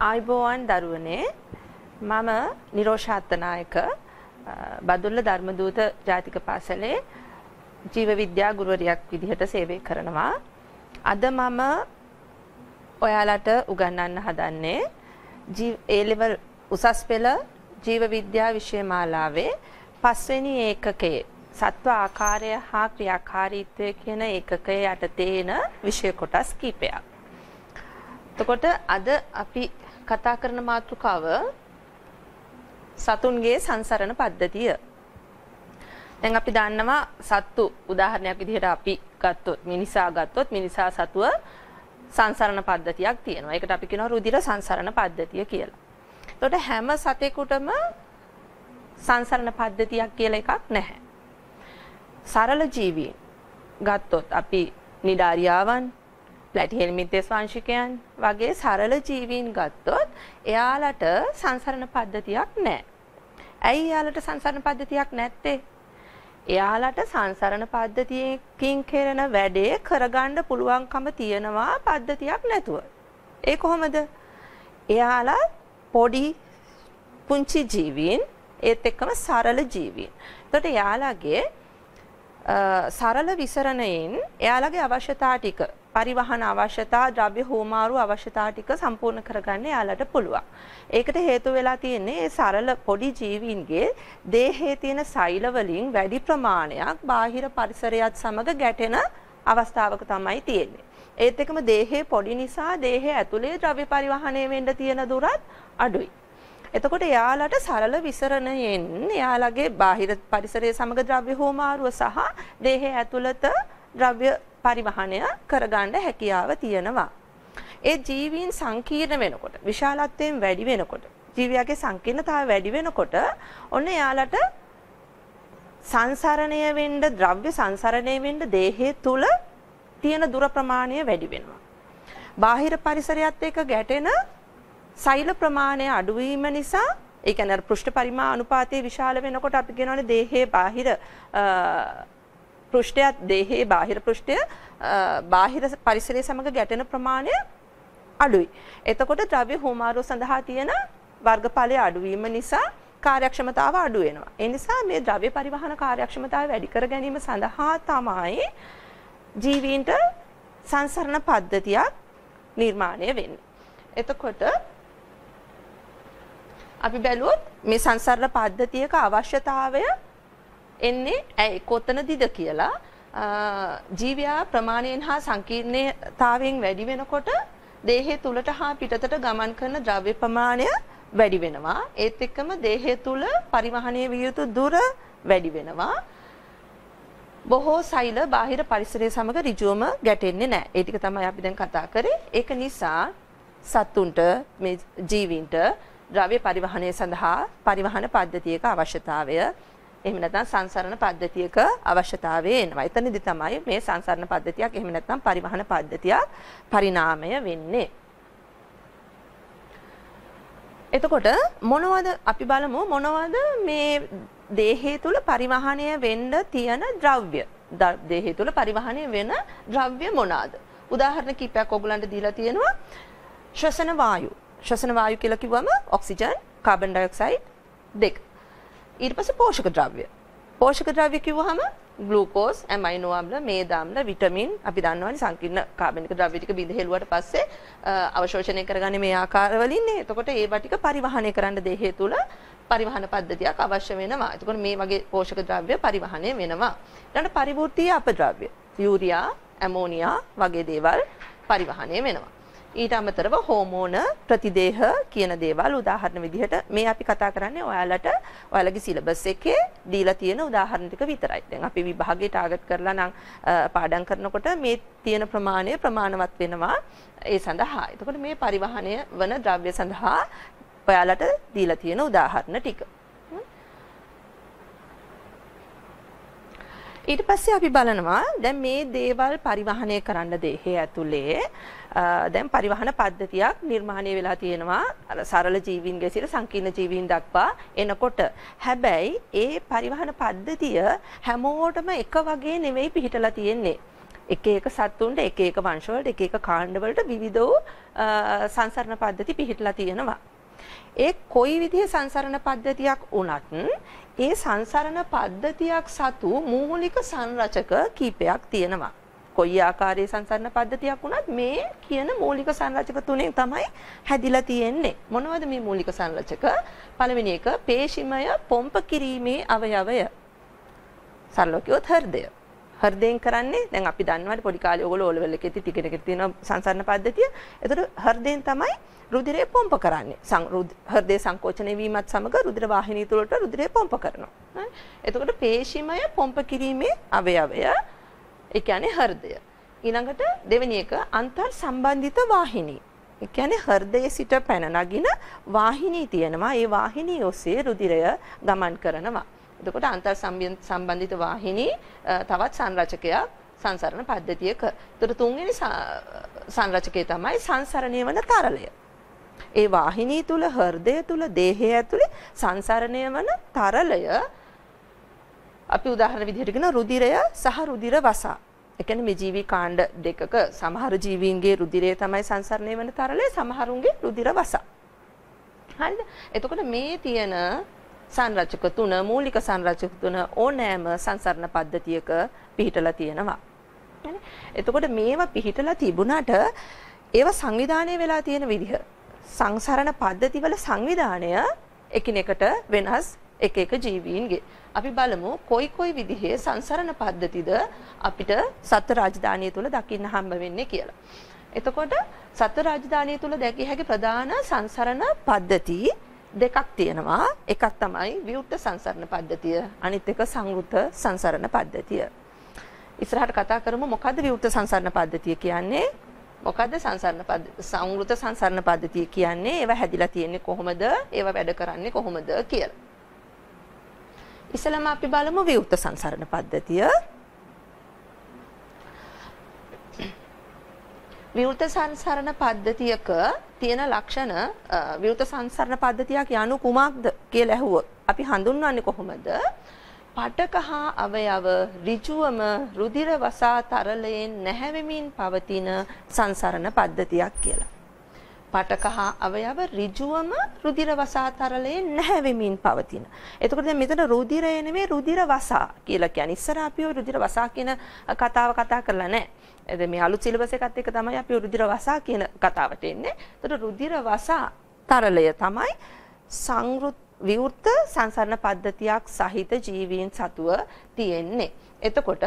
ආයිබෝවන් දරුවනේ මම නිරෝෂාත්තනායක බදුල්ල ධර්මදූත ජාතික පාසලේ ජීව විද්‍යා ගුරුවරියක් විදිහට සේවය කරනවා. අද මම ඔයාලට උගන්වන්න හදන්නේ ඒ ලෙවල් උසස් පෙළ ජීව විද්‍යා විෂය මාලාවේ පස්වෙනි ඒකකයේ සත්ව ආකාරය හා ක්‍රියාකාරීත්වය කියන ඒකකයේ යටතේ එන විෂය කොටස් කීපයක්. එතකොට අද අපි කතා කරන මාතෘකාව සතුන්ගේ සංසරණ පද්ධතිය. දැන් අපි දන්නවා සත්තු උදාහරණයක් විදිහට අපි ගත්තොත් මිනිසා ගත්තොත් මිනිසා සතුව සංසරණ පද්ධතියක් තියෙනවා. ඒකට අපි කියනවා රුධිර සංසරණ පද්ධතිය කියලා. එතකොට හැම සතෙකුටම සංසරණ පද්ධතියක් කියලා එකක් නැහැ. සරල ජීවීන් ගත්තොත් අපි නිඩාරියාවන් ප්ලැටිහෙල්මිත්තේ ස්වංශිකයන් වගේ සරල ජීවීන් ගත්තොත් එයාලට සංසරණ පද්ධතියක් නැහැ. ඇයි එයාලට සංසරණ පද්ධතියක් නැත්තේ? එයාලට සංසරණ පද්ධතියකින් කරන වැඩේ කරගන්න පුළුවන්කම තියනවා පද්ධතියක් නැතුව. ඒ කොහොමද? එයාලා පොඩි පුංචි ජීවීන් ඒත් එක්කම සරල ජීවීන්. එතකොට එයාලගේ සරල විසරණයෙන් එයාලගේ අවශ්‍යතා ටික පරිවහන අවශ්‍යතා ද්‍රව්‍ය හෝමාරු අවශ්‍යතා ටික සම්පූර්ණ කරගන්න යාලට පුළුවන්. ඒකට හේතු වෙලා තියෙන්නේ ඒ සරල පොඩි ජීවීන්ගේ දේහයේ තියෙන සෛල වලින් වැඩි ප්‍රමාණයක් බාහිර පරිසරයත් සමග ගැටෙන අවස්ථාවක තමයි තියෙන්නේ. ඒත් එකම දේහයේ පොඩි නිසා දේහය ඇතුලේ ද්‍රව්‍ය පරිවහණය වෙන්න තියෙන දුරත් අඩුයි. එතකොට එයාලට සරල විසරණයෙන් එයාලගේ බාහිර පරිසරයේ සමග ද්‍රව්‍ය හෝමාරුව සහ දේහය ඇතුළත ද්‍රව්‍ය පරිවහනය කරගන්න හැකියාව තියෙනවා. ඒ ජීවීන් සංකීර්ණ වෙනකොට විශාලත්වයෙන් වැඩි වෙනකොට ජීවියාගේ සංකීර්ණතාවය වැඩි වෙනකොට ඔන්න එයාලට සංසරණය වෙන්න ද්‍රව්‍ය සංසරණය වෙන්න දේහය තුල තියෙන දුර ප්‍රමාණය වැඩි වෙනවා. බාහිර පරිසරයත් එක්ක ගැටෙන සෛල ප්‍රමාණය අඩුවීම නිසා ඒ කියන්නේ අර පෘෂ්ඨ පරිමා අනුපාතය විශාල වෙනකොට අපි කියනවානේ දේහයේ බාහිර පෘෂ්ඨයත් දේහයේ බාහිර පෘෂ්ඨය බාහිර පරිසරය සමග ගැටෙන ප්‍රමාණය අඩුයි. එතකොට ද්‍රව්‍ය හුමාරු සඳහා තියෙන වර්ගඵලය අඩුවීම නිසා කාර්යක්ෂමතාව අඩු වෙනවා. ඒ නිසා මේ ද්‍රව්‍ය පරිවහන කාර්යක්ෂමතාව වැඩි කර ගැනීම සඳහා තමයි ජීවීන්ට සංසරණ පද්ධතියක් නිර්මාණය වෙන්නේ. එතකොට අපි බැලුවොත් මේ සංසරණ පද්ධතියක අවශ්‍යතාවය එන්නේ ඇයි කොතනදීද කියලා ජීවයා ප්‍රමාණයෙන් හා සංකීර්ණතාවයෙන් වැඩි වෙනකොට දේහය තුලට හා පිටතට ගමන් කරන ද්‍රව්‍ය ප්‍රමාණය වැඩි වෙනවා. ඒත් එක්කම දේහය තුල පරිවහණය විය යුතු දුර වැඩි වෙනවා. බොහෝ සෛල බාහිර පරිසරය සමග ඍජුවම ගැටෙන්නේ නැහැ. ඒ ටික තමයි අපි දැන් කතා කරේ. ඒක නිසා සත්තුන්ට මේ ජීවීන්ට ද්‍රව්‍ය පරිවහනය සඳහා පරිවහන පද්ධතියක අවශ්‍යතාවය එහෙම නැත්නම් සංසරණ පද්ධතියක අවශ්‍යතාවය එනවා. එතනදි තමයි මේ සංසරණ පද්ධතියක් එහෙම නැත්නම් පරිවහන පද්ධතියක් පරිණාමය වෙන්නේ. එතකොට මොනවද අපි බලමු මොනවද මේ දේහය තුල පරිවහණය වෙන්න තියෙන ද්‍රව්‍ය. දේහය තුල පරිවහණය වෙන ද්‍රව්‍ය මොනවාද? උදාහරණ කිහිපයක් ඔයගලන්ට දීලා තියෙනවා. ශ්වසන වායු ශ්වසන වායු කියලා කිව්වම ඔක්සිජන්, කාබන් ඩයොක්සයිඩ් දෙක. ඊට පස්සේ පෝෂක ද්‍රව්‍ය. පෝෂක ද්‍රව්‍ය කිව්වහම ග්ලූකෝස්, ඇමයිනෝ අම්ල, මේද අම්ල, විටමින් අපි දන්නවනේ සංකීර්ණ කාබනික ද්‍රව්‍ය ටික බිඳ හෙළුවට පස්සේ අවශෝෂණය කරගන්නේ මේ ආකාරවලින්නේ. එතකොට ඒවා ටික පරිවහනය කරන්න දේහය තුල පරිවහන පද්ධතියක් අවශ්‍ය වෙනවා. එතකොට මේ වගේ පෝෂක ද්‍රව්‍ය පරිවහනය වෙනවා. ඊළඟට පරිවෘත්තීය අපද්‍රව්‍ය. යූරියා, ඇමෝනියා වගේ දේවල් පරිවහනය වෙනවා. ඊට අමතරව හෝමෝන ප්‍රතිදේහ කියන දේවල් උදාහරණ විදිහට මේ අපි කතා කරන්නේ ඔයාලට ඔයාලගේ සිලබස් එකේ දීලා තියෙන උදාහරණ ටික විතරයි. දැන් අපි විභාගයේ ටාගට් කරලා නම් පාඩම් කරනකොට මේ තියෙන ප්‍රමාණය ප්‍රමාණවත් වෙනවා ඒ සඳහා. එතකොට මේ පරිවහනය වන ද්‍රව්‍ය සඳහා ඔයාලට දීලා තියෙන උදාහරණ ටික. ඊට පස්සේ අපි බලනවා දැන් මේ දේවල් පරිවහනය කරන්න දේහය ඇතුලේ දැන් පරිවහන පද්ධතියක් නිර්මාණය වෙලා තියෙනවා. අර සරල ජීවීන්ගේ සිට සංකීර්ණ ජීවීන් දක්වා එනකොට. හැබැයි ඒ පරිවහන පද්ධතිය හැමෝටම එක වගේ නෙවෙයි පිහිටලා තියෙන්නේ. එක එක සත්තුන්ට එක එක වංශවලට එක එක කාණ්ඩවලට විවිධ වූ සංසරණ පද්ධති පිහිටලා තියෙනවා. ඒ කොයි විදිහේ සංසරණ පද්ධතියක් වුණත් ඒ සංසරණ පද්ධතියක් සතු මූලික සංරචක කීපයක් තියෙනවා. කොයි ආකාරයේ සංසරණ පද්ධතියක් වුණත් මේ කියන මූලික සංරචක තුනෙන් තමයි හැදිලා තියෙන්නේ. මොනවද මේ මූලික සංරචක? පළවෙනි එක පේශිමය පොම්ප කිරීමේ අවයවය. සරලව කිව්වොත් හෘදය. හෘදයෙන් කරන්නේ දැන් අපි දන්නවානේ පොඩි කාලේ ඔයගොල්ලෝ ඕ ලෙවල් එකේදී ටික ටික තියෙන සංසරණ පද්ධතිය. ඒතර හෘදයෙන් තමයි රුධිරය පොම්ප කරන්නේ. හෘදය සංකෝචනය වීමත් සමග රුධිර වාහිනිය තුළට රුධිරය පොම්ප කරනවා. එතකොට පේශිමය පොම්ප කිරීමේ අවයවය ඒ කියන්නේ හෘදය. ඊළඟට දෙවෙනි එක අන්තර් සම්බන්ධිත වාහිනී. ඒ කියන්නේ හෘදයේ සිට පැන නගින වාහිනී තියෙනවා. ඒ වාහිනී ඔස්සේ රුධිරය ගමන් කරනවා. එතකොට අන්තර් සම්බන්ධිත වාහිනී තවත් සංරචකයක් සංසරණ පද්ධතියක. එතකොට තුන්වෙනි සංරචකය තමයි සංසරණය වන තරලය. ඒ වාහිනී තුල හෘදය තුල දේහය ඇතුලේ සංසරණය වන තරලය අපි උදාහරණ විදිහට කියන රුධිරය සහ රුධිර වසා. ඒ කියන්නේ මේ ජීවි කාණ්ඩ දෙකක සමහර ජීවීන්ගේ රුධිරය තමයි සංසරණය වෙන තරලය සමහරුන්ගේ රුධිර වසා. හරිද? එතකොට මේ තියෙන සංරචක තුන මූලික සංරචක තුන ඕනෑම සංසරණ පද්ධතියක පිහිටලා තියෙනවා. එතකොට මේවා පිහිටලා තිබුණාට ඒවා සංවිධානය වෙලා තියෙන විදිහ සංසරණ පද්ධතිවල සංවිධානය එකිනෙකට වෙනස් එක එක ජීවීන්ගේ. අපි බලමු කොයි කොයි විදිහේ සංසරණ පද්ධතිද අපිට සත්ව රාජධානිය තුල දකින්න හම්බ වෙන්නේ කියලා. එතකොට සත්ව රාජධානිය තුල දැකිය හැකි ප්‍රධාන සංසරණ පද්ධති දෙකක් තියෙනවා. එකක් තමයි විවුර්ත සංසරණ පද්ධතිය. අනිත් එක සංවෘත සංසරණ පද්ධතිය. ඉස්සරහට කතා කරමු මොකද්ද විවුර්ත සංසරණ පද්ධතිය කියන්නේ? මොකද්ද සංසරණ පද්ධති සංවෘත සංසරණ පද්ධතිය කියන්නේ ඒවා හැදිලා තියෙන්නේ කොහොමද ඒවා වැඩ කරන්නේ කොහොමද කියලා. ඉස්සෙල්ලාම අපි බලමු විවෘත සංසරණ පද්ධතිය. විවෘත සංසරණ පද්ධතියක තියෙන ලක්ෂණ විවෘත සංසරණ පද්ධතියක් යනු කුමක්ද කියලා ඇහුවොත් අපි හඳුන්වන්නේ කොහොමද? පටක හා අවයව ඍජුවම රුධිර වසා තරලයෙන් නැහැවෙමින් පවතින සංසරණ පද්ධතියක් කියලා. පටක හා අවයව ඍජුවම රුධිර වසා තරලයෙන් නැහැවෙමින් පවතින. එතකොට දැන් මෙතන රුධිරය නෙමෙයි රුධිර වසා කියලා කියන්නේ. ඉස්සර අපි ඔය රුධිර වසා කියන කතාව කතා කරලා නැහැ. එද මේ අලුත් සිලබස් එකත් එක්ක තමයි අපි රුධිර වසා කියන කතාවට එන්නේ. එතකොට රුධිර වසා තරලය තමයි සංවෘත් විවෘත සංසරණ පද්ධතියක් සහිත ජීවීන් සතුව තියෙන්නේ. එතකොට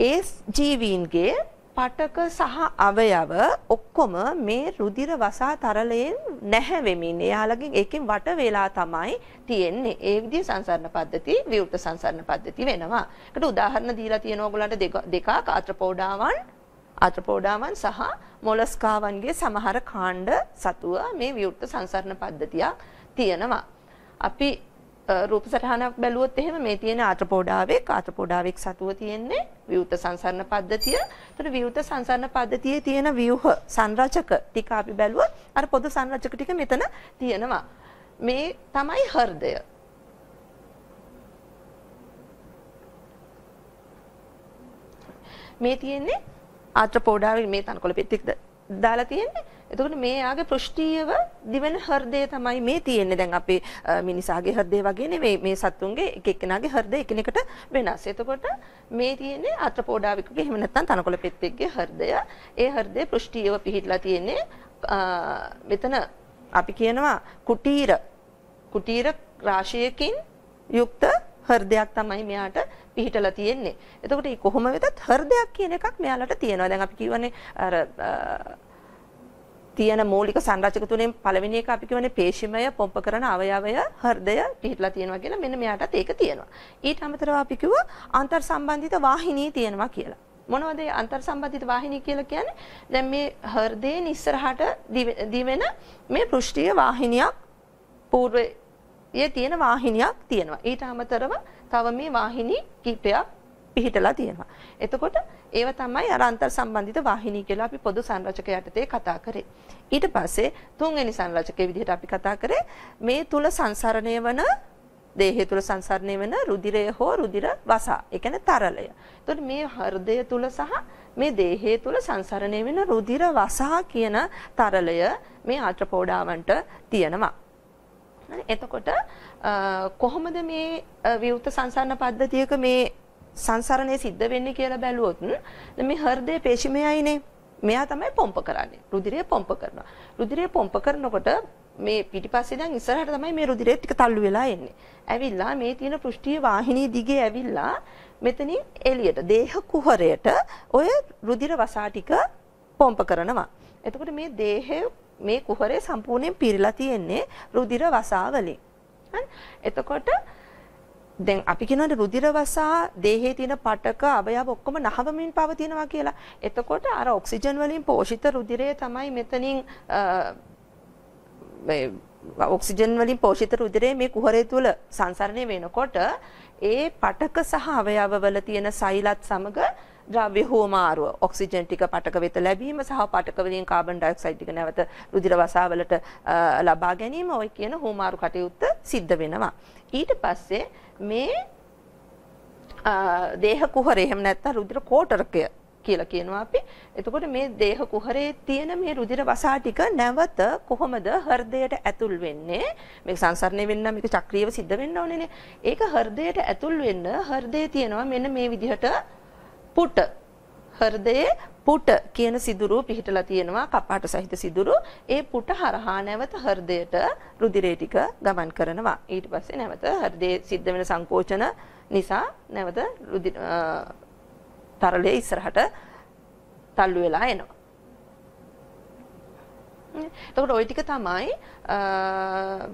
ඒ ජීවීන්ගේ පටක සහ අවයව ඔක්කොම මේ රුධිර වසා තරලයෙන් නැහැ වෙමින් එයාලගෙන් ඒකෙන් වට වෙලා තමයි තියෙන්නේ. ඒ විදිහේ සංසරණ පද්ධති විවෘත සංසරණ පද්ධති වෙනවා. ඒකට උදාහරණ දීලා තියෙන ඕගොල්ලන්ට දෙකක් ආත්‍රපෝඩාවන් ආත්‍රපෝඩාවන් සහ මොලස්කාවන්ගේ සමහර කාණ්ඩ සතුව මේ විවෘත සංසරණ පද්ධතියක් තියෙනවා. අපි රූප සටහනක් බැලුවොත් එහෙම මේ තියෙන ආත්‍රපෝඩාවෙක් ආත්‍රපෝඩාවෙක් සතුව තියෙන්නේ විවුත සංසරණ පද්ධතිය. ඒතර විවුත සංසරණ පද්ධතියේ තියෙන ව්‍යුහ සංරචක ටික අපි බැලුවොත් අර පොදු සංරචක ටික මෙතන තියෙනවා. මේ තමයි හෘදය. මේ තියෙන්නේ ආත්‍රපෝඩාවේ මේ තනකොළ පෙට්ටියක දාලා තියෙන්නේ. එතකොට මේ යාගේ පෘෂ්ඨීයව දිවෙන හෘදය තමයි මේ තියෙන්නේ. දැන් අපේ මිනිසාගේ හෘදය වගේ නෙවෙයි මේ සත්තුන්ගේ එක එක්කෙනාගේ හෘදය එකිනෙකට වෙනස්. එතකොට මේ තියෙන්නේ ආත්‍රපෝඩාවිකගේ එහෙම නැත්නම් තනකොළ පෙත්තෙක්ගේ හෘදය. ඒ හෘදය පෘෂ්ඨීයව පිහිටලා තියෙන්නේ මෙතන අපි කියනවා කුටීර කුටීර රාශියකින් යුක්ත හෘදයක් තමයි මෙයාට පිහිටලා තියෙන්නේ. එතකොට මේ කොහොම වෙතත් හෘදයක් කියන එකක් මෙයාලට තියෙනවා. දැන් අපි කියවනේ අර තියෙන මූලික සංරචක තුනෙන් පළවෙනි එක අපි කියවනේ පේශිමය පොම්ප කරන අවයවය හෘදය පිහිටලා තියෙනවා කියලා මෙන්න මෙයාටත් ඒක තියෙනවා. ඊට අමතරව අපි කිව්වා අන්තර් සම්බන්ධිත වාහිනී තියෙනවා කියලා. මොනවද ඒ අන්තර් සම්බන්ධිත වාහිනී කියලා කියන්නේ? දැන් මේ හෘදයෙන් ඉස්සරහට දිවෙන මේ පෘෂ්ඨීය වාහිනියක් పూర్වයේ ඒ තියෙන වාහිනියක් තියෙනවා. ඊට අමතරව තව මේ වාහිනී කිහිපයක් පිහිටලා තියෙනවා. එතකොට ඒව තමයි අර අන්තර් සම්බන්ධිත වාහිනී කියලා අපි පොදු සංරචක යටතේ කතා කරේ. ඊට පස්සේ තුන්වෙනි සංරචකයේ විදිහට අපි කතා කරේ මේ තුල සංසරණය වන දේහය තුල සංසරණය වෙන රුධිරය හෝ රුධිර වසා. ඒ කියන්නේ තරලය. එතකොට මේ හෘදය තුල සහ මේ දේහය තුල සංසරණය වෙන රුධිර වසා කියන තරලය මේ ආත්‍රපෝඩාවන්ට තියෙනවා. එතකොට කොහොමද මේ විවෘත සංසරණ පද්ධතියක මේ සංසරණය සිද්ධ වෙන්නේ කියලා බැලුවොත් මේ හෘදයේ පේශිමයයිනේ මෙයා තමයි පොම්ප කරන්නේ. රුධිරය පොම්ප කරනවා. රුධිරය පොම්ප කරනකොට මේ පිටිපස්සේ දැන් ඉස්සරහට තමයි මේ රුධිරය ටික තල්ලු වෙලා එන්නේ. ඇවිල්ලා මේ තියෙන පෘෂ්ඨීය වාහිනිය දිගේ ඇවිල්ලා මෙතනින් එළියට දේහ කුහරයට ඔය රුධිර වසා ටික පොම්ප කරනවා. එතකොට මේ දේහය මේ කුහරය සම්පූර්ණයෙන් පිරීලා තියෙන්නේ රුධිර වසා වලින්. එතකොට දැන් අපි කියනවානේ රුධිර වසා දේහයේ තියෙන පටක අවයව ඔක්කොම නහවමින් පවතිනවා කියලා. එතකොට අර ඔක්සිජන් වලින් පෝෂිත රුධිරය තමයි මෙතනින් මේ ඔක්සිජන් වලින් පෝෂිත රුධිරය මේ කුහරය තුල සංසරණය වෙනකොට ඒ පටක සහ අවයවවල තියෙන සෛලත් සමග ද්‍රව්‍ය හෝමාරුව ඔක්සිජන් ටික පටක වෙත ලැබීම සහ පටක වලින් කාබන් ඩයොක්සයිඩ් ටික නැවත රුධිර වසාවලට ලබා ගැනීම ඔය කියන හෝමාරු කටයුත්ත සිද්ධ වෙනවා. ඊට පස්සේ මේ දේහ කුහරය එහෙම නැත්නම් රුධිර කෝටරකය කියලා කියනවා අපි. එතකොට මේ දේහ කුහරයේ තියෙන මේ රුධිර වසා ටික නැවත කොහොමද හෘදයට ඇතුල් වෙන්නේ? මේක සංසරණය වෙන්න මේක චක්‍රීයව සිද්ධ වෙන්න ඕනේනේ. ඒක හෘදයට ඇතුල් වෙන්න හෘදයේ තියෙනවා මෙන්න මේ විදිහට පුට. හෘදයේ පුට කියන සිදුරු පිහිටලා තියෙනවා කපාට සහිත සිදුරු. ඒ පුට හරහා නැවත හෘදයට රුධිරය ටික ගමන් කරනවා. ඊට පස්සේ නැවත හෘදයේ සිද්ධ වෙන සංකෝචන නිසා නැවත තරලයේ ඉස්සරහට තල්ලු වෙලා එනවා. එතකොට ওই ටික තමයි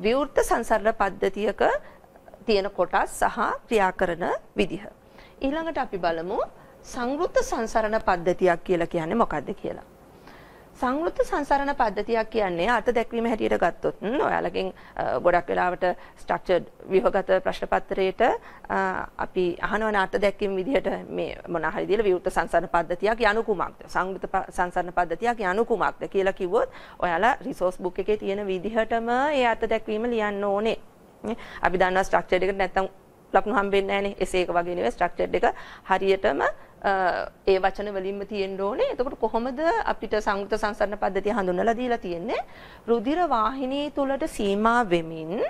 විවෘත සංසරණ පද්ධතියක තියෙන කොටස් සහ ක්‍රියා කරන විදිහ. ඊළඟට අපි බලමු සංවෘත සංසරණ පද්ධතියක් කියලා කියන්නේ මොකක්ද කියලා. සංවෘත සංසරණ පද්ධතියක් කියන්නේ අර්ථ දැක්වීම හැටියට ගත්තොත් ඔයාලගෙන් ගොඩක් වෙලාවට ස්ට්‍රක්චර්ඩ් ව්‍යුහගත ප්‍රශ්න පත්‍රයේට අපි අහනවන අර්ථ දැක්වීම විදිහට මේ මොන හරි දීලා විවෘත සංසරණ පද්ධතියක් යනු කුමක්ද සංවෘත සංසරණ පද්ධතියක් යනු කුමක්ද කියලා කිව්වොත් ඔයාලා රිසෝස් බුක් එකේ තියෙන විදිහටම ඒ අර්ථ දැක්වීම ලියන්න ඕනේ. අපි දන්නවා ස්ට්‍රක්චර්ඩ් එකට නැත්තම් ලකුණු හම්බෙන්නේ නැහනේ. එසේ එක වගේ නෙවෙයි ස්ට්‍රක්චර්ඩ් එක හරියටම ඒ වචන වලින්ම තියෙන්න ඕනේ. එතකොට කොහොමද අපිට සංයුක්ත සංසරණ පද්ධතිය හඳුන්වලා දීලා තියෙන්නේ? රුධිර වාහිනී තුලට සීමා වෙමින්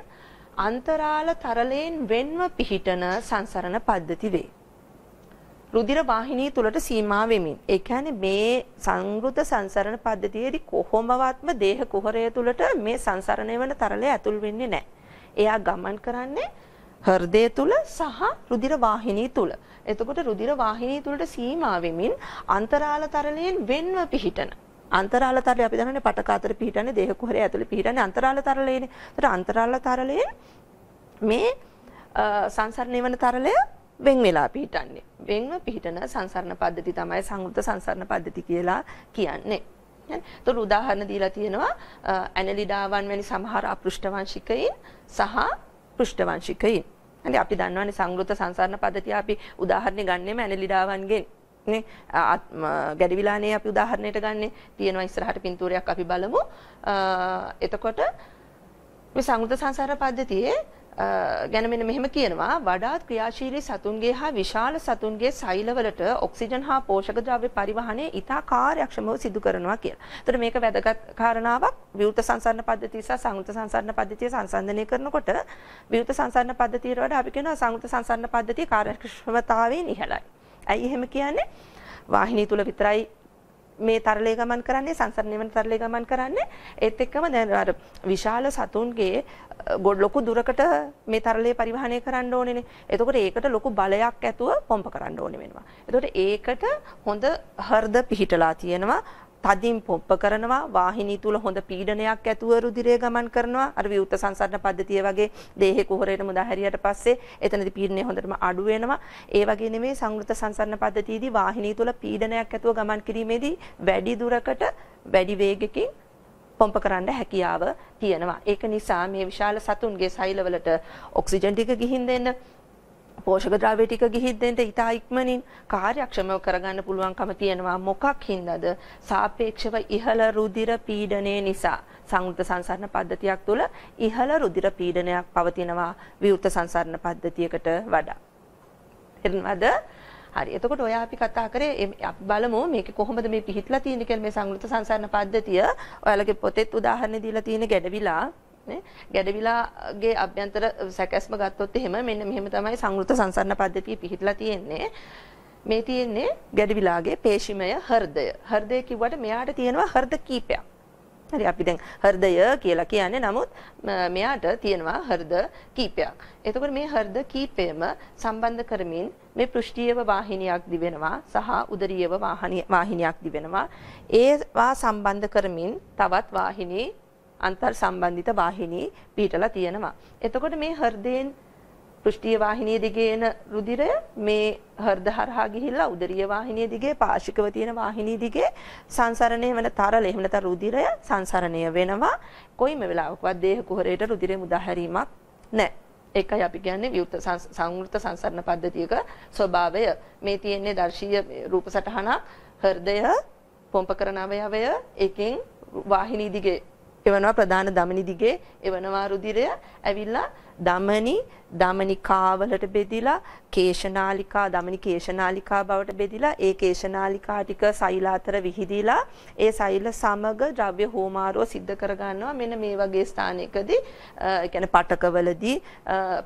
අන්තරාල තරලයෙන් වෙන්ව පිහිටන සංසරණ පද්ධති වේ. රුධිර වාහිනී තුලට සීමා වෙමින්. ඒ කියන්නේ මේ සංගෘත සංසරණ පද්ධතියේදී කොහොමවත්ම දේහ කුහරය තුලට මේ සංසරණය වෙන තරලය ඇතුල් වෙන්නේ නැහැ. එයා ගමන් කරන්නේ හෘදය තුල සහ රුධිර වාහිනී තුල. එතකොට රුධිර වාහිනී තුලට සීමා වෙමින් අන්තරාල තරලයෙන් වෙන්ව පිහිටන අන්තරාල තරලය අපි දන්නනේ පටක අතර පිහිටන්නේ දේහ කුහරය ඇතුලේ පිහිටන්නේ අන්තරාල තරලයනේ. ඒතර අන්තරාල තරලයෙන් මේ සංසරණය වන තරලය වෙන් වෙලා පිහිටන්නේ. වෙන්ව පිහිටන සංසරණ පද්ධති තමයි සංවෘත සංසරණ පද්ධති කියලා කියන්නේ. එතකොට උදාහරණ දීලා තියෙනවා ඇනලිඩාවන් වැනි සමහර අපෘෂ්ඨවංශිකයින් සහ පෘෂ්ඨවංශිකයින්. හරි අපි දන්නවනේ සංවෘත සංසරණ පද්ධතිය අපි උදාහරණේ ගන්නෙම ඇනලිඩාවන්ගෙන් නේ? ගැඩවිලානේ අපි උදාහරණයට ගන්නෙ. තියෙනවා ඉස්සරහට පින්තූරයක් අපි බලමු. එතකොට මේ සංවෘත සංසරණ පද්ධතියේ ගැන මෙන්න මෙහෙම කියනවා වඩාත් ක්‍රියාශීලී සතුන්ගේ හා විශාල සතුන්ගේ සෛලවලට ඔක්සිජන් හා පෝෂක ද්‍රව්‍ය පරිවහනය ඉතා කාර්යක්ෂමව සිදු කරනවා කියලා. එතකොට මේක වැදගත් කාරණාවක් විවෘත සංසරණ පද්ධතිය සහ සංවෘත සංසරණ පද්ධතිය සංසන්දනය කරනකොට විවෘත සංසරණ පද්ධතියට වඩා අපි කියනවා සංවෘත සංසරණ පද්ධතිය කාර්යක්ෂමතාවයෙන් ඉහළයි. ඇයි එහෙම කියන්නේ? වාහිනිය තුල විතරයි මේ තරලේ ගමන් කරන්නේ සංසරණය වෙන තරලේ ගමන් කරන්නේ ඒත් එක්කම දැන් අර විශාල සතුන්ගේ ගොඩ ලොකු දුරකට මේ තරලේ පරිවහනය කරන්න ඕනේනේ. එතකොට ඒකට ලොකු බලයක් ඇතුව පොම්ප කරන්න ඕනේ වෙනවා. එතකොට ඒකට හොඳ හෘද පිහිටලා තියෙනවා. තදින් පොම්ප කරනවා වාහිනී තුල හොඳ පීඩනයක් ඇතුව රුධිරය ගමන් කරනවා. අර විවුර්ත සංසරණ පද්ධතිය වගේ දේහේ කුහරයට මුදා හැරියට පස්සේ එතනදී පීඩනය හොඳටම අඩු වෙනවා. ඒ වගේ නෙමෙයි සංවෘත සංසරණ පද්ධතියේදී වාහිනී තුල පීඩනයක් ඇතුව ගමන් කිරීමේදී වැඩි දුරකට වැඩි වේගකින් පොම්ප කරන්න හැකියාව තියෙනවා. ඒක නිසා මේ විශාල සතුන්ගේ සෛලවලට ඔක්සිජන් ටික ගිහින් දෙන්න පෝෂක ද්‍රව්‍ය ටික ගිහින් ඉතා ඉක්මනින් කාර්යක්ෂමව කරගන්න පුළුවන්කම තියෙනවා මොකක් හින්දාද සාපේක්ෂව ඉහළ රුධිර පීඩනය නිසා සංවෘත සංසරණ පද්ධතියක් තුළ ඉහළ රුධිර පීඩනයක් පවතිනවා විවෘත සංසරණ පද්ධතියකට වඩා. එතනවද හරි. එතකොට ඔය අපි කතා කරේ අපි බලමු මේක කොහොමද මේ පිහිටලා තියෙන්නේ කියලා මේ සංවෘත සංසරණ පද්ධතිය. ඔයාලගේ පොතේත් උදාහරණ දීලා තියෙන ගැඩවිලා නේ ගැඩවිලාගේ අභ්‍යන්තර සැකැස්ම ගත්තොත් එහෙම මෙන්න මෙහෙම තමයි සංවෘත සංසරණ පද්ධතිය පිහිටලා තියෙන්නේ. මේ තියෙන්නේ ගැඩවිලාගේ පේශිමය හෘදය. හෘදය කිව්වට මෙයාට තියෙනවා හෘද කීපයක්. හරි අපි දැන් හෘදය කියලා කියන්නේ නමුත් මෙයාට තියෙනවා හෘද කීපයක්. එතකොට මේ හෘද කීපයම සම්බන්ධ කරමින් මේ පෘෂ්ඨීයව වාහිනියක් දිවෙනවා සහ උදරීයව වාහිනියක් දිවෙනවා. ඒවා සම්බන්ධ කරමින් තවත් වාහිනී අන්තර් සම්බන්ධිත වාහිනී පිටලා තියෙනවා. එතකොට මේ හෘදයෙන් පෘෂ්ඨීය වාහිනිය දිගේ එන රුධිරය මේ හෘද හරහා ගිහිල්ලා උදරීය වාහිනිය දිගේ පාශිකව තියෙන වාහිනිය දිගේ සංසරණය වෙන තරල එහෙම නැත්නම් රුධිරය සංසරණය වෙනවා. කොයිම වෙලාවකවත් දේහ කුහරයට රුධිරය මුදා හැරීමක් නැහැ. ඒකයි අපි කියන්නේ විවෘත සංවෘත සංසරණ පද්ධතියක ස්වභාවය. මේ තියෙන්නේ දර්ශීය රූප සටහනක් හෘදය පොම්ප කරන අවයවය එකෙන් වාහිනී දිගේ එවනවා ප්‍රධාන ධමනි දිගේ එවනවා රුධිරය ඇවිල්ලා ධමනි ධමනිකාවලට බෙදිලා කේශනාලිකා ධමනි කේශනාලිකා බවට බෙදිලා ඒ කේශනාලිකා ටික සෛල අතර විහිදීලා ඒ සෛල සමග ද්‍රව්‍ය හෝමාරුව සිද්ධ කරගන්නවා. මෙන්න මේ වගේ ස්ථානයකදී ඒ කියන්නේ පටකවලදී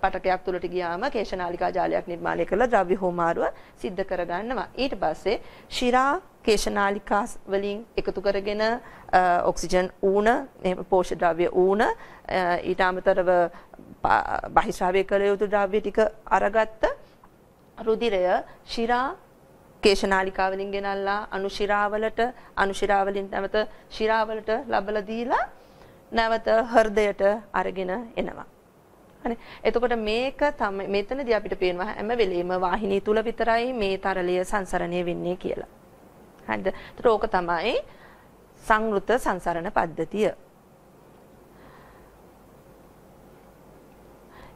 පටකයක් තුලට ගියාම කේශනාලිකා ජාලයක් නිර්මාණය කරලා ද්‍රව්‍ය හෝමාරුව සිද්ධ කරගන්නවා. ඊට පස්සේ ශිරා කේශනාලිකා වලින් එකතු කරගෙන ඔක්සිජන් ඌණ එහෙම පෝෂ්‍ය ද්‍රව්‍ය ඌණ ඊට අමතරව බහිශ්‍රාවය කළ යුතු ද්‍රව්‍ය ටික අරගත්ත රුධිරය ශිරා කේශනාලිකාවලින් ගෙනල්ලා අනුශිරාවලට අනුශිරාවලින් නැවත ශිරාවලට ලබලා දීලා නැවත හෘදයට අරගෙන එනවා. හරි. එතකොට මේක තමයි මෙතනදී අපිට පේනවා හැම වෙලෙම වාහිනිය තුල විතරයි මේ තරලය සංසරණය වෙන්නේ කියලා. හරිද? ඒතර ඕක තමයි සංවෘත සංසරණ පද්ධතිය.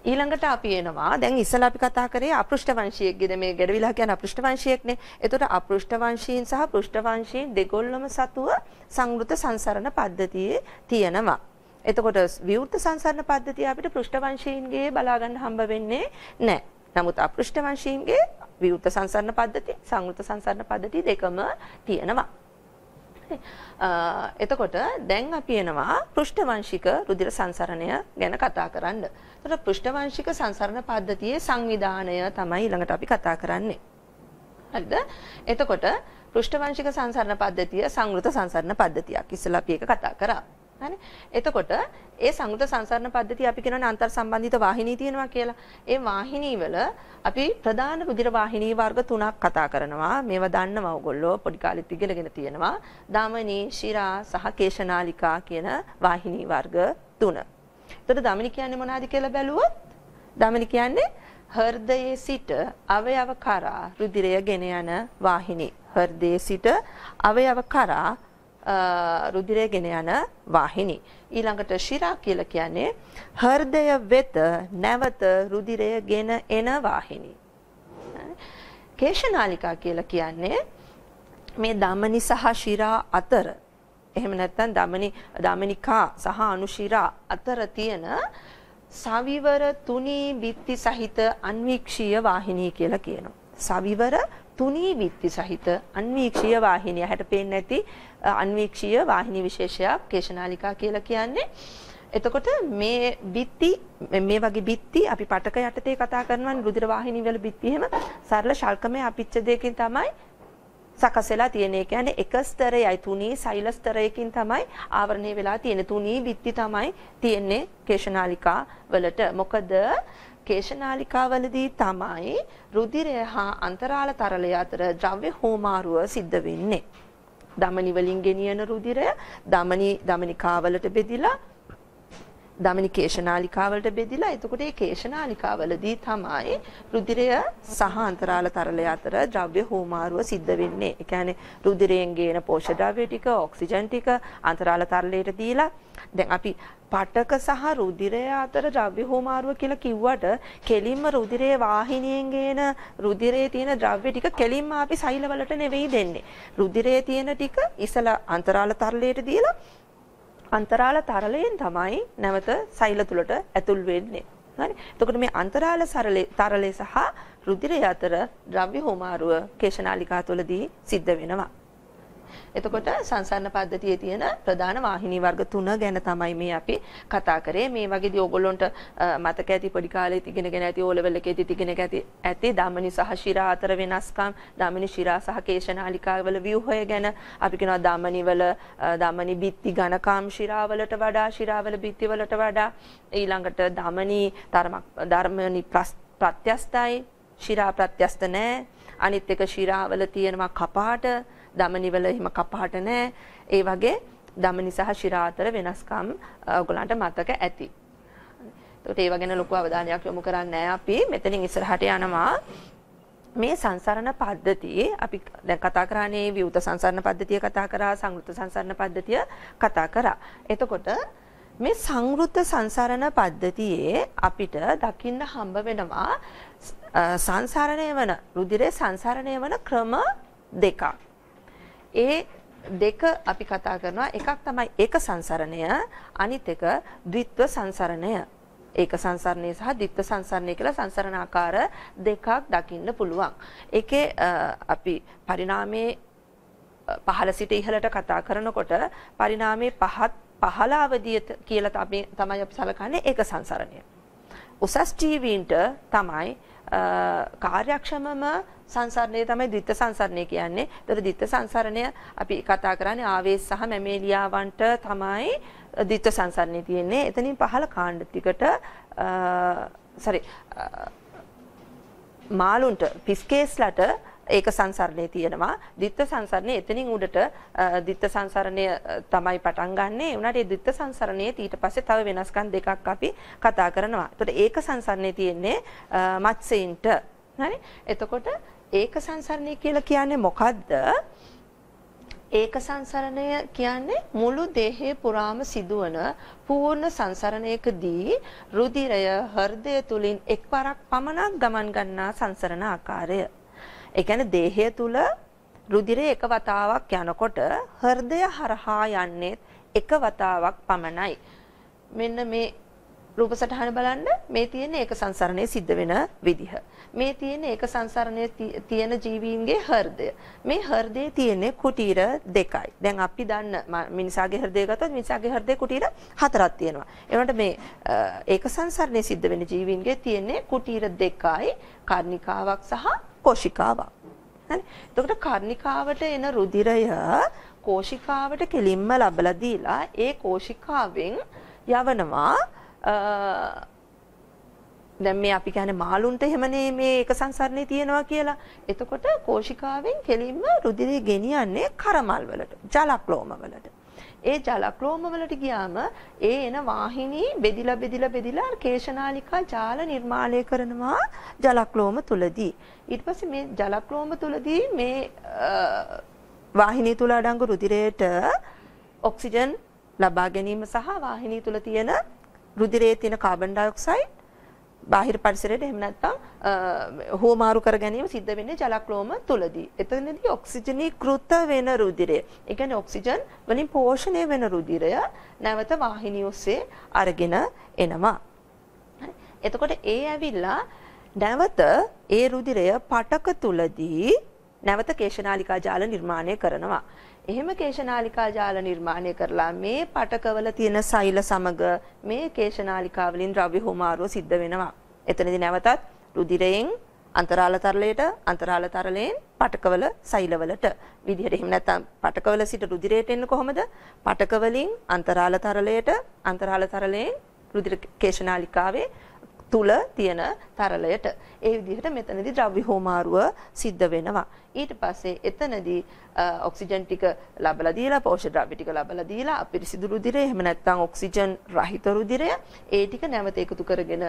ඊළඟට අපි එනවා දැන් ඉස්සලා අපි කතා කරේ අපෘෂ්ඨ වංශියෙක්ගේද මේ ගැඩවිලා කියන අපෘෂ්ඨ වංශියෙක්නේ. එතකොට අපෘෂ්ඨ වංශීන් සහ පෘෂ්ඨ වංශීන් දෙගොල්ලම සතුව සංවෘත සංසරණ පද්ධතියේ තියෙනවා. එතකොට විවෘත සංසරණ පද්ධතිය අපිට පෘෂ්ඨ වංශීන්ගේ බලා ගන්න හම්බ වෙන්නේ නැහැ. නමුත් අපෘෂ්ඨ වංශීන්ගේ විවෘත සංසරණ පද්ධතිය, සංවෘත සංසරණ පද්ධතිය දෙකම තියෙනවා. එතකොට දැන් අපි එනවා පෘෂ්ඨවංශික රුධිර සංසරණය ගැන කතා කරන්න. එතකොට පෘෂ්ඨවංශික සංසරණ පද්ධතියේ සංවිධානය තමයි ඊළඟට අපි කතා කරන්නේ. හරිද? එතකොට පෘෂ්ඨවංශික සංසරණ පද්ධතිය සංවෘත සංසරණ පද්ධතියක්. ඉස්සෙල්ලා අපි ඒක කතා කරා. හරි එතකොට ඒ සංගත සංසරණ පද්ධතිය අපි කියනවානේ අන්තර් සම්බන්ධිත වාහිනී තියෙනවා කියලා. ඒ වාහිනී වල අපි ප්‍රධාන රුධිර වාහිනී වර්ග තුනක් කතා කරනවා. මේවා දන්නවා ඔයගොල්ලෝ පොඩි කාලෙත් ඉගෙනගෙන තියෙනවා. ධමනී, ශිරා සහ කේශනාලිකා කියන වාහිනී වර්ග තුන. එතකොට ධමනි කියන්නේ මොනවද කියලා බැලුවොත් ධමනි කියන්නේ හෘදයේ සිට අවයව කරා රුධිරය ගෙන යන වාහිනී. හෘදයේ සිට අවයව කරා රුධිරය ගෙන යන වාහිනී. ඊළඟට ශිරා කියලා කියන්නේ හෘදය වෙත නැවත රුධිරය ගෙන එන වාහිනී. කේශනාලිකා කියලා කියන්නේ මේ ධමනි සහ ශිරා අතර එහෙම නැත්නම් ධමනි ධමනිකා සහ අනුශිරා අතර තියෙන සවිවර තුනී බිත්ති සහිත අන්වීක්ෂීය වාහිනී කියලා කියනවා. සවිවර තුනී බිත්ති සහිත අන්වීක්ෂීය වාහිනිය හැට පේන්නේ නැති අන්වීක්ෂීය වාහිනී විශේෂයක් කේශනාලිකා කියලා කියන්නේ. එතකොට මේ බිත්ති මේ වගේ බිත්ති අපි පටක යටතේ කතා කරනවා රුධිර වාහිනී වල බිත්ති එහෙම සරල ශල්කමේ අපිච්ඡදයකින් තමයි සකස් වෙලා තියෙන. ඒ කියන්නේ එක ස්තරයයි තුනී සෛල ස්තරයකින් තමයි ආවරණය වෙලා තියෙන. තුනී බිත්ති තමයි තියෙන්නේ කේශනාලිකා වලට. මොකද කේශනාලිකාවලදී තමයි රුධිරය හා අන්තරාල තරලය අතර ද්‍රව්‍ය හෝමාරුව සිද්ධ වෙන්නේ. දමනි වලින් ගෙනියන රුධිරය දමනි දමනිකාවලට බෙදිලා දමනි කේශනාලිකාවලට බෙදිලා එතකොට ඒ කේශනාලිකාවලදී තමයි රුධිරය සහ අන්තරාල තරලය අතර ද්‍රව්‍ය හුවමාරුව සිද්ධ වෙන්නේ. ඒ කියන්නේ රුධිරයෙන් ගේන පෝෂක ද්‍රව්‍ය ටික, ඔක්සිජන් ටික අන්තරාල තරලයට දීලා දැන් අපි පටක සහ රුධිරය අතර ද්‍රව්‍ය හුවමාරුව කියලා කිව්වට කෙලින්ම රුධිරයේ වාහිනියෙන් ගේන රුධිරයේ තියෙන ද්‍රව්‍ය ටික කෙලින්ම අපි සෛලවලට නෙවෙයි දෙන්නේ. රුධිරයේ තියෙන ටික ඉසලා අන්තරාල තරලයට දීලා අන්තරාල තරලයෙන් තමයි නැවත සෛල තුලට ඇතුල් වෙන්නේ. හරි. එතකොට මේ අන්තරාල තරලේ සහ රුධිරය අතර ද්‍රව්‍ය හෝමාරුව කේශනාලිකා තුළදී සිද්ධ වෙනවා. එතකොට සංසරණ පද්ධතියේ තියෙන ප්‍රධාන වාහිනී වර්ග තුන ගැන තමයි මේ අපි කතා කරේ. මේ වගේදී ඕගොල්ලොන්ට මතක ඇති පොඩි කාලේ ඉගෙනගෙන ඇති ඕ ලෙවල් එකේදී ඉගෙන ඇති ඇති ධමනි සහ ශිරා අතර වෙනස්කම්, ධමනි ශිරා සහ කේශනාලිකාවල ව්‍යුහය ගැන අපි කියනවා ධමනි වල ධමනි බිත්ති ඝනකාම් ශිරාවලට වඩා ශිරාවල බිත්ති වලට වඩා ඊළඟට ධමනි ධර්මනි ප්‍රත්‍යස්තයි ශිරා ප්‍රත්‍යස්ත නැහැ. අනිත් එක ශිරාවල තියෙනවා කපාට දමනිවල එහෙම කපහට නැහැ. ඒ වගේ දමනි සහ ශිරා අතර වෙනස්කම් ඔයගලන්ට මතක ඇති. ඒකට ඒව ගැන ලොකු අවධානයක් යොමු කරන්නේ අපි. මෙතනින් ඉස්සරහට යනවා. මේ සංසරණ පද්ධතිය අපි දැන් කතා කරන්නේ විවුත සංසරණ පද්ධතිය කතා කරා සංවෘත සංසරණ පද්ධතිය කතා කරා. එතකොට මේ සංවෘත සංසරණ පද්ධතියේ අපිට දකින්න හම්බ වෙනවා සංසරණය වන රුධිරේ සංසරණය වන ක්‍රම දෙකක්. ඒ දෙක අපි කතා කරනවා. එකක් තමයි ඒක සංසරණය අනිත් එක ද්විත්ව සංසරණය. ඒක සංසරණය සහ ද්විත්ව සංසරණය කියලා සංසරණ ආකාර දෙකක් දකින්න පුළුවන්. ඒකේ අපි පරිණාමයේ පහළ සිට ඉහළට කතා කරනකොට පරිණාමයේ පහත් පහළ අවධිය කියලා අපි තමයි අපි සලකන්නේ ඒක සංසරණය. උසස් ජීවීන්ට තමයි කාර්යක්ෂමම සංසරණය තමයි ද්විත්ව සංසරණය කියන්නේ. ඒතර ද්විත්ව සංසරණය අපි කතා කරන්නේ ආවේශ සහ මැමේලියාවන්ට තමයි ද්විත්ව සංසරණය තියෙන්නේ. එතනින් පහළ කාණ්ඩ ටිකට sorry මාළුන්ට පිස්කේස්ලට ඒක සංසරණේ තියෙනවා. දිත්ත සංසරණේ එතනින් උඩට දිත්ත සංසරණය තමයි පටන් ගන්නෙ. ඒ උනාට ඒ දිත්ත සංසරණයේ ඊට පස්සේ තව වෙනස්කම් දෙකක් අපි කතා කරනවා. එතකොට ඒක සංසරණේ තියෙන්නේ මත්සෙයින්ට. හරි? එතකොට ඒක සංසරණය කියලා කියන්නේ මොකද්ද? ඒක සංසරණය කියන්නේ මුළු දේහය පුරාම සිදුවන පූර්ණ සංසරණයකදී රුධිරය හෘදය තුලින් එක්වරක් පමණක් ගමන් ගන්නා සංසරණ ආකාරය. ඒ කියන්නේ දේහය තුල රුධිරය එක වතාවක් යනකොට හෘදය හරහා යන්නේ එක වතාවක් පමණයි. මෙන්න මේ රූප සටහන බලන්න මේ තියෙන ඒක සංසරණය සිද්ධ වෙන විදිහ. මේ තියෙන ඒක සංසරණය තියෙන ජීවීන්ගේ හෘදය. මේ හෘදයේ තියෙන කුටීර දෙකයි. දැන් අපි දන්න මිනිසාගේ හෘදය ගත්තොත් මිනිසාගේ හෘදයේ කුටීර හතරක් තියෙනවා. ඒකට මේ ඒක සංසරණය සිද්ධ වෙන ජීවීන්ගේ තියෙන කුටීර දෙකයි කර්ණිකාවක් සහ කෝෂිකාවක්. හරි. එතකොට කර්ණිකාවට එන රුධිරය කෝෂිකාවට කෙලින්ම ලබලා දීලා ඒ කෝෂිකාවෙන් යවනවා දැන් මේ අපි කියන්නේ මාළුන්ට එහෙමනේ මේ එක සංසරණේ තියෙනවා කියලා. එතකොට කෝෂිකාවෙන් කෙලින්ම රුධිරය ගෙනියන්නේ කරමල් වලට, ජලක්ලෝම වලට. ඒ ජලක්ලෝම වලට ගියාම ඒ එන වාහිනී බෙදිලා බෙදිලා බෙදිලා කේශනාලිකා ජාල නිර්මාණය කරනවා ජලක්ලෝම තුලදී. ඊට පස්සේ මේ ජලක්ලෝම තුලදී මේ වාහිනී තුල අඩංගු රුධිරයට ඔක්සිජන් ලබා ගැනීම සහ වාහිනී තුල තියෙන රුධිරයේ තියෙන කාබන් ඩයොක්සයිඩ් බාහිර පරිසරයට එහෙම නැත්නම් හුවමාරු කර ගැනීම සිද්ධ වෙන්නේ ජලක්ලෝම තුලදී. එතනදී ඔක්සිජනීකృత වෙන රුධිරය. ඒ කියන්නේ ඔක්සිජන් වලින් පෝෂණය වෙන රුධිරය නැවත වාහිනිය ඔස්සේ අරගෙන එනවා. එතකොට ඒ ඇවිල්ලා නැවත ඒ රුධිරය පටක තුලදී නැවත කේශනාලිකා ජාල නිර්මාණය කරනවා. එහෙම කේශනාලිකා ජාල නිර්මාණය කරලා මේ පටකවල තියෙන සෛල සමග මේ කේශනාලිකා වලින් ද්‍රව්‍ය හුමාරුව සිද්ධ වෙනවා. එතනදී නැවතත් රුධිරයෙන් අන්තරාල තරලයට අන්තරාල තරලයෙන් පටකවල සෛලවලට විදිහට එහෙම නැත්නම් පටකවල සිට රුධිරයට එන්න කොහොමද? පටක වලින් අන්තරාල තරලයට අන්තරාල තරලයෙන් රුධිර කේශනාලිකාවේ තුල තියෙන තරලයට. ඒ විදිහට මෙතනදී ද්‍රව්‍ය හෝමාරුව සිද්ධ වෙනවා. ඊට පස්සේ එතනදී ඔක්සිජන් ටික ලබලා දීලා පෝෂ්‍ය ද්‍රව්‍ය ටික ලබලා දීලා අපිරිසිදු රුධිරය එහෙම නැත්නම් ඔක්සිජන් රහිත රුධිරය ඒ ටික නැවත එකතු කරගෙන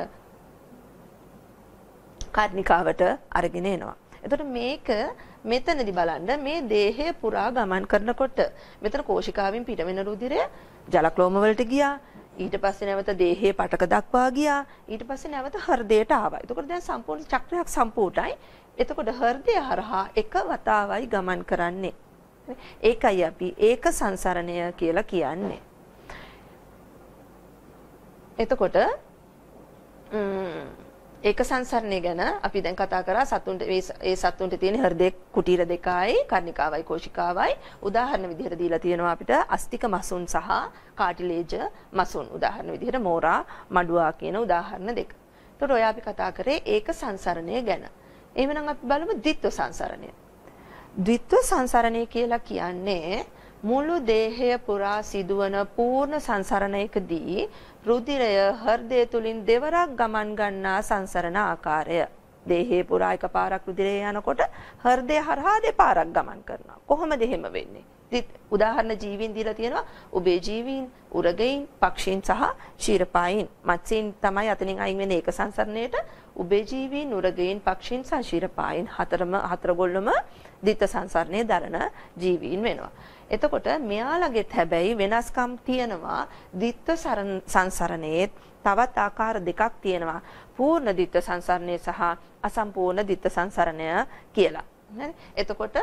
කාර්නිකාවට අරගෙන එනවා. එතකොට මේක මෙතනදි බලන්න මේ දේහය පුරා ගමන් කරනකොට මෙතන කෝෂිකාවෙන් පිට වෙන රුධිරය ජලක්ලෝම වලට ගියා ඊට පස්සේ නැවත දේහයේ පටක දක්වා ගියා ඊට පස්සේ නැවත හෘදයට ආවා. එතකොට දැන් සම්පූර්ණ චක්‍රයක් සම්පූර්ණයි. එතකොට හෘදය හරහා එක වතාවයි ගමන් කරන්නේ. ඒකයි අපි ඒක සංසරණය කියලා කියන්නේ. එතකොට ඒක සංසරණය ගැන අපි දැන් කතා කරා සතුන්ට ඒ සතුන්ට තියෙන හෘදේ කුටීර දෙකයි කර්ණිකාවයි කෝෂිකාවයි උදාහරණ විදිහට දීලා තියෙනවා අපිට අස්තික මසුන් සහ කාටිලේජ මසුන් උදාහරණ විදිහට මෝරා මඩුවා කියන උදාහරණ දෙක. එතකොට ඔය අපි කතා කරේ ඒක සංසරණය ගැන. එහෙනම් අපි බලමු ද්විත්ව සංසරණය. ද්විත්ව සංසරණය කියලා කියන්නේ මුළු දේහය පුරා සිදුවන පූර්ණ සංසරණයකදී රුධිරය හෘදය තුලින් දෙවරක් ගමන් ගන්නා සංසරණ ආකාරය. දේහේ පුරා එකපාරක් රුධිරය යනකොට හෘදය හරහා දෙපාරක් ගමන් කරනවා. කොහොමද එහෙම වෙන්නේ? උදාහරණ ජීවීන් දීලා තියෙනවා ඔබේ ජීවීන් උරගයින් පක්ෂීන් සහ ශීරපායින් මත්ස්‍යීන් තමයි අතනින් අයින් වෙන ඒක සංසරණයට උබේ ජීවීන් උරගයින් පක්ෂීන් සහ ශීරපායින් හතරම හතර ගොල්ලම දිත්ත සංසරණය දරන ජීවීන් වෙනවා එතකොට මෙයාලගෙත් හැබැයි වෙනස්කම් තියෙනවා දිත්ත සංසරණයේ තවත් ආකාර දෙකක් තියෙනවා. පූර්ණ දිත්ත සංසරණය සහ අසම්පූර්ණ දිත්ත සංසරණය කියලා. එතකොට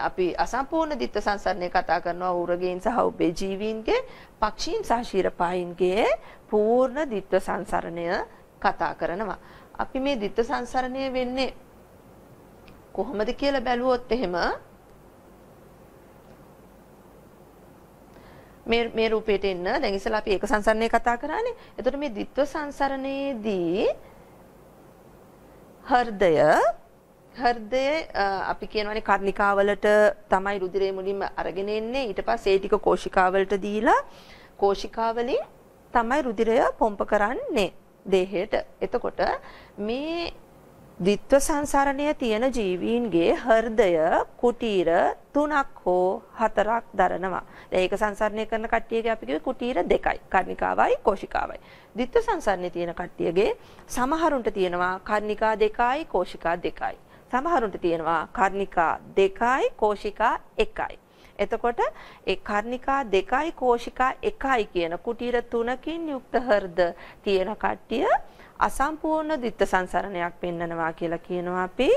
අපි අසම්පූර්ණ දිත්ත සංසරණය කතා කරනවා උරගීන් සහ ඔබේ ජීවීන්ගේ පක්ෂීන් සහ ශීරපායින්ගේ පූර්ණ දිත්ත සංසරණය කතා කරනවා. අපි මේ දිත්ත සංසරණය වෙන්නේ කොහොමද කියලා බැලුවොත් එහෙම මේ මේ රූපයට එන්න දැන් ඉස්සලා අපි ඒක සංසරණය කතා කරානේ. එතකොට මේ ditth සංසරණයේදී හෘදය හෘදය අපි කියනවානේ කර්ණිකාවලට තමයි රුධිරය මුලින්ම අරගෙන එන්නේ. ඊට පස්සේ ඒ ටික කෝෂිකාවලට දීලා කෝෂිකාවලින් තමයි රුධිරය පොම්ප කරන්නේ දේහයට. එතකොට මේ දිත්ව සංසරණය තියෙන ජීවීන්ගේ හෘදය කුටීර තුනක් හෝ හතරක් දරනවා. ඒක සංසරණය කරන කට්ටියගේ අපි කිව්වේ කුටීර දෙකයි. කර්ණිකාවයි කෝෂිකාවයි. දිත්ව සංසරණය තියෙන කට්ටියගේ සමහරුන්ට තියෙනවා කර්ණිකා දෙකයි කෝෂිකා දෙකයි. සමහරුන්ට තියෙනවා කර්ණිකා දෙකයි කෝෂිකා එකයි. එතකොට ඒ කර්ණිකා දෙකයි කෝෂිකා එකයි කියන කුටීර තුනකින් යුක්ත හෘද තියෙන කට්ටිය අසම්පූර්ණ දිත්ත සංසරණයක් පෙන්නනවා කියලා කියනවා අපි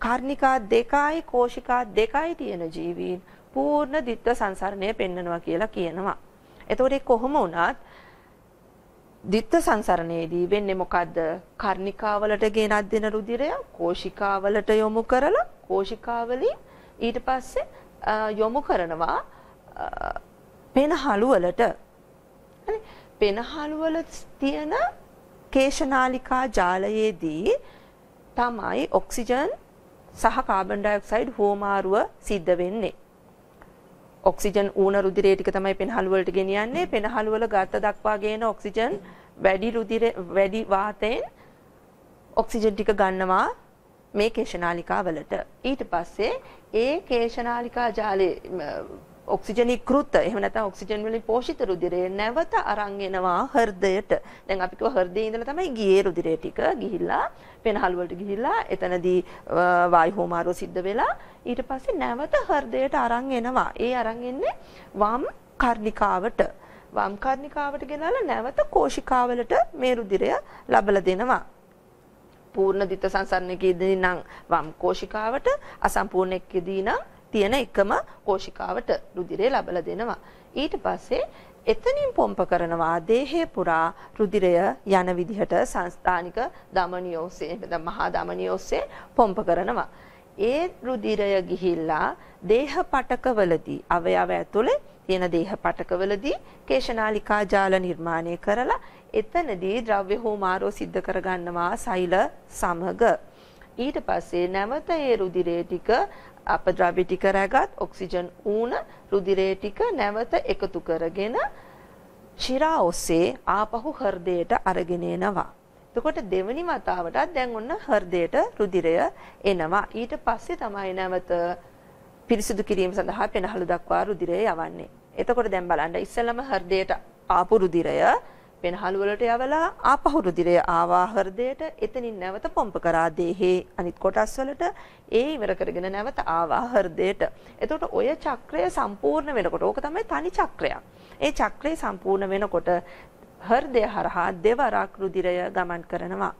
කර්ණිකා දෙකයි කෝෂිකා දෙකයි තියෙන ජීවීන් පූර්ණ දිත්ත සංසරණය පෙන්නනවා කියලා කියනවා. එතකොට කොහොම වුණත් දිත්ත සංසරණයේදී වෙන්නේ මොකද්ද? කර්ණිකාවලට ගෙනත් දෙන රුධිරය කෝෂිකාවලට යොමු කරලා කෝෂිකාවලින් ඊට පස්සේ යොමු කරනවා පෙනහළු වලට. පෙනහළු වල තියෙන කේශනාලිකා ජාලයේදී තමයි ඔක්සිජන් සහ කාබන් ඩයොක්සයිඩ් හුවමාරුව සිද්ධ වෙන්නේ. ඔක්සිජන් ඌණ රුධිරය ටික තමයි පෙනහළු වලට ගෙනියන්නේ. පෙනහළු වල ගත දක්වා ගේන ඔක්සිජන් වැඩි රුධිර වැඩි වාතයෙන් ඔක්සිජන් ටික ගන්නවා මේ කේශනාලිකා වලට. ඊට පස්සේ ඒ කේශනාලිකා ජාලයේ ඔක්සිජනීකృత එහෙම නැත්නම් ඔක්සිජන් වලින් පෝෂිත රුධිරය නැවත අරන් එනවා හෘදයට. දැන් අපි කිව්වා හෘදයේ ඉඳලා තමයි ගියේ රුධිරය ටික ගිහිල්ලා පෙනහළු වලට ගිහිල්ලා එතනදී වායු හෝමාරුව සිද්ධ වෙලා ඊට පස්සේ නැවත හෘදයට අරන් එනවා. ඒ අරන් එන්නේ වම් කර්ණිකාවට. වම් කර්ණිකාවට ගෙනල්ලා නැවත කෝෂිකාවලට මේ රුධිරය ලබලා දෙනවා. පූර්ණ දිත්ත සංසරණකයේදී නම් වම් කෝෂිකාවට අසම්පූර්ණකයේදී නම් තියෙන එකම කෝෂිකාවට රුධිරය ලබලා දෙනවා. ඊට පස්සේ එතනින් පොම්ප කරනවා දේහය පුරා රුධිරය යන විදිහට සංස්ථානික ධමනිය ඔස්සේ නැත්නම් මහා ධමනිය ඔස්සේ පොම්ප කරනවා. ඒ රුධිරය ගිහිල්ලා දේහ පටකවලදී අවයව ඇතුලේ තියෙන දේහ පටකවලදී කේශනාලිකා ජාල නිර්මාණය කරලා එතනදී ද්‍රව්‍ය හෝමාරෝ සිද්ධ කරගන්නවා සෛල සමග ඊට පස්සේ නැවත ඒ රුධිරය ටික අපද්‍රව්‍ය ටික රැගත් ඔක්සිජන් ඌන රුධිරය ටික නැවත එකතු කරගෙන ශිරා ඔස්සේ ආපහු හෘදයට අරගෙන එනවා. එතකොට දෙවෙනි වතාවටත් දැන් ඔන්න හෘදයට රුධිරය එනවා. ඊට පස්සේ තමයි නැවත පිරිසිදු කිරීම සඳහා පෙනහළු දක්වා රුධිරය යවන්නේ. එතකොට දැන් බලන්න ඉස්සෙල්ලම හෘදයට ආපු රුධිරය පෙනහළු වලට යවලා ආපහු රුධිරය ආවා හෘදයට එතනින් නැවත පොම්ප කරා දේහේ අනිත් කොටස් වලට ඒ ඉවර කරගෙන නැවත ආවා හෘදයට. එතකොට ඔය චක්‍රය සම්පූර්ණ වෙනකොට ඕක තමයි තනි චක්‍රයක්. ඒ චක්‍රය සම්පූර්ණ වෙනකොට හෘදය හරහා දෙවරක් රුධිරය ගමන් කරනවා.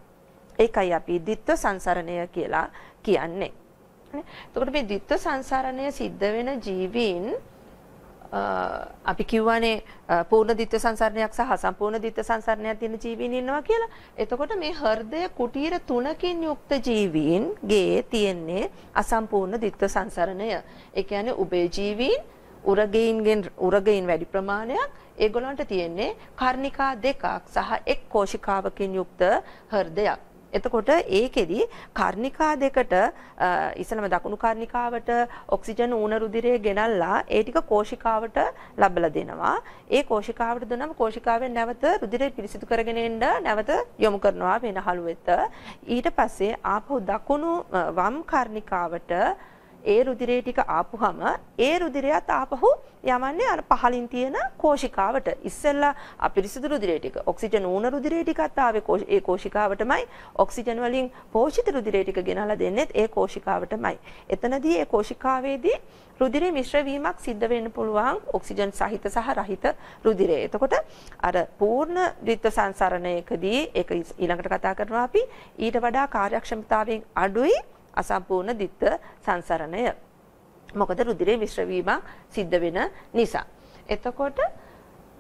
ඒකයි අපි ditth සංසරණය කියලා කියන්නේ. එතකොට මේ ditth සංසරණය සිද්ධ වෙන ජීවීන් අපි කිව්වනේ පූර්ණ ditth සංසරණයක් සහ අසම්පූර්ණ ditth සංසරණයක් තියෙන ජීවීන් ඉන්නවා කියලා. එතකොට මේ හෘදය කුටීර තුනකින් යුක්ත ජීවීන්ගේ තියෙන්නේ අසම්පූර්ණ ditth සංසරණය. ඒ කියන්නේ උභය ජීවීන් උරගයින්ගෙන් උරගයින් වැඩි ප්‍රමාණයක් ඒගොල්ලන්ට තියෙන්නේ කර්ණිකා දෙකක් සහ එක් කෝෂිකාවකින් යුක්ත හෘදයක්. එතකොට ඒකෙදි කර්ණිකා දෙකට ඉස්සලම දකුණු කර්ණිකාවට ඔක්සිජන් ඌන රුධිරය ගෙනල්ලා ඒ ටික කෝෂිකාවට ලබලා දෙනවා. ඒ කෝෂිකාවට දුන්නම කෝෂිකාවෙන් නැවත රුධිරය පිරිසිදු කරගෙන එන්න නැවත යොමු කරනවා වෙනහළු වෙත. ඊට පස්සේ ආපහු දකුණු වම් කර්ණිකාවට ඒ රුධිරය ටික ආපුහම ඒ රුධිරයත් ආපහු යවන්නේ අර පහලින් තියෙන කෝෂිකාවට. ඉස්සෙල්ලා අපිරිසිදු රුධිරය ටික ඔක්සිජන් ඌන රුධිරය ටිකත් ආවේ ඒ කෝෂිකාවටමයි. ඔක්සිජන් වලින් පෝෂිත රුධිරය ටික ගෙනලා දෙන්නේත් ඒ කෝෂිකාවටමයි. එතනදී ඒ කෝෂිකාවේදී රුධිරේ මිශ්‍ර වීමක් සිද්ධ වෙන්න පුළුවන් ඔක්සිජන් සහිත සහ රහිත රුධිරය. එතකොට අර පූර්ණ ද්විත්ව සංසරණයකදී ඒක ඊළඟට කතා කරනවා අපි ඊට වඩා කාර්යක්ෂමතාවයෙන් අඩුයි අසම්පූර්ණ දිත්ත සංසරණය. මොකද රුධිරේ මිශ්‍ර වීමක් සිද්ධ වෙන නිසා. එතකොට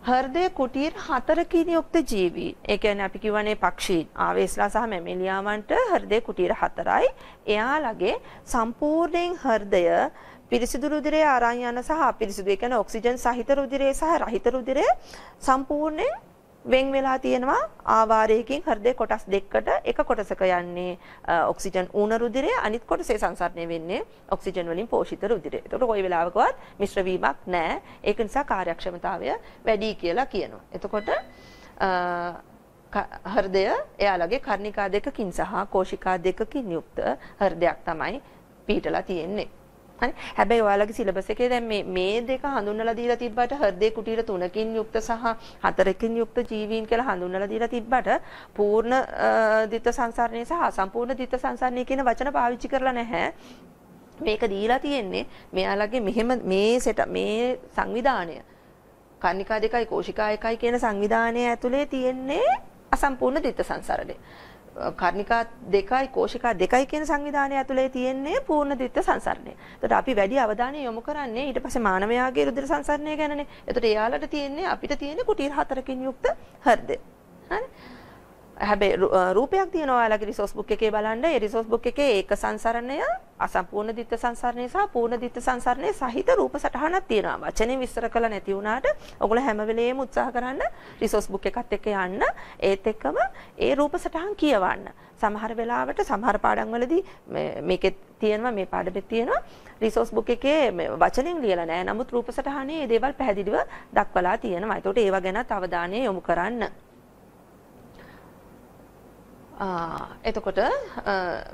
හෘදය කුටීර හතරකින් යුක්ත ජීවීන්. ඒ කියන්නේ අපි කියවනේ පක්ෂීන්, ආවේස්ලා සහ මැමෙලියාවන්ට හෘදය කුටීර හතරයි. එයාලගේ සම්පූර්ණයෙන් හෘදය පිරිසිදු රුධිරය අරන් යන සහ අපිරිසිදු ඒ කියන්නේ ඔක්සිජන් සහිත රුධිරය සහ රහිත රුධිරය සම්පූර්ණයෙන් වෙන් වෙලා තියෙනවා ආවාරයකින් හෘදේ කොටස් දෙකකට එක කොටසක යන්නේ ඔක්සිජන් ඌන රුධිරය අනිත් කොටසේ සංසරණය වෙන්නේ ඔක්සිජන් වලින් පෝෂිත රුධිරය. ඒකට කොයි වෙලාවකවත් මිශ්‍ර වීමක් නැහැ. ඒක නිසා කාර්යක්ෂමතාවය වැඩි කියලා කියනවා. එතකොට හෘදය එයාලගේ කර්ණිකා දෙකකින් සහ කෝෂිකා දෙකකින් යුක්ත හෘදයක් තමයි පිහිටලා තියෙන්නේ. හරි? හැබැයි ඔයාලගේ සිලබස් එකේ දැන් මේ මේ දෙක හඳුන්වලා දීලා තිබ්බට හෘදේ කුටීර තුනකින් යුක්ත සහ හතරකින් යුක්ත ජීවීන් කියලා හඳුන්වලා දීලා තිබ්බට පූර්ණ ditth සංසරණය සහ අසම්පූර්ණ ditth සංසරණය කියන වචන පාවිච්චි කරලා නැහැ. මේක දීලා තියෙන්නේ මෙයාලගේ මෙහෙම මේ සෙට මේ සංවිධානය. කන්නිකා දෙකයි කෝෂිකා එකයි කියන සංවිධානය ඇතුලේ තියෙන්නේ අසම්පූර්ණ ditth සංසරණය. කර්ණිකා දෙකයි කෝෂිකා දෙකයි කියන සංවිධානය ඇතුලේ තියෙන්නේ පූර්ණ ද්විත්ව සංසරණය. එතකොට අපි වැඩි අවධානය යොමු කරන්නේ ඊට පස්සේ මානවයාගේ රුධිර සංසරණය ගැනනේ. එතකොට එයාලට තියෙන්නේ අපිට තියෙන්නේ කුටීර හතරකින් යුක්ත හෘදය. හරි? හැබැයි රූපයක් තියෙනවා ඔයාලගේ රිසෝස් බුක් එකේ බලන්න. ඒ රිසෝස් බුක් එකේ ඒක සංසරණය අසම්පූර්ණ දිත්ත සංසරණය සහ පූර්ණ දිත්ත සංසරණය සහිත රූප සටහනක් තියෙනවා. වචනේ විස්තර කළ නැති වුණාට ඔයගොල්ලෝ හැම වෙලේම උත්සාහ කරන්න රිසෝස් බුක් එකත් එක්ක යන්න. ඒත් එක්කම ඒ රූප සටහන් කියවන්න. සමහර වෙලාවට සමහර පාඩම්වලදී මේකේ තියෙනවා මේ පාඩමේ තියෙනවා. රිසෝස් බුක් එකේ වචනෙන් ලියලා නැහැ නමුත් රූප සටහනේ මේ දේවල් පැහැදිලිව දක්වලා තියෙනවා. ඒකට ඒව ගැනත් අවධානය යොමු කරන්න. එතකොට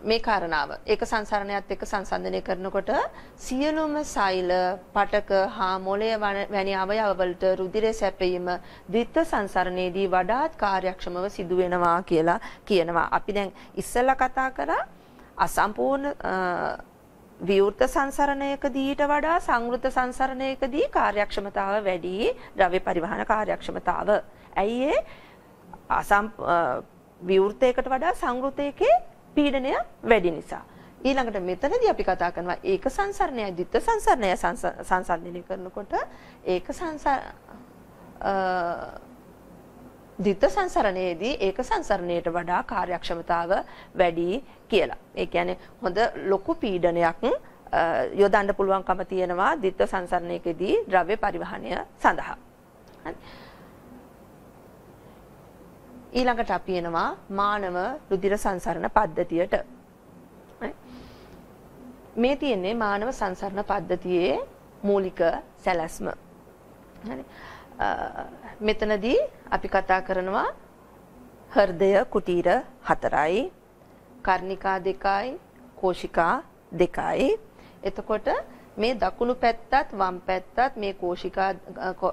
මේ කාරණාව ඒක සංසරණයත් එක්ක සංසන්දනය කරනකොට සියලුම සෛල, පටක හා මොළය වැනි අවයවවලට රුධිරය සැපයීම ද්විත්ව සංසරණයේදී වඩාත් කාර්යක්ෂමව සිදු වෙනවා කියලා කියනවා. අපි දැන් ඉස්සෙල්ලා කතා කරා අසම්පූර්ණ විවෘත සංසරණයකදී ඊට වඩා සංවෘත සංසරණයකදී කාර්යක්ෂමතාව වැඩි ද්‍රව්‍ය පරිවහන කාර්යක්ෂමතාව. ඇයි ඒ අසම් විවෘතයකට වඩා සංවෘතයකේ පීඩනය වැඩි නිසා. ඊළඟට මෙතනදී අපි කතා කරනවා ඒක සංසරණයයි ද්විත්ව සංසරණය සංසන්දනය කරනකොට ඒක සංසර ද්විත්ව සංසරණයේදී ඒක සංසරණයට වඩා කාර්යක්ෂමතාව වැඩි කියලා. ඒ කියන්නේ හොඳ ලොකු පීඩනයක් යොදන්න පුළුවන්කම තියෙනවා ද්විත්ව සංසරණයකදී ද්‍රව්‍ය පරිවහනය සඳහා. හරි. ඊළඟට අපි එනවා මානව රුධිර සංසරණ පද්ධතියට. මේ තියෙන්නේ මානව සංසරණ පද්ධතියේ මූලික සැලැස්ම. හරි. මෙතනදී අපි කතා කරනවා හෘදය කුටීර 4යි. කර්ණිකා 2යි, කෝෂිකා 2යි. එතකොට මේ දකුණු පැත්තත් වම් පැත්තත් මේ කෝෂිකා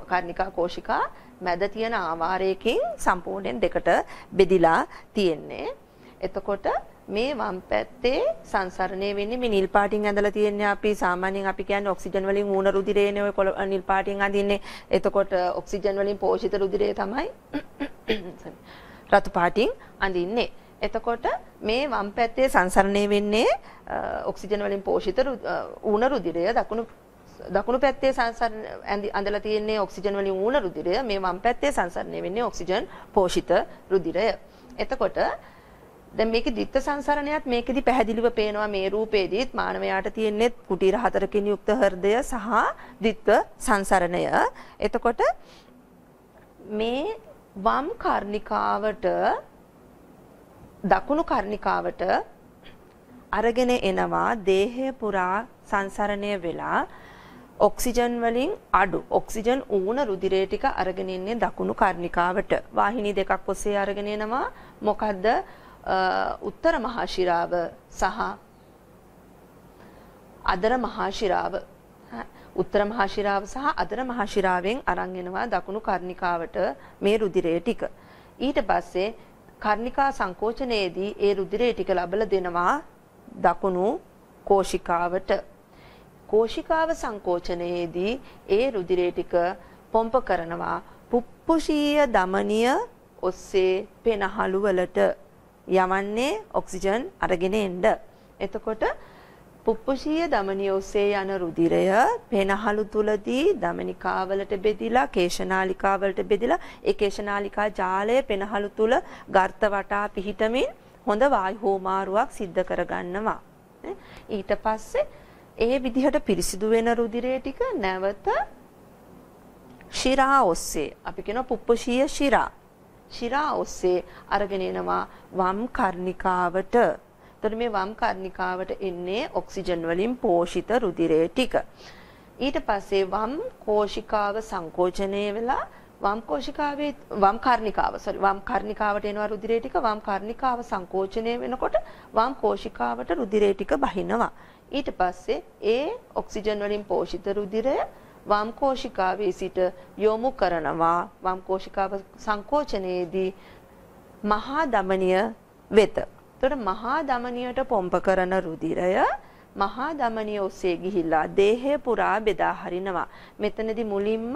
කර්ණිකා කෝෂිකා මැද තියෙන ආවාරයකින් සම්පූර්ණයෙන් දෙකට බෙදිලා තියෙන්නේ. එතකොට මේ වම් පැත්තේ සංසරණය වෙන්නේ මේ නිල් පාටින් ඇඳලා තියෙන්නේ අපි සාමාන්‍යයෙන් අපි කියන්නේ ඔක්සිජන් වලින් ඌණ රුධිරේනේ ඔය නිල් පාටින් අඳින්නේ. එතකොට ඔක්සිජන් වලින් පෝෂිත රුධිරය තමයි රතු පාටින් අඳින්නේ. එතකොට මේ වම් පැත්තේ සංසරණය වෙන්නේ ඔක්සිජන් වලින් පෝෂිත ඌණ රුධිරය දකුණු දකුණු පැත්තේ සංසරණ ඇඳලා තියෙන්නේ ඔක්සිජන් වලින් ඌණ රුධිරය මේ වම් පැත්තේ සංසරණය වෙන්නේ ඔක්සිජන් පෝෂිත රුධිරය. එතකොට දැන් මේකේ ditth සංසරණයත් මේකෙදි පැහැදිලිව පේනවා මේ රූපේදීත් මානවයාට තියෙන්නේ කුටීර හතරකින් යුක්ත හෘදය සහ ditth සංසරණය. එතකොට මේ වම් කර්ණිකාවට දකුණු කර්ණිකාවට අරගෙන එනවා දේහය පුරා සංසරණය වෙලා ඔක්සිජන් වලින් අඩු ඔක්සිජන් ඌණ රුධිරය ටික අරගෙන ඉන්නේ දකුණු කර්ණිකාවට වාහිනී දෙකක් ඔස්සේ අරගෙන එනවා මොකද්ද උත්තර මහා ශිරාව සහ අදර මහා ශිරාව උත්තර මහා ශිරාව සහ අදර මහා ශිරාවෙන් අරන් එනවා දකුණු කර්ණිකාවට මේ රුධිරය ටික. ඊට පස්සේ කර්ණිකා සංකෝචනයේදී ඒ රුධිරය ටික ලබලා දෙනවා දකුණු කෝෂිකාවට. කෝෂිකාව සංකෝචනයේදී ඒ රුධිරය ටික පොම්ප කරනවා පුප්පුෂීය දමනිය ඔස්සේ පෙනහළු වලට යවන්නේ ඔක්සිජන් අරගෙන එන්න. එතකොට පුප්පුෂීය දමනිය ඔස්සේ යන රුධිරය පෙනහළු තුලදී දමනිකාවලට බෙදිලා කේශනාලිකාවලට බෙදිලා ඒ කේශනාලිකා ජාලය පෙනහළු තුල ගර්ත වටා පිහිටමින් හොඳ වායු හෝමාරුවක් සිද්ධ කරගන්නවා. ඊට පස්සේ ඒ විදිහට පිරිසිදු වෙන රුධිරය ටික නැවත ශිරා ඔස්සේ අපි කියන පුප්පුෂීය ශිරා ශිරා ඔස්සේ අරගෙන එනවා වම් කර්ණිකාවට. එතකොට මේ වම් කර්ණිකාවට එන්නේ ඔක්සිජන් වලින් පෝෂිත රුධිරය ටික. ඊට පස්සේ වම් කෝෂිකාව සංකෝචනය වෙලා වම් කෝෂිකාවේ වම් කර්ණිකාව සෝරි වම් කර්ණිකාවට එනවා රුධිරය ටික වම් කර්ණිකාව සංකෝචනය වෙනකොට වම් කෝෂිකාවට රුධිරය ටික බහිනවා. ඊට පස්සේ ඒ ඔක්සිජන් වලින් පෝෂිත රුධිරය වම් කෝෂිකාවේ සිට යොමු කරනවා වම් කෝෂිකාව සංකෝචනයේදී මහා දමනිය වෙත. එතකොට මහා දමනියට පොම්ප කරන රුධිරය මහා දමනිය ඔස්සේ ගිහිල්ලා දේහය පුරා බෙදා හරිනවා. මෙතනදී මුලින්ම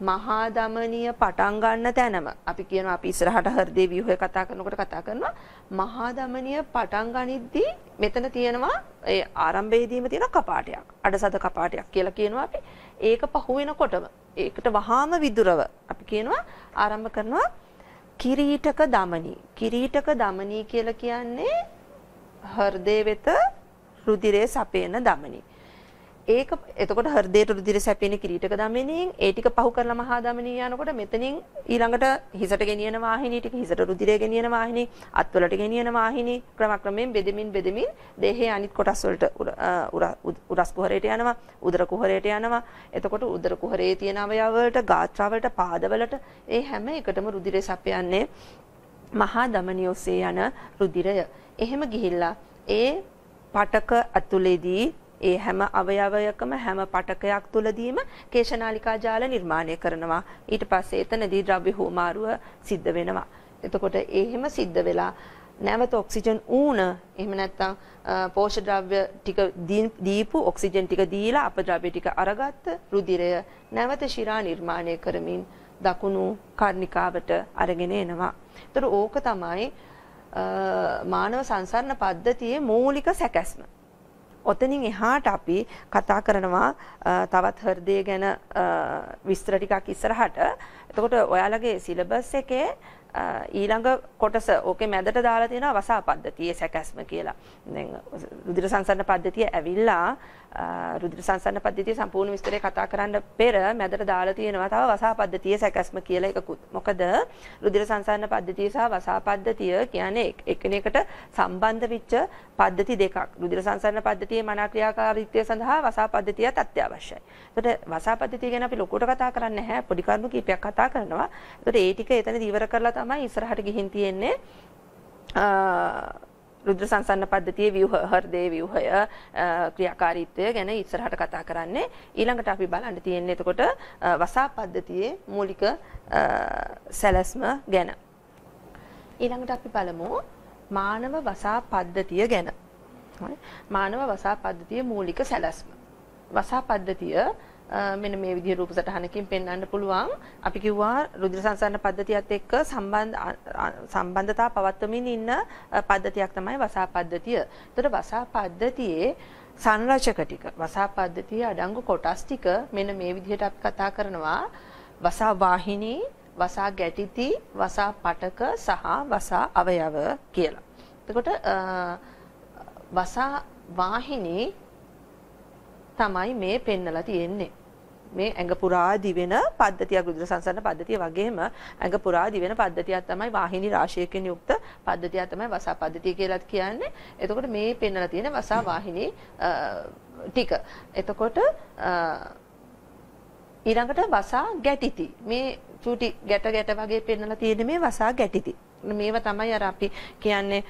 මහා දමනිය පටන් ගන්න තැනම අපි කියනවා අපි ඉස්සරහට හෘදේ ව්‍යුහය කතා කරනකොට කතා කරනවා මහා දමනිය පටන් ගනිද්දී මෙතන තියෙනවා ඒ ආරම්භයේදීම තියෙන කපාටයක්. අඩසද කපාටයක් කියලා කියනවා අපි. ඒක පහු වෙනකොටම. ඒකට වහාම විදුරව අපි කියනවා ආරම්භ කරනවා කිරීටක දමනී කිරීටක දමනී කියලා කියන්නේ හෘදේ වෙත රුධිරය සපයන දමනී ඒක එතකොට හෘදයට රුධිර සැපෙන කිරීටක දමනින් ඒ ටික පහු කරලා මහා දමනිය යනකොට මෙතනින් ඊළඟට හිසට ගෙනියන වාහිනී ටික හිසට රුධිරය ගෙනියන වාහිනී අත්වලට ගෙනියන වාහිනී ක්‍රමක්‍රමයෙන් බෙදෙමින් බෙදෙමින් දේහයේ අනිත් කොටස් වලට උරස් කුහරයට යනවා උදර කුහරයට යනවා. එතකොට උදර කුහරයේ තියෙන අවයව වලට ගාත්‍රා වලට පාදවලට ඒ හැම එකටම රුධිරය සපයන්නේ මහා දමනිය ඔස්සේ යන රුධිරය. එහෙම ගිහිල්ලා ඒ පටක ඇතුලේදී ඒ හැම අවයවයකම හැම පටකයක් තුලදීම කේශනාලිකා ජාල නිර්මාණය කරනවා. ඊට පස්සේ එතනදී ද්‍රව්‍ය හුමාරුව සිද්ධ වෙනවා. එතකොට එහෙම සිද්ධ වෙලා නැවත ඔක්සිජන් ඌන එහෙම නැත්නම් පෝෂක ද්‍රව්‍ය ටික දීපු ඔක්සිජන් ටික දීලා අපද්‍රව්‍ය ටික අරගත්ත රුධිරය නැවත ශිරා නිර්මාණය කරමින් දකුණු කර්ණිකාවට අරගෙන එනවා. ඒතර ඕක තමයි මානව සංසරණ පද්ධතියේ මූලික සැකැස්ම. ඔතනින් එහාට අපි කතා කරනවා තවත් හෘදය ගැන විස්තර ටිකක් ඉස්සරහට. එතකොට ඔයාලගේ සිලබස් එකේ ඊළඟ කොටස ඕකේ මැදට දාලා තියෙනවා වසා පද්ධතියේ සැකැස්ම කියලා. දැන් රුධිර සංසරණ පද්ධතිය ඇවිල්ලා රුධිර සංසරණ පද්ධතිය සම්පූර්ණ විස්තරය කතා කරන්න පෙර මැදට දාලා තියෙනවා තව වසා පද්ධතියේ සැකැස්ම කියලා එකකුත්. මොකද රුධිර සංසරණ පද්ධතිය සහ වසා පද්ධතිය කියන්නේ එකිනෙකට සම්බන්ධ වෙච්ච පද්ධති දෙකක්. රුධිර සංසරණ පද්ධතියේ මනා ක්‍රියාකාරීත්වය සඳහා වසා පද්ධතියත් අත්‍යවශ්‍යයි. එතකොට වසා පද්ධතිය ගැන අපි ලොකුට කතා කරන්නේ නැහැ. පොඩි කරුණු කීපයක් කතා කරනවා. එතකොට ඒ ටික එතනදී ඉවර කරලා තමයි ඉස්සරහට ගිහින් තියෙන්නේ රුද්‍ර සංසන්න පද්ධතියේ ව්‍යුහ හෘදේ ව්‍යුහය ක්‍රියාකාරීත්වය ගැන ඉස්සරහට කතා කරන්නේ. ඊළඟට අපි බලන්න තියෙන්නේ එතකොට වසා පද්ධතියේ මූලික සැලැස්ම ගැන. ඊළඟට අපි බලමු මානව වසා පද්ධතිය ගැන. මානව වසා පද්ධතියේ මූලික සැලැස්ම. වසා පද්ධතිය මෙන්න මේ විදිහේ රූප සටහනකින් පෙන්වන්න පුළුවන්. අපි කිව්වා රුධිර සංසරණ පද්ධතියත් එක්ක සම්බන්ධ සම්බන්ධතා පවත්වමින් ඉන්න පද්ධතියක් තමයි වසා පද්ධතිය. එතකොට වසා පද්ධතියේ සංරචක ටික වසා පද්ධතියේ අඩංගු කොටස් ටික මෙන්න මේ විදිහට අපි කතා කරනවා. වසා වාහිනී, වසා ගැටිති, වසා පටක සහ වසා අවයව කියලා. එතකොට වසා වාහිනී තමයි මේ පෙන්නලා තියෙන්නේ. මේ ඇඟ පුරා දිවෙන පද්ධතියක් රුධිර සංසරණ පද්ධතිය වගේම ඇඟ පුරා දිවෙන පද්ධතියක් තමයි වාහිනී රාශියකින් යුක්ත පද්ධතියක් තමයි වසා පද්ධතිය කියලාත් කියන්නේ. එතකොට මේ පෙන්වලා තියෙන වසා වාහිනී ටික. එතකොට ඊළඟට වසා ගැටිති. මේ චූටි ගැට ගැට වගේ පෙන්වලා තියෙන මේ වසා ගැටිති. මේව තමයි අර අපි කියන්නේ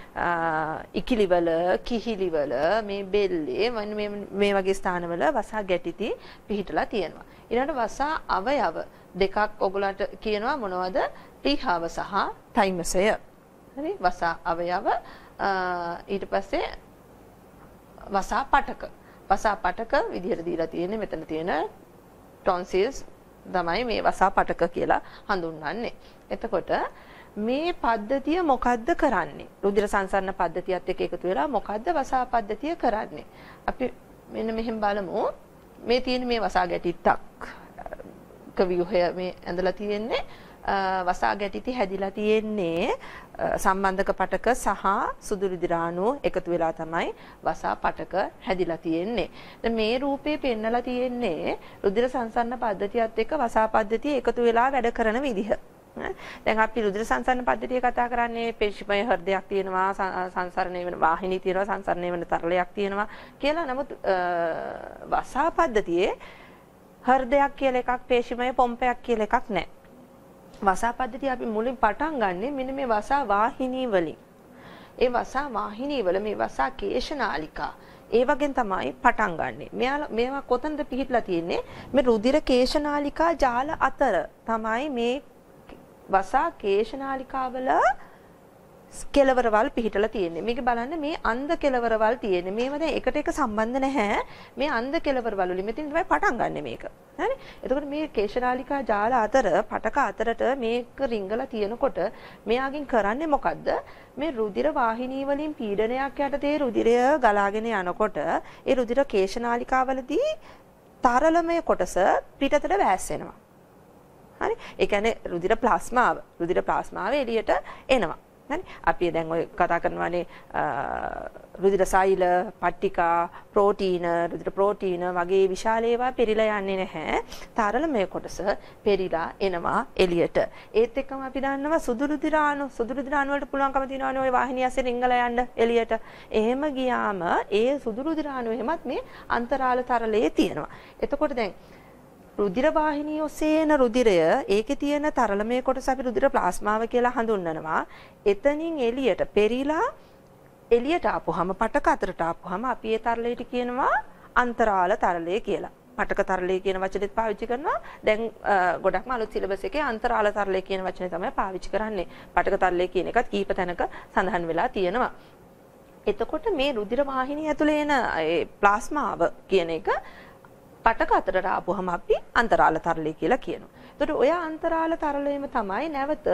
ඉකිලිවල කිහිලිවල මේ බෙල්ලේ මේ මේ වගේ ස්ථානවල වසා ගැටිති පිහිටලා තියෙනවා. ඊළඟට වසා අවයව දෙකක් ඔයගලන්ට කියනවා මොනවද? ටීහාව සහ තයිමසය. හරි වසා අවයව ඊට පස්සේ වසා පටක. වසා පටක විදිහට දීලා තියෙන්නේ මෙතන තියෙන ටොන්සිල්ස් තමයි මේ වසා පටක කියලා හඳුන්වන්නේ. එතකොට මේ පද්ධතිය මොකද්ද කරන්නේ? රුධිර සංසරණ පද්ධතියත් එක්ක එකතු වෙලා මොකද්ද වසා පද්ධතිය කරන්නේ? අපි මෙන්න මෙහෙම බලමු. මේ තියෙන මේ වසා ගැටිත්තක් කවියුහය මේ ඇඳලා තියෙන්නේ වසා ගැටිති හැදිලා තියෙන්නේ සම්බන්ධක පටක සහ සුදු රුධිරාණු එකතු වෙලා තමයි වසා පටක හැදිලා තියෙන්නේ. දැන් මේ රූපේ පෙන්නලා තියෙන්නේ රුධිර සංසරණ පද්ධතියත් එක්ක වසා පද්ධතිය එකතු වෙලා වැඩ කරන විදිහ. දැන් අපි රුධිර සංසරණ පද්ධතිය කතා කරන්නේ පේශිමය හෘදයක් තියෙනවා සංසරණය වෙන වාහිනී තියෙනවා සංසරණය වෙන තරලයක් තියෙනවා කියලා. නමුත් වසා පද්ධතියේ හෘදයක් කියලා එකක් පේශිමය පොම්පයක් කියලා එකක් නැහැ. වසා පද්ධතිය අපි මුලින් පටන් ගන්නෙ මෙන්න මේ වසා වාහිනී වලින්. ඒ වසා වාහිනී වල මේ වසා කේශනාලිකා ඒ වගේ තමයි පටන් ගන්නෙ. මෙයා මේවා කොතනද පිහිටලා තියෙන්නේ? මේ රුධිර කේශනාලිකා ජාල අතර තමයි මේ වසා කේශනාලිකාවල කෙලවරවල් පිහිටලා තියෙන්නේ. මේක බලන්න මේ අන්ධ කෙලවරවල් තියෙන්නේ. මේව දැන් එකට එක සම්බන්ධ නැහැ. මේ අන්ධ කෙලවරවල වලින් මෙතන තමයි පටන් ගන්නෙ මේක. හරි? එතකොට මේ කේශනාලිකා ජාල අතර පටක අතරට මේක රිංගලා තියෙනකොට මෙයාගෙන් කරන්නේ මොකද්ද? මේ රුධිර වාහිනී වලින් පීඩනයක් යටතේ රුධිරය ගලාගෙන යනකොට ඒ රුධිර කේශනාලිකාවලදී තරලමය කොටස පිටතට වැස්සෙනවා. හරි? ඒ කියන්නේ රුධිර ප්ලාස්මාව. රුධිර ප්ලාස්මාව එළියට එනවා. හරි? අපි දැන් ඔය කතා කරනවානේ රුධිර සෛල පට්ටිකා ප්‍රෝටීන රුධිර ප්‍රෝටීන වගේ විශාල ඒවා පෙරිලා යන්නේ නැහැ. තරලමය කොටස පෙරිලා එනවා එළියට. ඒත් එක්කම අපි දන්නවා සුදු රුධිරාණු සුදු රුධිරාණු වලට පුළුවන්කම තියෙනවානේ ওই වාහිනිය ඇස්සේ රිංගලා යන්න එළියට. එහෙම ගියාම ඒ සුදු රුධිරාණු එහෙමත් මේ අන්තරාල තරලයේ තියෙනවා. එතකොට දැන් රුධිර වාහිනිය ඔස්සේ එන රුධිරය ඒකේ තියෙන තරලමය කොටස අපි රුධිර ප්ලාස්මාව කියලා හඳුන්වනවා. එතනින් එළියට පෙරිලා එළියට ආපුහම පටක අතරට ආපුහම අපි ඒ තරලයට කියනවා අන්තරාල තරලය කියලා. පටක තරලය කියන වචනේත් පාවිච්චි කරනවා. දැන් ගොඩක්ම අලුත් සිලබස් එකේ අන්තරාල තරලය කියන වචනේ තමයි පාවිච්චි කරන්නේ. පටක තරලය කියන එකත් කීප තැනක සඳහන් වෙලා තියෙනවා. එතකොට මේ රුධිර වාහිනිය ඇතුලේ එන ප්ලාස්මාව කියන එක පටක අතරට ආපුවම අපි අන්තරාල තරලය කියලා කියනවා. එතකොට ඔය අන්තරාල තරලයම තමයි නැවත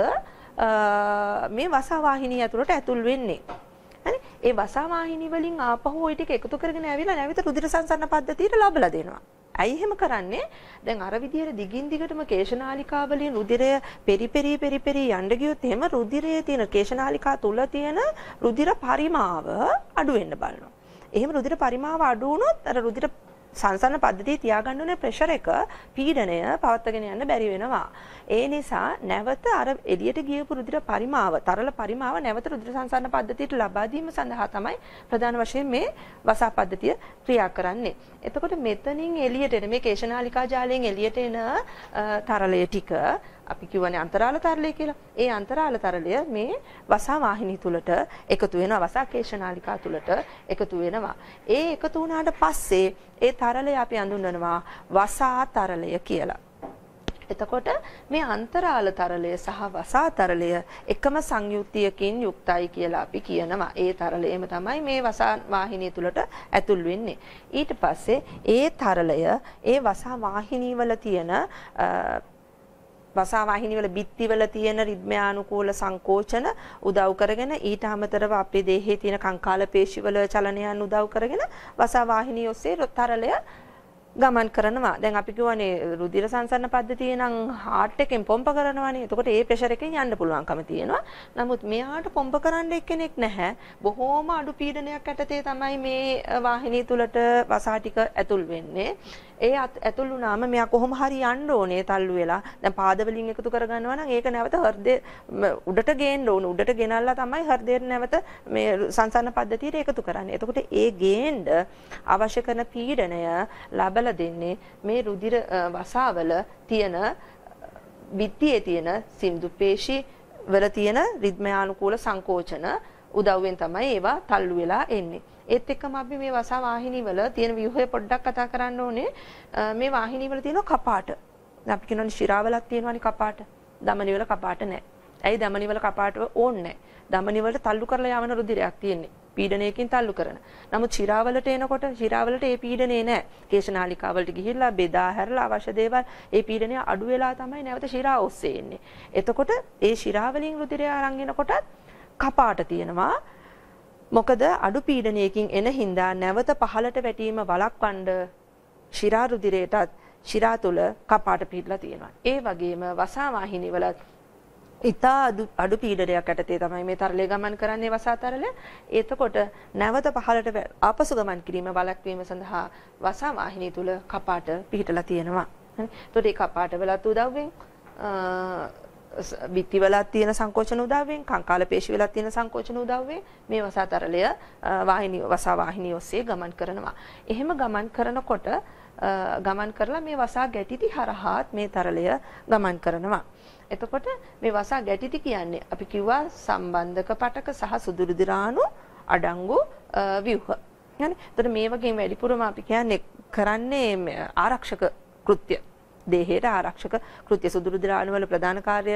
මේ වසා වාහිනිය ඇතුළට ඇතුල් වෙන්නේ. හරි? ඒ වසා වාහිනිය වලින් ආපහු ওই ටික එකතු කරගෙන ඇවිල්ලා නැවත රුධිර සංසරණ පද්ධතියට ලබලා දෙනවා. ඇයි එහෙම කරන්නේ? දැන් අර විදියට දිගින් දිගටම කේශනාලිකා වලින් රුධිරය පෙරිපෙරි පෙරිපෙරි යන්න ගියොත් එහෙම රුධිරයේ තියෙන කේශනාලිකා තුල තියෙන රුධිර පරිමාව අඩු වෙන්න බලනවා. එහෙම රුධිර පරිමාව අඩු වුණොත් අර රුධිර සංසන්න පද්ධතිය තියාගන්න ඕනේ ප්‍රෙෂර් එක පීඩනය පවත්වාගෙන යන්න බැරි වෙනවා. ඒ නිසා නැවත අර එළියට ගියපු රුධිර පරිමාව, තරල පරිමාව නැවත රුධිර සංසන්න පද්ධතියට ලබා දීම සඳහා තමයි ප්‍රධාන වශයෙන් මේ වසා පද්ධතිය ක්‍රියා කරන්නේ. එතකොට මෙතනින් එළියට එන මේ කේශනාලිකා ජාලයෙන් එළියට එන තරලය ටික අපි කියවනේ අන්තරාල තරලය කියලා. ඒ අන්තරාල තරලය මේ වසා වාහිනී තුලට එකතු වෙනවා වසා කේශනාලිකා තුලට එකතු වෙනවා. ඒ එකතු වුණාට පස්සේ ඒ තරලය අපි හඳුන්වනවා වසා තරලය කියලා. එතකොට මේ අන්තරාල තරලය සහ වසා තරලය එකම සංයුක්තියකින් යුක්තයි කියලා අපි කියනවා. ඒ තරලයම තමයි මේ වසා වාහිනිය තුලට ඇතුල් වෙන්නේ. ඊට පස්සේ ඒ තරලය ඒ වසා වාහිනීවල තියෙන වසා වාහිනිවල බිත්තිවල තියෙන රිද්මයානුකූල සංකෝචන උදව් කරගෙන ඊට අමතරව අපේ දේහයේ තියෙන කංකාල පේශිවල චලනයන් උදව් කරගෙන වසා වාහිනිය ඔස්සේ තරලය ගමන් කරනවා. දැන් අපි කියවනේ රුධිර සංසරණ පද්ධතිය නම් හાર્ට් එකෙන් පොම්ප කරනවානේ. එතකොට ඒ ප්‍රෙෂර් එකෙන් යන්න පුළුවන්කම තියෙනවා. නමුත් මෙයාට පොම්ප කරන්න එක්කෙනෙක් නැහැ. බොහෝම අඩු පීඩනයක් යටතේ තමයි මේ වාහිනිය තුලට වසා ටික ඇතුල් වෙන්නේ. ඒ ඇතුල් වුණාම මෙයා කොහොම හරි යන්න ඕනේ තල්ලු වෙලා. දැන් පාද වලින් එකතු කරගන්නවා නම් ඒක නැවත හෘදේ උඩට ගේන්න ඕන. උඩට ගෙනල්ලා තමයි හෘදයට නැවත මේ සංසරණ පද්ධතියට එකතු කරන්නේ. එතකොට ඒ ගේන්න අවශ්‍ය කරන පීඩනය ලබලා දෙන්නේ මේ රුධිර වසාවල තියෙන බිත්තියේ තියෙන සින්දු පේශි වල තියෙන රිද්මයානුකූල සංකෝචන උදව්වෙන් තමයි ඒවා තල්ලු වෙලා එන්නේ. ඒත් එක්කම අපි මේ වසා වාහිනීවල තියෙන ව්‍යුහය පොඩ්ඩක් කතා කරන්න ඕනේ. මේ වාහිනීවල තියෙන කපාට. අපි කියනවානේ ශිරාවලක් තියෙනවානේ කපාට. දමනිවල කපාට නැහැ. ඇයි දමනිවල කපාට ඕන්නේ නැහැ. දමනිවලට තල්ලු කරලා යවන රුධිරයක් තියෙන්නේ. පීඩනයකින් තල්ලු කරන. නමුත් ශිරාවලට එනකොට ශිරාවලට ඒ පීඩනේ නැහැ. කේශනාලිකාවලට ගිහිල්ලා බෙදා හැරලා අවශ්‍ය දේවල් ඒ පීඩනය අඩු වෙලා තමයි නැවත ශිරාව ඔස්සේ එන්නේ. එතකොට ඒ ශිරාවලින් රුධිරය අරන් එනකොටත් කපාට තියෙනවා. මොකද අඩු පීඩනයකින් එන හින්දා නැවත පහළට වැටීම වළක්වන්න ශිරා රුධිරයටත් ශිරා තුල කපාට පිටලා තියෙනවා. ඒ වගේම වසා වාහිනීවලත් ඉතා අඩු පීඩනයක් යටතේ තමයි මේ තරලය ගමන් කරන්නේ වසා තරලය. එතකොට නැවත පහළට ආපසු ගමන් කිරීම වළක්වීම සඳහා වසා වාහිනිය තුල කපාට පිහිටලා තියෙනවා. එතකොට ඒ කපාට වලත් උදව්වෙන් බිත්ති වලත් තියෙන සංකෝචන උදව්වෙන් කංකාල පේශි වලත් තියෙන සංකෝචන උදව්වෙන් මේ වසා තරලය වාහිනිය වසා වාහිනිය ඔස්සේ ගමන් කරනවා. එහෙම ගමන් කරනකොට ගමන් කරලා මේ වසා ගැටිති හරහාත් මේ තරලය ගමන් කරනවා. එතකොට මේ වසා ගැටිති කියන්නේ අපි කිව්වා සම්බන්ධක පටක සහ සුදුරු දිරාණු අඩංගු ව්‍යුහ. يعني එතකොට මේ වගේ වැඩිපුරම අපි කියන්නේ කරන්නේ ආරක්ෂක කෘත්‍ය. දේහයට ආරක්ෂක කෘත්‍ය සුදුරු දිරාණු වල ප්‍රධාන කාර්ය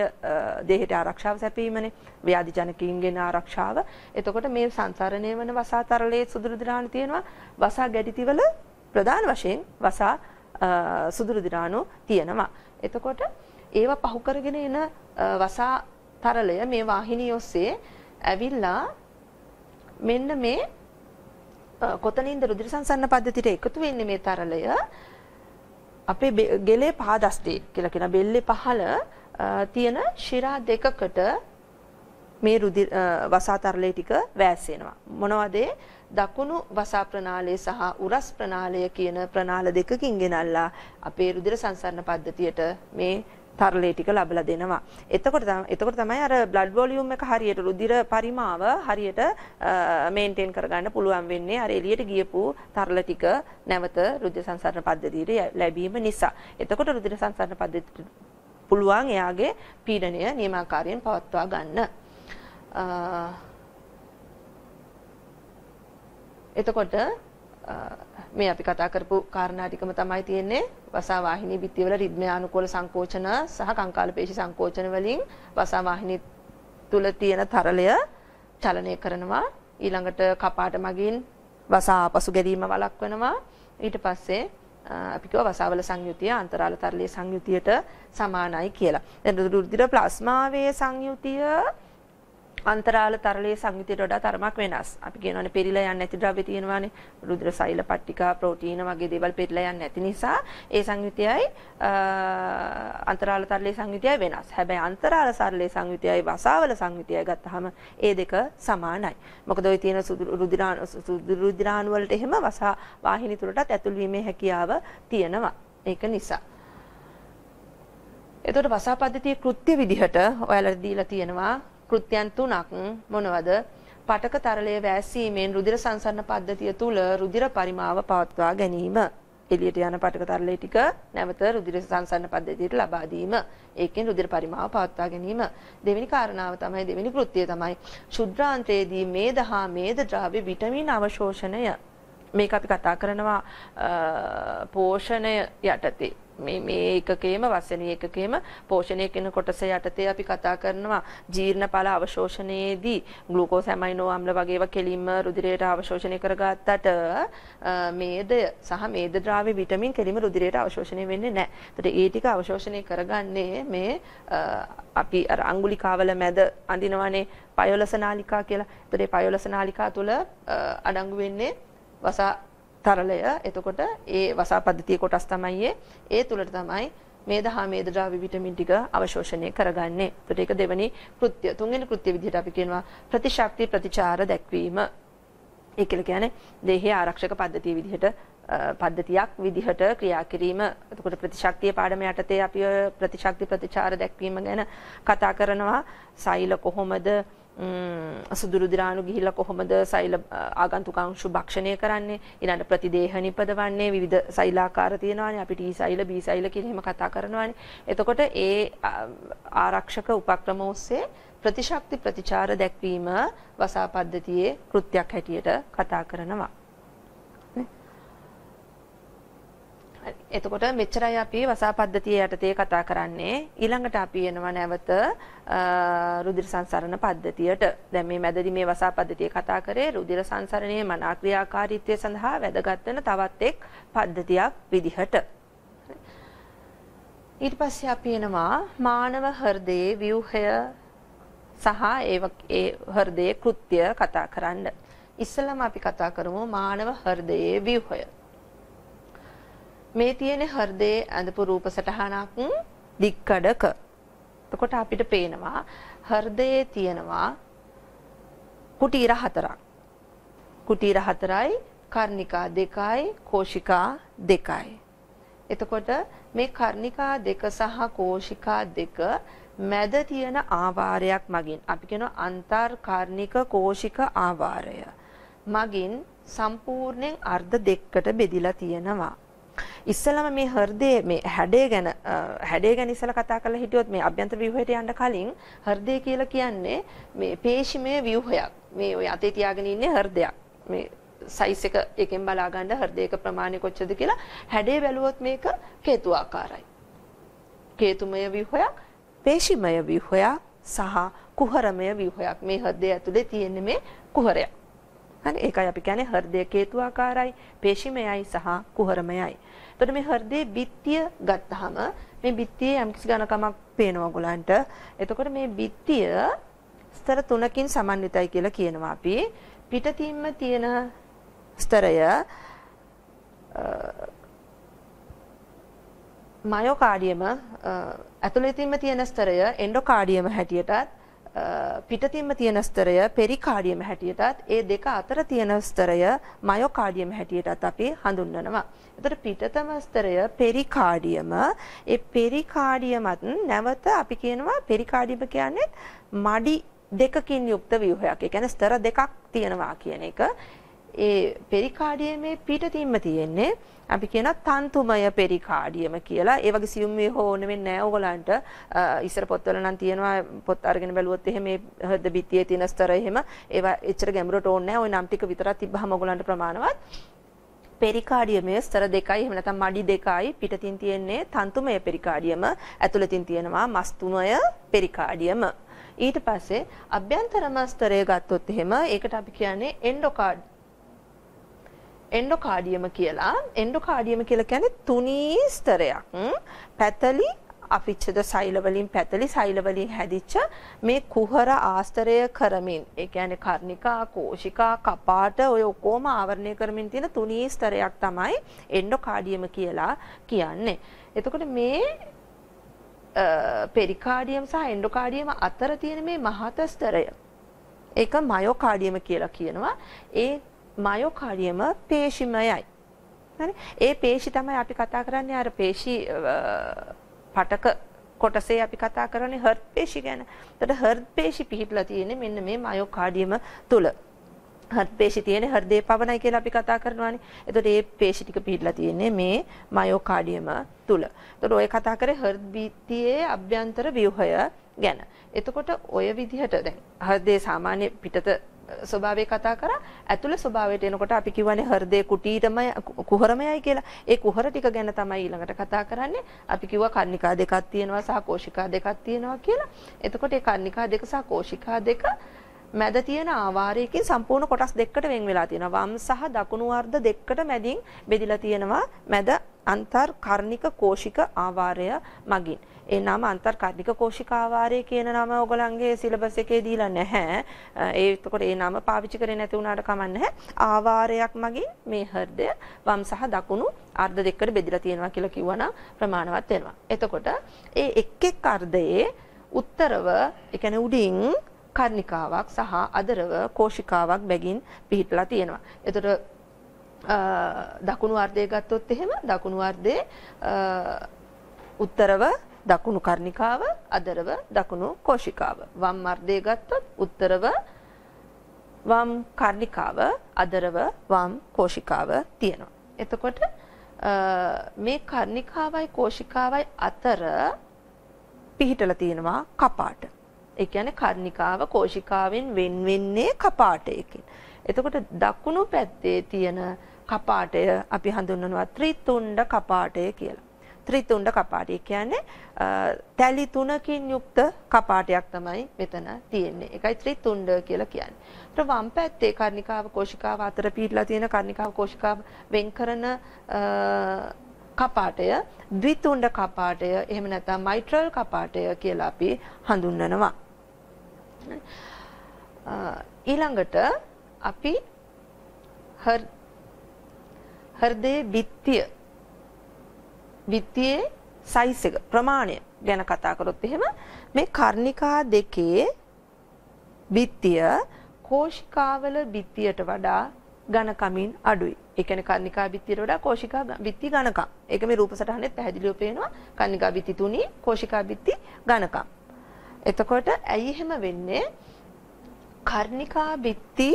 දේහයට ආරක්ෂාව සැපීමනේ ව්‍යාධි ජනකීන්ගෙන් ආරක්ෂාව. එතකොට මේ සංසරණය වන වසා තරලයේ සුදුරු දිරාණු තියෙනවා. වසා ගැටිති වල ප්‍රධාන වශයෙන් වසා සුදුරු දිරාණු තියෙනවා. එතකොට ඒවා පහු කරගෙන එන වසා තරලය මේ වාහිනිය ඔස්සේ ඇවිල්ලා මෙන්න මේ කොතනින්ද රුධිර සංසරණ පද්ධතියට එකතු වෙන්නේ මේ තරලය? අපේ ගෙලේ පාදස්තේ කියලා කියන බෙල්ලේ පහළ තියෙන ශිරා දෙකකට මේ රුධිර වසා තරලය ටික වැස්සෙනවා. මොනවද දකුණු වසා ප්‍රනාලය සහ උරස් ප්‍රනාලය කියන ප්‍රනාල දෙකකින් ගෙනල්ලා අපේ රුධිර සංසරණ පද්ධතියට මේ තරලේ ටික ලබලා දෙනවා. එතකොට එතකොට තමයි අර බ්ලඩ් වොලියුම් එක හරියට රුධිර පරිමාව හරියට මේන්ටේන් කරගන්න පුළුවන් වෙන්නේ අර එළියට ගියපු තරල ටික නැවත රුධිර සංසරණ පද්ධතියට ලැබීම නිසා. එතකොට රුධිර සංසරණ පද්ධතියට පුළුවන් එයාගේ පීඩනය නියමාකාරයෙන් පවත්වා ගන්න. එතකොට මේ අපි කතා කරපු කාරණා ටිකම තමයි තියෙන්නේ. වසා වාහිනී බිත්තිවල රිද්මයානුකූල සංකෝචන සහ කංකාල පේශි සංකෝචන වලින් වසා වාහිනී තුල තියෙන තරලය චලනය කරනවා. ඊළඟට කපාට මගින් වසා ආපසු ගැනීම වළක්වනවා. ඊට පස්සේ අපි කිව්වා වසාවල සංයුතිය අන්තරාල තරලයේ සංයුතියට සමානයි කියලා. දැන් රුධිර ප්ලාස්මාවේ සංයුතිය අන්තරාල තරලයේ සංයුතියට වඩා තරමක් වෙනස්. අපි කියනවානේ පෙරිලා යන්නේ නැති ද්‍රව්‍ය තියෙනවානේ. රුධිර සෛල පට්ටිකා ප්‍රෝටීන වගේ දේවල් පෙරිලා යන්නේ නැති නිසා ඒ සංයුතියයි අන්තරාල තරලයේ සංයුතියයි වෙනස්. හැබැයි අන්තරාල තරලයේ සංයුතියයි වසාවල සංයුතියයි ගත්තාම ඒ දෙක සමානයි. මොකද ওই තියෙන රුධිරාණු රුධිරාණු වලට එහෙම වසා වාහිනී තුලටත් ඇතුල් වීමේ හැකියාව තියෙනවා. ඒක නිසා එතකොට වසා පද්ධතියේ කෘත්‍ය විදිහට ඔයාලට දීලා තියෙනවා කෘත්‍යයන් තුනක් මොනවද? පටක තරලය වැස්සීමෙන් රුධිර සංසරණ පද්ධතිය තුල රුධිර පරිමාව පවත්වා ගැනීම. එළියට යන පටක තරලය ටික නැවත රුධිර සංසරණ පද්ධතියට ලබා දීම. ඒකෙන් රුධිර පරිමාව පවත්වා ගැනීම. දෙවෙනි කාරණාව තමයි දෙවෙනි කෘත්‍යය තමයි ශුද්ධාන්ත්‍රයේදී මේද හා මේද ද්‍රව්‍ය විටමින් අවශෝෂණය. මේක අපි කතා කරනවා පෝෂණය යටතේ මේ මේ එකකේම වසන එකකේම පෝෂණය කරන කොටස යටතේ අපි කතා කරනවා ජීර්ණ ඵල අවශෝෂණයේදී ග්ලූකෝස් ඇමයිනෝ අම්ල වගේ ඒවා කෙලින්ම රුධිරයට අවශෝෂණය කරගත්තට මේද සහ මේද ද්‍රාව්‍ය විටමින් කෙලින්ම රුධිරයට අවශෝෂණය වෙන්නේ නැහැ. ඒතට ඒ ටික අවශෝෂණය කරගන්නේ මේ අපි අර අඟුලිකාවල මැද අඳිනවනේ පයොලස නාලිකා කියලා. ඒතට ඒ පයොලස නාලිකා තුල අඩංගු වෙන්නේ වසා තරලය එතකොට ඒ වසා පද්ධතිය කොටස් තමයි ඒ තුලට තමයි මේද හා මේද ද්‍රව්‍ය විටමින් ටික අවශෝෂණය කරගන්නේ. ඒකට ඒක දෙවෙනි කෘත්‍ය. තුන්වෙනි කෘත්‍ය විදිහට අපි කියනවා ප්‍රතිශක්ති ප්‍රතිචාර දැක්වීම. ඒ කියලා කියන්නේ දේහයේ ආරක්ෂක පද්ධතිය විදිහට පද්ධතියක් විදිහට ක්‍රියා කිරීම. එතකොට ප්‍රතිශක්තිය පාඩම යටතේ අපි ප්‍රතිශක්ති ප්‍රතිචාර දැක්වීම ගැන කතා කරනවා. සෛල කොහොමද සුදුරු දිරාණු ගිහිල්ලා කොහොමද සෛල ආගන්තුකාංශු භක්ෂණය කරන්නේ? ඊළඟ ප්‍රතිදේහ නිපදවන්නේ විවිධ සෛලාකාර තියෙනවානේ. අපි T සෛල B සෛල කියන එහෙම කතා කරනවානේ. එතකොට ඒ ආරක්ෂක උපක්‍රම ඔස්සේ ප්‍රතිශක්ති ප්‍රතිචාර දැක්වීම වසා පද්ධතියේ කෘත්‍යයක් හැටියට කතා කරනවා. එතකොට මෙච්චරයි අපි වසා පද්ධතිය යටතේ කතා කරන්නේ. ඊළඟට අපි එනවා නැවත රුධිර සංසරණ පද්ධතියට. දැන් මේ මැදදී මේ වසා පද්ධතිය කතා කරේ රුධිර සංසරණයේ මනා ක්‍රියාකාරීත්වය සඳහා වැදගත් වෙන තවත් එක් පද්ධතියක් විදිහට. ඊට පස්සේ අපි එනවා මානව හෘදයේ ව්‍යුහය සහ ඒ හෘදයේ කෘත්‍ය කතා කරන්න. ඉස්සෙල්ලාම අපි කතා කරමු මානව හෘදයේ ව්‍යුහය. මේ තියෙන හෘදයේ ඇඳපු රූප සටහනක් දික්කඩක. එතකොට අපිට පේනවා හෘදයේ තියෙනවා කුටීර හතරක්. කුටීර හතරයි කර්ණිකා දෙකයි කෝෂිකා දෙකයි. එතකොට මේ කර්ණිකා දෙක සහ කෝෂිකා දෙක මැද තියෙන ආවාරයක් මගින් අපි කියනවා අන්තර්කර්ණික කෝෂික ආවාරය මගින් සම්පූර්ණයෙන් අර්ධ දෙකකට බෙදිලා තියෙනවා. ඉස්සලම මේ හෘදයේ මේ හැඩය ගැන හැඩය ගැන ඉස්සලා කතා කරලා හිටියොත් මේ අභ්‍යන්තර ව්‍යුහයට යන්න කලින් හෘදය කියලා කියන්නේ මේ පේශිමය ව්‍යුහයක්. මේ ඔය අතේ තියාගෙන ඉන්නේ හෘදයක්. මේ සයිස් එක එකෙන් බලා ගන්න හෘදයක ප්‍රමාණය කොච්චරද කියලා හැඩය බැලුවොත් මේක කේතු ආකාරයි. කේතුමය ව්‍යුහයක්, පේශිමය ව්‍යුහයක් සහ කුහරමය ව්‍යුහයක්. මේ හෘදය ඇතුලේ තියෙන මේ කුහරයක්. හරි ඒකයි අපි කියන්නේ හෘදය කේතු ආකාරයි, පේශිමයයි සහ කුහරමයයි. එතකොට මේ හෘදයේ බිත්තිය ගත්තාම මේ බිත්තියේ යම්කිසි ඝනකමක් පේනවා ඔයගලන්ට. එතකොට මේ බිත්තිය ස්තර තුනකින් සමන්විතයි කියලා කියනවා අපි. පිටතින්ම තියෙන ස්තරය මයෝකාඩියම ඇතුළතින්ම තියෙන ස්තරය එන්ඩෝකාඩියම හැටියටත් පිටතින්ම තියෙන ස්තරය පෙරිකාඩියම හැටියටත් ඒ දෙක අතර තියෙන ස්තරය මයෝකාඩියම හැටියටත් අපි හඳුන්වනවා. එතකොට පිටතම ස්තරය පෙරිකාඩියම ඒ පෙරිකාඩියමත් නැවත අපි කියනවා පෙරිකාඩියම කියන්නේ මඩි දෙකකින් යුක්ත ව්‍යුහයක්. ඒ කියන්නේ ස්තර දෙකක් තියෙනවා කියන එක. ඒ පෙරිකාඩියමේ පිටතින්ම තියෙන්නේ අපි කියන තන්තුමය පෙරිකාඩියම කියලා. ඒ වගේ සියුම් වේ හෝ ඕන වෙන්නේ නැහැ ඕගලන්ට. ඉස්සර පොත්වල නම් තියෙනවා පොත් අරගෙන බැලුවොත් එහෙම මේ හෘද බිත්තියේ තියෙන ස්තර එහෙම ඒවා එච්චර ගැඹුරට ඕනේ නැහැ. ওই නම් ටික විතරක් තිබ්බහම ඕගලන්ට ප්‍රමාණවත්. පෙරිකාඩියමේ ස්තර දෙකයි එහෙම නැත්නම් මඩි දෙකයි පිටතින් තියෙන්නේ තන්තුමය පෙරිකාඩියම ඇතුළතින් තියෙනවා මස්තුමය පෙරිකාඩියම ඊට පස්සේ අභ්‍යන්තරම ස්තරය ගත්තොත් එහෙම ඒකට අපි කියන්නේ එන්ඩෝකාඩ් එන්ඩෝකාඩියම කියලා එන්ඩෝකාඩියම කියලා කියන්නේ තුනී ස්තරයක්. පැතලි අපිච්චද සෛල වලින් පැතලි සෛල වලින් හැදිච්ච මේ කුහර ආස්තරය කරමින් ඒ කියන්නේ කර්ණිකා කෝෂිකා කපාට ඔය ඔක්කොම ආවරණය කරමින් තියෙන තුනී ස්තරයක් තමයි එන්ඩෝකාඩියම කියලා කියන්නේ. එතකොට මේ පෙරිකාඩියම් සහ එන්ඩෝකාඩියම අතර තියෙන මේ මහත ස්තරය ඒක මයෝකාඩියම කියලා කියනවා. ඒ මයෝකාඩියම පේශිමයයි. හරි? ඒ පේශි තමයි අපි කතා කරන්නේ අර පේශි පටක කොටසේ අපි කතා කරන්නේ හර්ට් පේශි ගැන. එතකොට හර්ට් පේශි පිහිටලා තියෙන්නේ මෙන්න මේ මයෝකාඩියම තුල. හෘද පේශි තියෙන හෘදේ පවණයි කියලා අපි කතා කරනවානේ. එතකොට මේ පේශි ටික පිහිටලා තියෙන්නේ මේ මයෝකාඩියම තුල. එතකොට ඔය කතා කරේ හෘද බීතියේ අභ්‍යන්තර ව්‍යුහය ගැන. එතකොට ඔය විදිහට දැන් හෘදේ සාමාන්‍ය පිටත ස්වභාවය කතා කරා ඇතුළේ ස්වභාවයට එනකොට අපි කියවනේ හෘදේ කුටීරම කුහරමයයි කියලා. ඒ කුහර ටික ගැන තමයි ඊළඟට කතා කරන්නේ. අපි කිව්වා කර්ණිකා දෙකක් තියෙනවා සහ කෝෂිකා දෙකක් තියෙනවා කියලා. එතකොට ඒ කර්ණිකා දෙක සහ කෝෂිකා දෙක මැද තියෙන ආවාරයකින් සම්පූර්ණ කොටස් දෙකකට වෙන් වෙලා තියෙනවා. වම් සහ දකුණු වර්ධ දෙකකට මැදින් බෙදිලා තියෙනවා. මැද අන්තර් කර්ණික කෝෂික ආවාරය මගින්. ඒ නම අන්තර් කර්ණික කෝෂික ආවාරය කියන නම ඔයගලන්ගේ සිලබස් එකේ දීලා නැහැ. ඒ එතකොට ඒ නම පාවිච්චි කරේ නැති වුණාට කමන්නේ ආවාරයක් මගින් මේ හෘදය වම් සහ දකුණු අර්ධ දෙකකට බෙදලා තියෙනවා කියලා කිව්වනම් ප්‍රමාණවත් වෙනවා. එතකොට ඒ එක් එක් අර්ධයේ උත්තරව ඒ කියන්නේ උඩින් කර්ණිකාවක් සහ අදරව කෝෂිකාවක් බැගින් පිහිටලා තියෙනවා. එතකොට දකුණු අර්ධය ගත්තොත් එහෙම දකුණු අර්ධයේ උත්තරව දකුණු කර්ණිකාව අදරව දකුණු කෝෂිකාව. වම් අර්ධය ගත්තොත් උත්තරව වම් කර්ණිකාව අදරව වම් කෝෂිකාව තියෙනවා. එතකොට මේ කර්ණිකාවයි කෝෂිකාවයි අතර පිහිටලා තියෙනවා කපාට. ඒ කියන්නේ කර්ණිකාව කෝෂිකාවෙන් වෙන් වෙන්නේ කපාටයකින්. එතකොට දකුණු පැත්තේ තියෙන කපාටය අපි හඳුන්වනවා ත්‍රිතුණ්ඩ කපාටය කියලා. ත්‍රිතුණ්ඩ කපාටය කියන්නේ තැලි තුනකින් යුක්ත කපාටයක් තමයි මෙතන තියෙන්නේ. ඒකයි ත්‍රිතුණ්ඩ කියලා කියන්නේ. ඒතර වම් පැත්තේ කර්ණිකාව කෝෂිකාව අතර පිටලා තියෙන කර්ණිකාව කෝෂිකාව වෙන් කරන කපාටය ද්විතුණ්ඩ කපාටය එහෙම නැත්නම් මයිට්‍රල් කපාටය කියලා අපි හඳුන්වනවා. ඊළඟට අපි හෘදයේ බිත්තිය බිත්තියේ සයිස් එක ප්‍රමාණය ගැන කතා කරොත් එහෙම මේ කර්ණිකා දෙකේ බිත්තිය කෝෂිකාවල බිත්තියට වඩා ඝනකමින් අඩුයි. ඒ කියන්නේ කර්ණිකා බිත්තියට වඩා කෝෂිකා බිත්ති ඝනකම්. ඒක මේ රූප සටහනෙත් පැහැදිලිව පේනවා. කර්ණිකා බිත්ති තුනී කෝෂිකා බිත්ති ඝනකම්. එතකොට ඇයි එහෙම වෙන්නේ? කර්ණිකා බිත්ති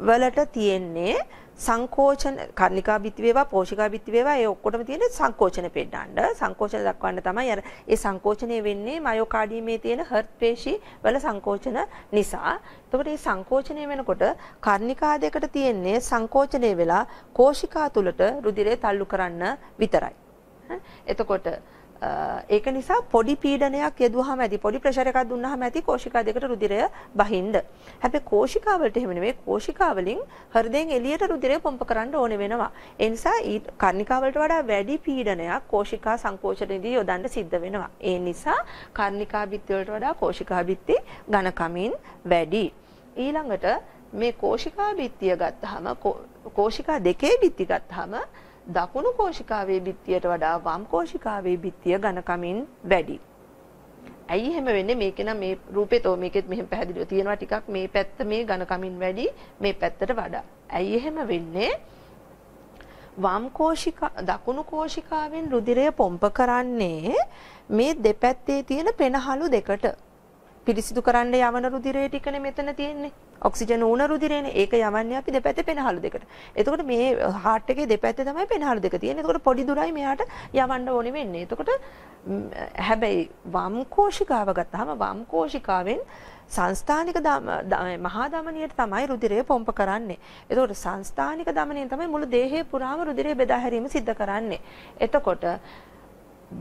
වලට තියෙන්නේ සංකෝචන කර්ණිකා බිත්ති වේවා පෝෂිකා බිත්ති වේවා ඒ ඔක්කොටම තියෙන සංකෝචන පෙන්නන්න සංකෝචන දක්වන්න තමයි අර ඒ සංකෝචනය වෙන්නේ මයෝකාඩියමේ තියෙන හර්ට් පේශි වල සංකෝචන නිසා. එතකොට මේ සංකෝචනය වෙනකොට කර්ණිකා දෙකට තියෙන්නේ සංකෝචනය වෙලා කෝෂිකා තුලට රුධිරය තල්ලු කරන්න විතරයි. එතකොට ඒක නිසා පොඩි පීඩනයක් යෙදුවාම ඇති පොඩි ප්‍රෙෂර් එකක් දුන්නාම ඇති කෝෂිකා දෙකට රුධිරය බහින්න. හැබැයි කෝෂිකා වලට එහෙම නෙමෙයි කෝෂිකා වලින් හෘදයෙන් එළියට රුධිරය පොම්ප කරන්න ඕනේ වෙනවා. ඒ නිසා ඊ කර්ණිකා වලට වඩා වැඩි පීඩනයක් කෝෂිකා සංකෝචනයේදී යොදන්න සිද්ධ වෙනවා. ඒ නිසා කර්ණිකා බිත්ති වලට වඩා කෝෂිකා බිත්ති ඝනකමින් වැඩි. ඊළඟට මේ කෝෂිකා බිත්තිය ගත්තාම කෝෂිකා දෙකේ බිත්ති ගත්තාම දකුණු කෝෂිකාවේ බිත්තියට වඩා වම් කෝෂිකාවේ බිත්තිය ඝනකමින් වැඩි. ඇයි එහෙම වෙන්නේ මේක නම් මේ රූපේ තෝ මේකෙත් මෙහෙම පැහැදිලිව තියෙනවා ටිකක් මේ පැත්ත මේ ඝනකමින් වැඩි මේ පැත්තට වඩා. ඇයි එහෙම වෙන්නේ? වම් කෝෂිකා දකුණු කෝෂිකාවෙන් රුධිරය පොම්ප කරන්නේ මේ දෙපැත්තේ තියෙන පෙනහළු දෙකට. පිරිසිදු කරන්න යවන රුධිරය ටිකනේ මෙතන තියෙන්නේ. ඔක්සිජන් ඌන රුධිරයනේ. ඒක යවන්නේ අපි දෙපැත්තේ පෙනහළු දෙකට. එතකොට මේ හાર્ට් එකේ දෙපැත්තේ තමයි පෙනහළු දෙක තියෙන්නේ. එතකොට පොඩි දුරයි මෙයාට යවන්න ඕනේ වෙන්නේ. එතකොට හැබැයි වම් කෝෂිකාව ගත්තාම වම් කෝෂිකාවෙන් සංස්ථානික මහා දමනියට තමයි රුධිරය පොම්ප කරන්නේ. එතකොට සංස්ථානික දමනයෙන් තමයි මුළු දේහය පුරාම රුධිරය බෙදා හැරීම සිද්ධ කරන්නේ. එතකොට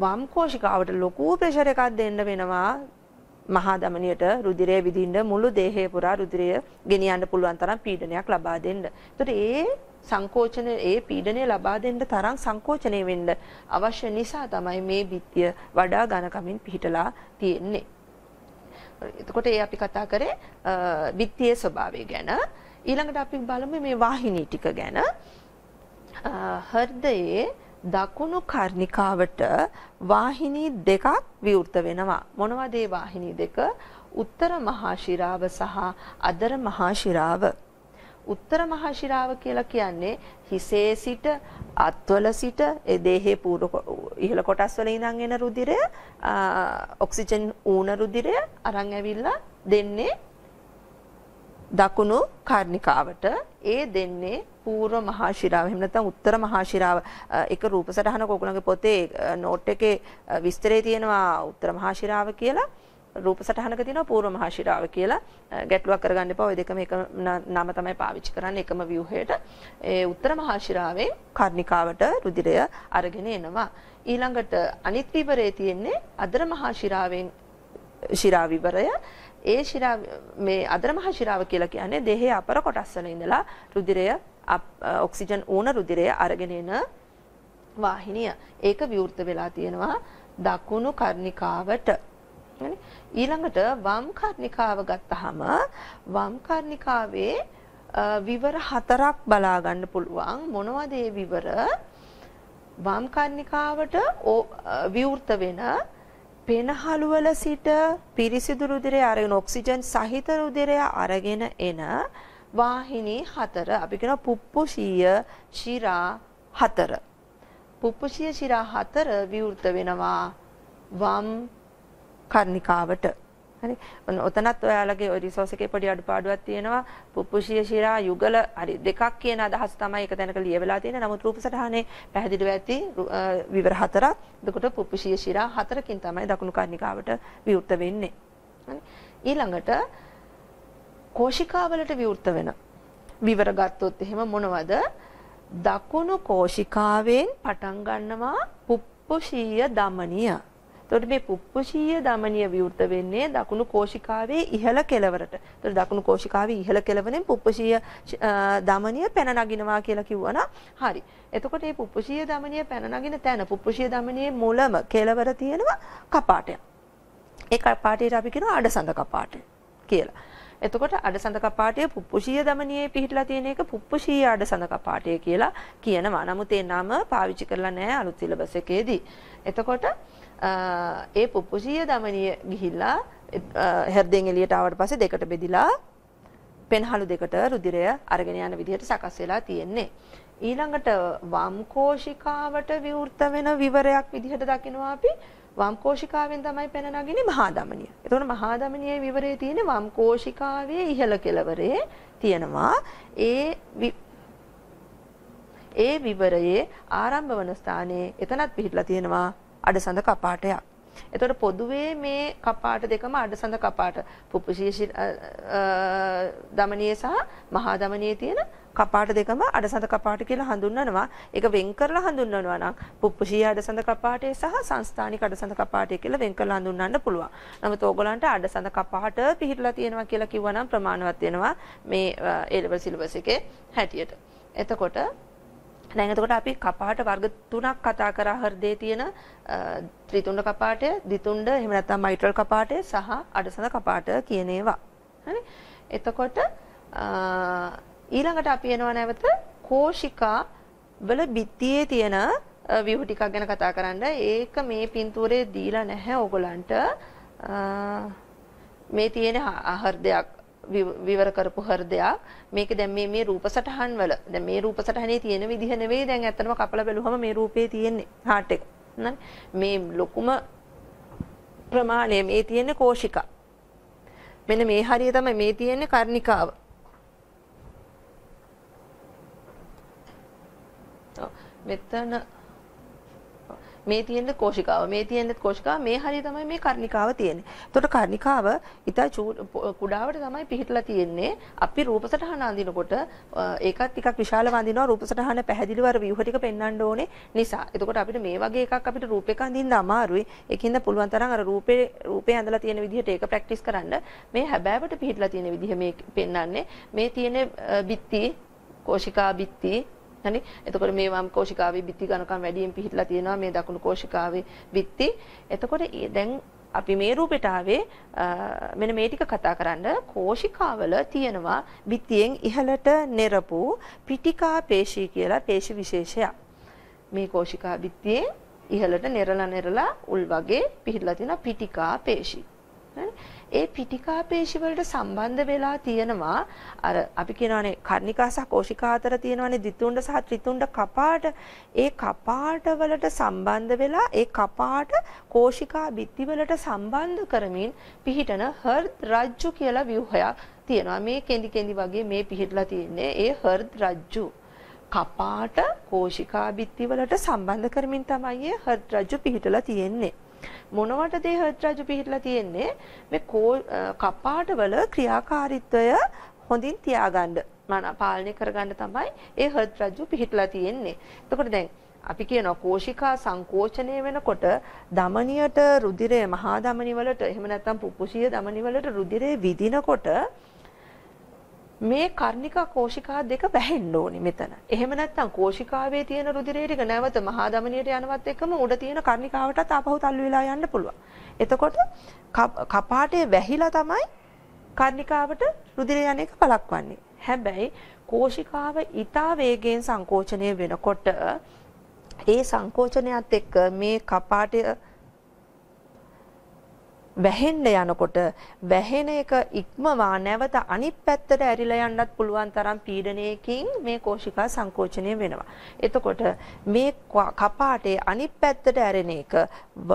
වම් කෝෂිකාවට ලොකු ප්‍රෙෂර් එකක් දෙන්න වෙනවා මහා දමනියට රුධිරය විදින්න මුළු දේහය පුරා රුධිරය ගෙනියන්න පුළුවන් තරම් පීඩනයක් ලබා දෙන්න. ඒතකොට ඒ සංකෝචන ඒ පීඩනය ලබා දෙන්න තරම් සංකෝචනය වෙන්න අවශ්‍ය නිසා තමයි මේ බිත්තිය වඩා ඝනකමින් පිහිටලා තියෙන්නේ. එතකොට ඒ අපි කතා කරේ බිත්තියේ ස්වභාවය ගැන. ඊළඟට අපි බලමු මේ වාහිනී ටික ගැන. හෘදයේ දකුණු කර්ණිකාවට වාහිනී දෙකක් විවෘත වෙනවා. මොනවද ඒ වාහිනී දෙක? උත්තර මහා ශිරාව සහ අදර මහා ශිරාව. උත්තර මහා ශිරාව කියලා කියන්නේ හිසේ සිට අත්වල සිට ඒ දේහයේ පූර්ව ඉහළ කොටස් වල ඉඳන් එන රුධිරය ඔක්සිජන් ඌන රුධිරය අරන් ඇවිල්ලා දෙන්නේ දකුණු කර්ණිකාවට ඒ දෙන්නේ පූර්ව මහා ශිරාව එහෙම නැත්නම් උත්තර මහා ශිරාව එක රූප සටහනක ඔයගොල්ලන්ගේ පොතේ නෝට් එකේ විස්තරේ තියෙනවා උත්තර මහා ශිරාව කියලා රූප සටහනක තියෙනවා පූර්ව මහා ශිරාව කියලා ගැටලුවක් කරගන්න එපා. ওই දෙකම එක නම තමයි පාවිච්චි කරන්නේ එකම ව්‍යුහයට. ඒ උත්තර මහා ශිරාවෙන් කර්ණිකාවට රුධිරය අරගෙන එනවා. ඊළඟට අනිත් විවරයේ තියෙන්නේ අදර මහා ශිරාවෙන් ශිරා විවරය. ඒ ශිරා මේ අදර මහා ශිරාව කියලා කියන්නේ දෙහේ අපර කොටස් වල ඉඳලා රුධිරය ඔක්සිජන් ඌන රුධිරය අරගෙන එන වාහිනිය. ඒක විවෘත වෙලා තියෙනවා දකුණු කර්ණිකාවට. ඊළඟට වම් කර්ණිකාව ගත්තහම වම් කර්ණිකාවේ විවර හතරක් බලා ගන්න පුළුවන් මොනවද ඒ විවර වම් කර්ණිකාවට විවෘත වෙන පෙනහළු වල සිට පිරිසිදු රුධිරය අරගෙන ඔක්සිජන් සහිත රුධිරය අරගෙන එන වාහිනී හතර. අපි කියනවා පුප්පුෂීය ශිරා හතර. පුප්පුෂීය ශිරා හතර විවෘත වෙනවා වම් කර්ණිකාවට. හරි? ඔතනත් ඔයාලගේ ওই රිසෝස් එකේ පොඩි අඩුපාඩුවක් තියෙනවා. පුප්පුෂිය ශිරා යුගල හරි දෙකක් කියන අදහස තමයි එක තැනක ලියවිලා තියෙන්නේ. නමුත් රූප සටහනේ පැහැදිලිව ඇති විවර හතරක්. එතකොට පුප්පුෂිය ශිරා හතරකින් තමයි දකුණු කර්ණිකාවට විවෘත වෙන්නේ. ඊළඟට කෝෂිකාවලට විවෘත වෙන විවර ගත්තොත් එහෙම මොනවද? දකුණු කෝෂිකාවෙන් පටන් ගන්නවා පුප්පුෂීය දමනිය එතකොට මේ පුප්පුෂීය දමනීය විවෘත වෙන්නේ දකුණු කෝෂිකාවේ ඉහළ කෙළවරට. එතකොට දකුණු කෝෂිකාවේ ඉහළ කෙළවරෙන් පුප්පුෂීය දමනීය පැන නගිනවා කියලා කිව්වනම් හරි. එතකොට මේ පුප්පුෂීය දමනීය පැන නගින තැන පුප්පුෂීය දමනීයේ මුලම කෙළවර තියෙනවා කපාටයක්. ඒ කපාටයට අපි කියනවා අඩසඳ කපාටය කියලා. එතකොට අඩසඳ කපාටය පුප්පුෂීය දමනියේ පිහිටලා තියෙන එක පුප්පුෂීය අඩසඳ කපාටය කියලා කියනවා. නමුත් ඒ නම පාවිච්චි කරලා නැහැ අලුත් සිලබස් එකේදී. එතකොට ඒ පුප්පුෂීය දමනිය ගිහිල්ලා හෘදයෙන් එළියට ආවට පස්සේ දෙකට බෙදිලා පෙන්හළු දෙකට රුධිරය අරගෙන යන විදිහට සකස් වෙලා තියෙන්නේ. ඊළඟට වම් කෝෂිකාවට විවෘත වෙන විවරයක් විදිහට දකිනවා අපි වම් කෝෂිකාවෙන් තමයි පෙන නගින්නේ මහා ධමනිය. එතකොට මහා ධමනියේ විවරයේ තියෙන වම් කෝෂිකාවේ ඉහළ කෙළවරේ තියෙනවා ඒ ඒ විවරයේ ආරම්භ වන ස්ථානයේ එතනත් පිහිටලා තියෙනවා අඩසඳ කපාටයක්. එතකොට පොදුවේ මේ කපාට දෙකම අඩසඳ කපාට පුපුෂී දමනියේ සහ මහා දමනියේ තියෙන කපාට දෙකම අඩසඳ කපාට කියලා හඳුන්වනවා. ඒක වෙන් කරලා හඳුන්වනවා නම් පුප්පුෂී අඩසඳ කපාටේ සහ සංස්ථානික අඩසඳ කපාටේ කියලා වෙන් කරලා හඳුන්වන්න පුළුවන්. නමුත් ඕගොල්ලන්ට අඩසඳ කපාට පිහිටලා තියෙනවා කියලා කිව්වනම් ප්‍රමාණවත් වෙනවා මේ A level syllabus එකේ හැටියට. එතකොට දැන් එතකොට අපි කපාට වර්ග තුනක් කතා කරා හෘදයේ තියෙන ත්‍රිතුණ්ඩ කපාටය, දිතුණ්ඩ, එහෙම නැත්නම් මයිට්‍රල් කපාටය සහ අඩසඳ කපාට කියන ඒවා. හරි? එතකොට ඊළඟට අපි එනවා නැවත කෝෂිකා වල බිත්තියේ තියෙන ව්‍යුහ ටිකක් ගැන කතා කරන්න. ඒක මේ පින්තූරේ දීලා නැහැ ඕගලන්ට. මේ තියෙන හෘදයක් විවර කරපු හෘදයක්. මේක දැන් මේ මේ රූප සටහන් වල. දැන් මේ රූප සටහනේ තියෙන විදිහ නෙවෙයි දැන් ඇත්තටම කපලා බැලුවම මේ රූපේ තියෙන්නේ හાર્ට් එක. මේ ලොකුම ප්‍රමාණය මේ තියෙන්නේ කෝෂිකා. මෙන්න මේ හරිය තමයි මේ තියෙන්නේ කර්ණිකාව. මෙතන මේ තියෙන කෝෂිකාව මේ තියෙන කෝෂිකාව මේ හරිය තමයි මේ කර්ණිකාව තියෙන්නේ. එතකොට කර්ණිකාව ඉතා කුඩාවට තමයි පිහිටලා තියෙන්නේ. අපි රූප සටහන අඳිනකොට ඒකත් ටිකක් විශාල වඳිනවා රූප සටහන පැහැදිලිව අර ව්‍යුහ ටික පෙන්වන්න ඕනේ නිසා. එතකොට අපිට මේ වගේ එකක් අපිට රූපයක අඳින්න අමාරුයි. ඒකින්ද පුළුවන් තරම් අර රූපේ රූපේ ඇඳලා තියෙන විදිහට ඒක ප්‍රැක්ටිස් කරන්න. මේ හැබෑවට පිහිටලා තියෙන විදිහ මේ පෙන්වන්නේ. මේ තියෙන බිත්ති කෝෂිකා බිත්ති හරි? එතකොට මේ වම් කෝෂිකාවේ බිත්ති ඝනකම් වැඩියෙන් පිහිටලා තියෙනවා මේ දකුණු කෝෂිකාවේ බිත්ති. එතකොට දැන් අපි මේ රූපෙට ආවේ මෙන්න මේ ටික කතා කරන්න. කෝෂිකාවල තියෙනවා බිත්තියෙන් ඉහළට නෙරපු පිටිකා පේශී කියලා පේශි විශේෂයක්. මේ කෝෂිකා බිත්තියෙන් ඉහළට නෙරලා නෙරලා උල් වගේ පිහිටලා තියෙන පිටිකා පේශී. ඒ පිටිකා පේශි වලට සම්බන්ධ වෙලා තියෙනවා. අර අපි කියනවානේ කර්ණිකා සහ කෝෂිකා අතර තියෙනවානේ ද්විතුණ්ඩ සහ ත්‍රිතුණ්ඩ කපාට. ඒ කපාට වලට සම්බන්ධ වෙලා ඒ කපාට කෝෂිකා බිත්ති වලට සම්බන්ධ කරමින් පිහිටන හර්ද් රජ්ජු කියලා ව්‍යුහයක් තියෙනවා. මේ කෙඳි කෙඳි වගේ මේ පිහිටලා තියෙන්නේ ඒ හර්ද් රජ්ජු. කපාට කෝෂිකා බිත්ති වලට සම්බන්ධ කරමින් තමයි ඒ හර්ද් රජ්ජු පිහිටලා තියෙන්නේ. මොනවටද ඒ හර්ට් රජු පිහිටලා තියෙන්නේ මේ කපාටවල ක්‍රියාකාරීත්වය හොඳින් තියාගන්න මන පාලනය කරගන්න තමයි ඒ හර්ට් රජු පිහිටලා තියෙන්නේ. එතකොට දැන් අපි කියනවා කෝෂිකා සංකෝචනය වෙනකොට දමනියට රුධිරය මහා දමනි වලට එහෙම නැත්නම් පුපුසිය දමනි වලට රුධිරය විදිනකොට මේ කර්ණිකා කෝෂිකා දෙක වැහෙන්න ඕනේ මෙතන. එහෙම නැත්නම් කෝෂිකාවේ තියෙන රුධිරය ටික නැවත මහා ධමනියට යනවත් එක්කම උඩ තියෙන කර්ණිකාවටත් ආපහු තල්ලු වෙලා යන්න පුළුවන්. එතකොට කපාටේ වැහිලා තමයි කර්ණිකාවට රුධිරය යන එක බලක්වන්නේ. හැබැයි කෝෂිකාව ඊතා වේගයෙන් සංකෝචනය වෙනකොට ඒ සංකෝචනයත් එක්ක මේ කපාටේ වැහෙන්න යනකොට වැහෙන එක ඉක්මවා නැවත අනිත් පැත්තට ඇරිලා යන්නත් පුළුවන් තරම් පීඩනයකින් මේ කෝෂිකා සංකෝචනය වෙනවා. එතකොට මේ කපාටේ අනිත් පැත්තට ඇරෙන එක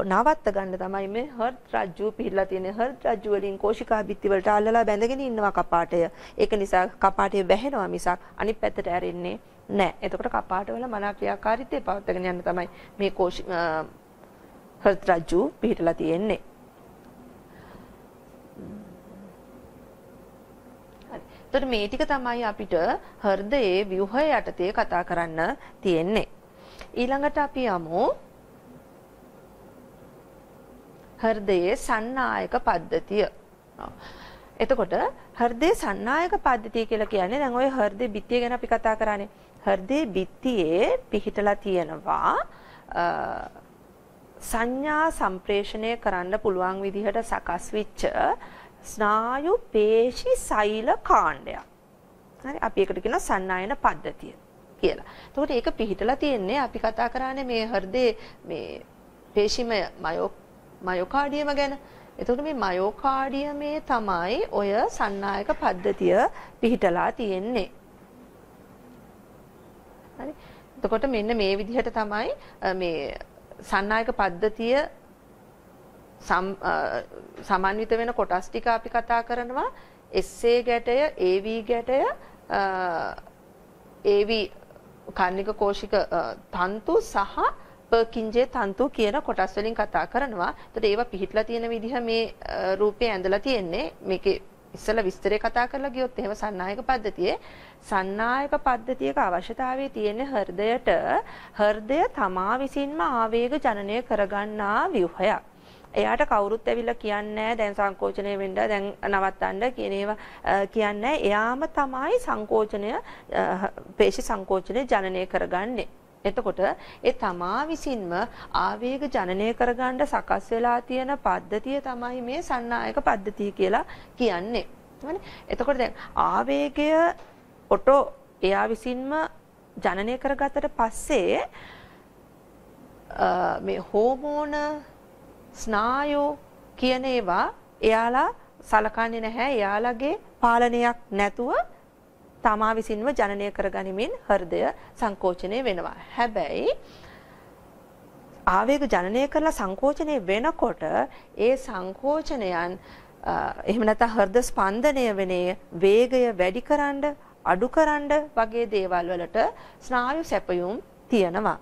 නවත්ත ගන්න තමයි මේ හර්ට් රජ්ජුව පිළිලා තියෙන හර්ට් රජ්ජුව වලින් කෝෂිකා බිත්ති වලට අල්ලලා බැඳගෙන ඉන්නවා කපාටය. ඒක නිසා කපාටේ වැහෙනවා මිසක් අනිත් පැත්තට ඇරෙන්නේ නැහැ. එතකොට කපාට වල මනා ක්‍රියාකාරීත්වය පවත්වාගෙන යන්න තමයි මේ කෝෂි හර්ට් රජ්ජුව පිළිලා තියෙන්නේ. එතකොට මේ ටික තමයි අපිට හෘදයේ ව්‍යුහය යටතේ කතා කරන්න තියෙන්නේ. ඊළඟට අපි යමු හෘදයේ සන්නායක පද්ධතිය. එතකොට හෘදයේ සන්නායක පද්ධතිය කියලා කියන්නේ දැන් ওই හෘදේ බිත්තිය ගැන අපි කතා කරානේ. හෘදේ බිත්තියේ පිහිටලා තියෙනවා සංඥා සම්ප්‍රේෂණය කරන්න පුළුවන් විදිහට සකස් වෙච්ච ස්නායු පේශි සෛල කාණ්ඩයක්. හරි අපි ඒකට කියනවා සන්නායන පද්ධතිය කියලා. එතකොට ඒක පිහිටලා තියෙන්නේ අපි කතා කරන්නේ මේ හෘදේ මේ පේශිමය මයෝ මයෝකාඩියම ගැන. එතකොට මේ මයෝකාඩියමේ තමයි ඔය සන්නායක පද්ධතිය පිහිටලා තියෙන්නේ. හරි. එතකොට මෙන්න මේ විදිහට තමයි මේ සන්නායක පද්ධතිය සමන්විත වෙන කොටස් ටික අපි කතා කරනවා SA ගැටය, AV ගැටය, AV කර්ණික කෝෂික තන්තු සහ පර්කින්ජේ තන්තු කියන කොටස් වලින් කතා කරනවා. එතකොට ඒවා පිහිටලා තියෙන විදිහ මේ රූපේ ඇඳලා තියෙන්නේ. මේකේ ඉස්සෙල්ලා විස්තරේ කතා කරලා ගියොත් එහෙම සන්නායක පද්ධතියේ සන්නායක පද්ධතියක අවශ්‍යතාවය තියෙන හෘදයට හෘදය තමා විසින්ම ආවේග ජනනය කරගන්නා ව්‍යුහයක්. එයාට කවුරුත් ඇවිල්ලා කියන්නේ දැන් සංකෝචනය වෙන්න දැන් නවත්තන්න කියන ඒවා කියන්නේ එයාම තමයි සංකෝචනය පේශි සංකෝචනය ජනනය කරගන්නේ. එතකොට ඒ තමා විසින්ම ආවේග ජනනය කරගන්න සකස් වෙලා තියෙන පද්ධතිය තමයි මේ සන්නායක පද්ධතිය කියලා කියන්නේ. එතකොට දැන් ආවේගය ඔටෝ එයා විසින්ම ජනනය කරගත්තට පස්සේ මේ හෝමෝන ස්නායු කියන ඒවා එයාලා සලකන්නේ නැහැ. එයාලගේ පාලනයක් නැතුව තමා විසින්ම ජනනය කරගනිමින් හෘදය සංකෝචනය වෙනවා. හැබැයි ආවේග ජනනය කරලා සංකෝචනය වෙනකොට ඒ සංකෝචනයන් එහෙම නැත්නම් හෘද ස්පන්දනය වෙනේ වේගය වැඩිකරනද අඩුකරනද වගේ දේවල් වලට ස්නායු සැපයුම් තියෙනවා.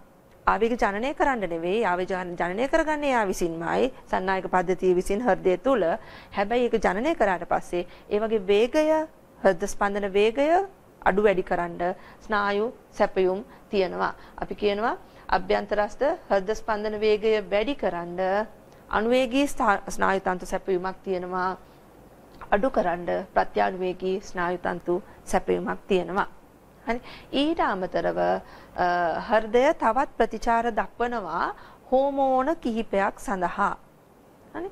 ආවේග ජනනය කරන්න නෙවෙයි ආවේග ජනනය කරගන්නේ යා විසින්මයි සන්නායක පද්ධතිය විසින් හෘදය තුල හැබැයි ඒක ජනනය කරාට පස්සේ ඒ වගේ වේගය හෘද ස්පන්දන වේගය අඩු වැඩි කරන්න ස්නායු සැපයුම් තියෙනවා. අපි කියනවා අභ්‍යන්තරස්ත හෘද ස්පන්දන වේගය වැඩි කරන්න අනුවේගී ස්නායු තන්තු සැපයුමක් තියෙනවා. අඩු කරන්න ප්‍රත්‍යානුවේගී ස්නායු තන්තු සැපයුමක් තියෙනවා. හරි? ඊට අමතරව හෘදය තවත් ප්‍රතිචාර දක්වනවා හෝමෝන කිහිපයක් සඳහා. හරි?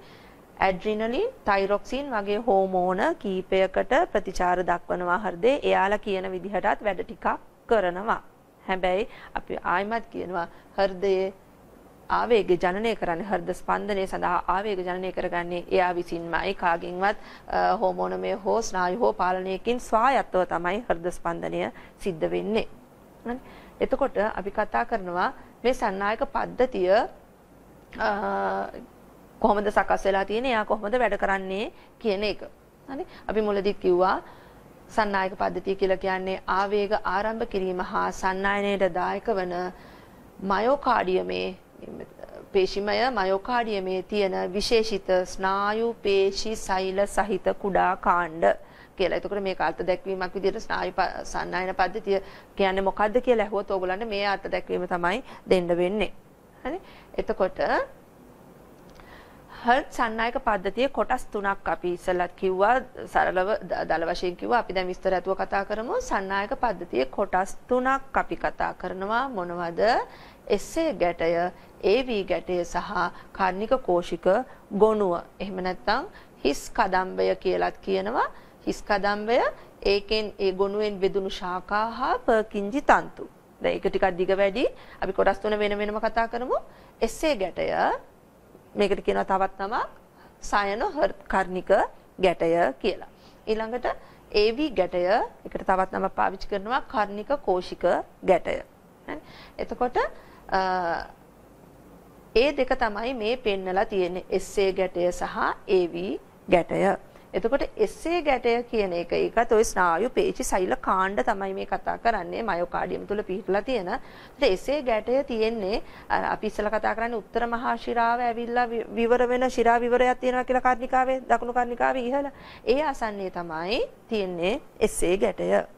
ඇඩ්‍රිනලින් තයිරොක්සින් වගේ හෝමෝන කීපයකට ප්‍රතිචාර දක්වනවා හෘදේ. එයාලා කියන විදිහටත් වැඩ ටිකක් කරනවා. හැබැයි අපි ආයිමත් කියනවා හෘදයේ ආවේග ජනනය කරන්නේ හෘද ස්පන්දනය සඳහා ආවේග ජනනය කරගන්නේ එයා විසින්මයි කාගෙන්වත් හෝමෝනමය හෝ ස්නායු හෝ පාලනයකින් ස්වායත්තව තමයි හෘද ස්පන්දනය සිද්ධ වෙන්නේ. එතකොට අපි කතා කරනවා මේ සන්නායක පද්ධතිය කොහොමද සකස් වෙලා තියෙන්නේ එයා කොහොමද වැඩ කරන්නේ කියන එක. හරි අපි මුලදී කිව්වා සන්නායක පද්ධතිය කියලා කියන්නේ ආවේග ආරම්භ කිරීම හා සන්නායනයට දායක වන මයෝකාඩියමේ පේශිමය මයෝකාඩියමේ තියෙන විශේෂිත ස්නායු පේශි සෛල සහිත කුඩා කාණ්ඩ කියලා. එතකොට මේක අර්ථ දැක්වීමක් විදිහට ස්නායු සන්නායන පද්ධතිය කියන්නේ මොකද්ද කියලා ඇහුවොත් ඕගොල්ලන්ට මේ අර්ථ දැක්වීම තමයි දෙන්න වෙන්නේ. හරි? එතකොට හර්ට් සන්නායක පද්ධතියේ කොටස් තුනක් අපි ඉස්සෙල්ලත් කිව්වා සරලව දල වශයෙන් කිව්වා අපි දැන් විස්තර ඇතුව කතා කරමු සන්නායක පද්ධතියේ කොටස් තුනක් අපි කතා කරනවා මොනවද එස්සේ ගැටය AV ගැටය සහ කර්ණික කෝෂික ගොනුව. එහෙම නැත්නම් හිස් කදම්බය කියලත් කියනවා. හිස් කදම්බය ඒකෙන් ඒ ගොනුවෙන් බෙදුණු ශාඛා හා පර්කින්ජි තන්තු. දැන් ඒක ටිකක් දිග වැඩි. අපි කොටස් තුන වෙන වෙනම කතා කරමු. එස්සේ ගැටය මේකට කියනවා තවත් නමක් සයන කර්ණික ගැටය කියලා. ඊළඟට AV ගැටය එකට තවත් නමක් පාවිච්චි කරනවා කර්ණික කෝෂික ගැටය. එතකොට ඒ දෙක තමයි මේ පෙන්නලා තියෙන්නේ SA ගැටය සහ AV ගැටය. එතකොට එස්සේ ගැටය කියන එක ඒකත් ওই ස්නායු පේශි සෛල කාණ්ඩ තමයි මේ කතා කරන්නේ මයෝකාඩියම් තුල පිහිටලා තියෙන. ඒත් එස්සේ ගැටය තියෙන්නේ අපි ඉස්සලා කතා කරන්නේ උත්තර මහා ශිරාව ඇවිල්ලා විවර වෙන ශිරා විවරයක් තියෙනවා කියලා කර්ණිකාවේ දකුණු කර්ණිකාවේ ඉහළ. ඒ ආසන්නයේ තමයි තියෙන්නේ එස්සේ ගැටය.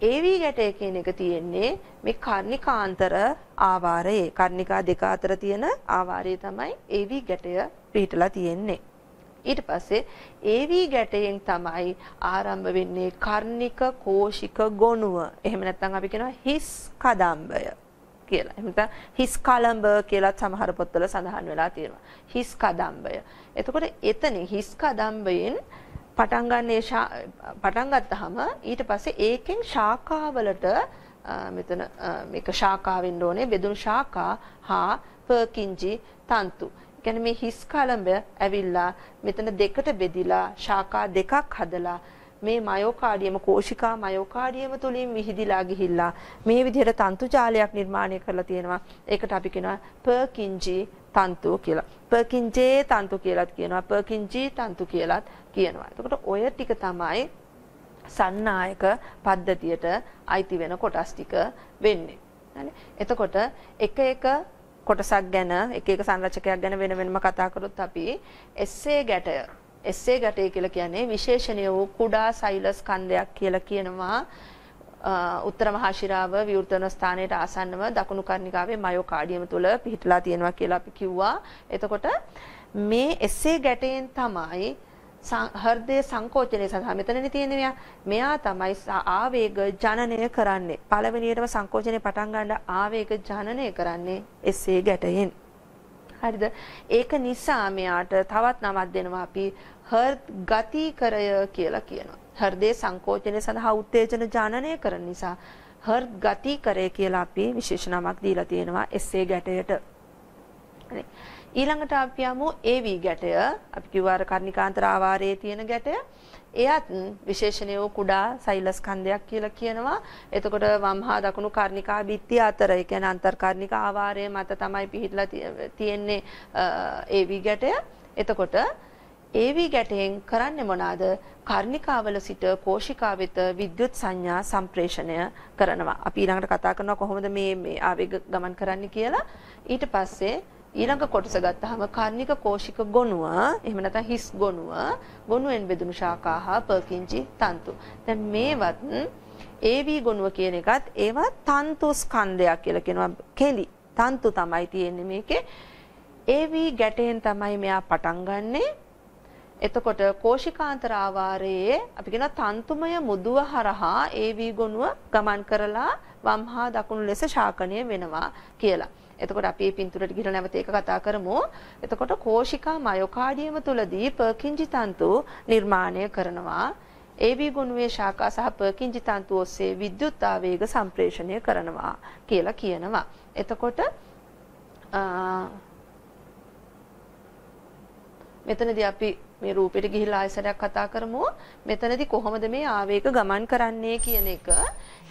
AV ගැටය කියන එක තියෙන්නේ මේ කර්ණිකාන්තර ආවාරයේ කර්ණිකා දෙක අතර තියෙන ආවාරය තමයි AV ගැටය පිහිටලා තියෙන්නේ. ඊට පස්සේ AV ගැටයෙන් තමයි ආරම්භ වෙන්නේ කර්ණික කෝෂික ගොනුව. එහෙම නැත්නම් අපි කියනවා හිස් කදම්බය කියලා. එහෙම නැත්නම් හිස් කලඹ කියලා සමහර පොත්වල සඳහන් වෙලා තියෙනවා. හිස් කදම්බය. එතකොට එතන හිස් කදම්බයෙන් පටන් ගන්නේ පටන් ගත්තාම ඊට පස්සේ ඒකෙන් ශාඛාවලට මෙතන මේක ශාඛාවෙන්න ඕනේ බෙදුණු ශාඛා හා පර්කින්ජි තන්තු කියන්නේ මේ හිස් කලඹ ඇවිල්ලා මෙතන දෙකට බෙදිලා ශාඛා දෙකක් හදලා මේ මයෝකාඩියම කෝෂිකා මයෝකාඩියම තුලින් විහිදිලා ගිහිල්ලා මේ විදිහට තන්තු ජාලයක් නිර්මාණය කරලා තියෙනවා. ඒකට අපි කියනවා පර්කින්ජි තන්තු කියලා. පර්කින්ජේ තන්තු කියලාත් කියනවා. පර්කින්ජි තන්තු කියලාත් කියනවා. එතකොට ඔය ටික තමයි සන්නායක පද්ධතියට අයිති වෙන කොටස් ටික වෙන්නේ. එතකොට එක එක කොටසක් ගැන එක එක සංරචකයක් ගැන වෙන වෙනම කතා කරොත් අපි එස්සේ ගැටය එස්සේ ගැටය කියලා කියන්නේ විශේෂණීය වූ කුඩා සෛලස් කන්දයක් කියලා කියනවා උත්තර මහා ශිරාව විවෘත වන ස්ථානයට ආසන්නව දකුණු කර්ණිකාවේ මයෝකාඩියම තුල පිහිටලා තියෙනවා කියලා අපි කිව්වා. එතකොට මේ එස්සේ ගැටයෙන් තමයි හෘදය සංකෝචනය සඳහා මෙතනනේ තියෙන්නේ මෙයා. මෙයා තමයි ආවේග ජනනය කරන්නේ. පළවෙනියටම සංකෝචනය පටන් ගන්න ආවේග ජනනය කරන්නේ එසේ ගැටයෙන්. හරිද? ඒක නිසා මෙයාට තවත් නමක් දෙනවා අපි හෘද ගතිකරය කියලා කියනවා. හෘදයේ සංකෝචනය සඳහා උත්තේජන ජනනය කරන නිසා හෘද ගතිකරය කියලා අපි විශේෂ නමක් දීලා තියෙනවා එසේ ගැටයට. හරි. ඊළඟට අපි යමු AV ගැටය. අපි කිව්වා කර්ණිකාන්තර ආවාරයේ තියෙන ගැටය. එයත් විශේෂණීය වූ කුඩා සෛලස් කන්දයක් කියලා කියනවා. එතකොට වම් හා දකුණු කර්ණිකා බිත්තිය අතර, ඒ කියන්නේ අන්තර්කර්ණික ආවාරයේ මත තමයි පිහිටලා තියෙන්නේ AV ගැටය. එතකොට AV ගැටයෙන් කරන්නේ මොනවාද? කර්ණිකාවල සිට කෝෂිකා වෙත විද්‍යුත් සංඥා සම්ප්‍රේෂණය කරනවා. අපි ඊළඟට කතා කරනවා කොහොමද මේ මේ ආවේග ගමන් කරන්නේ කියලා. ඊට පස්සේ ඊළඟ කොටස ගත්තාම කර්ණික කෝෂික ගොනුව එහෙම නැත්නම් හිස් ගොනුව ගොනුවෙන් බෙදුණු ශාඛා හා පර්කින්ජි තන්තු. දැන් මේවත් AV ගොනුව කියන එකත් ඒවා තන්තු ස්කන්ධයක් කියලා කියනවා. කෙලි තන්තු තමයි තියෙන්නේ මේකේ. AV ගැටයෙන් තමයි මෙයා පටන් ගන්නේ. එතකොට කෝෂිකාන්තර ආවාරයේ අපි කියන තන්තුමය මුදුව හරහා AV ගොනුව ගමන් කරලා වම් හා දකුණු ලෙස ශාකණය වෙනවා කියලා. එතකොට අපි මේ පින්තූරයට ගිහලා නැවත ඒක කතා කරමු. එතකොට කෝෂිකා මයෝකාඩියම තුලදී පර්කින්ජි තන්තු නිර්මාණය කරනවා. AB ගුණුවේ ශාඛා සහ පර්කින්ජි තන්තු ඔස්සේ විද්‍යුත් ආවේග සම්ප්‍රේෂණය කරනවා කියලා කියනවා. එතකොට මෙතනදී අපි මේ රූපෙට ගිහිල්ලා ආයසරයක් කතා කරමු. මෙතනදී කොහොමද මේ ආවේග ගමන් කරන්නේ කියන එක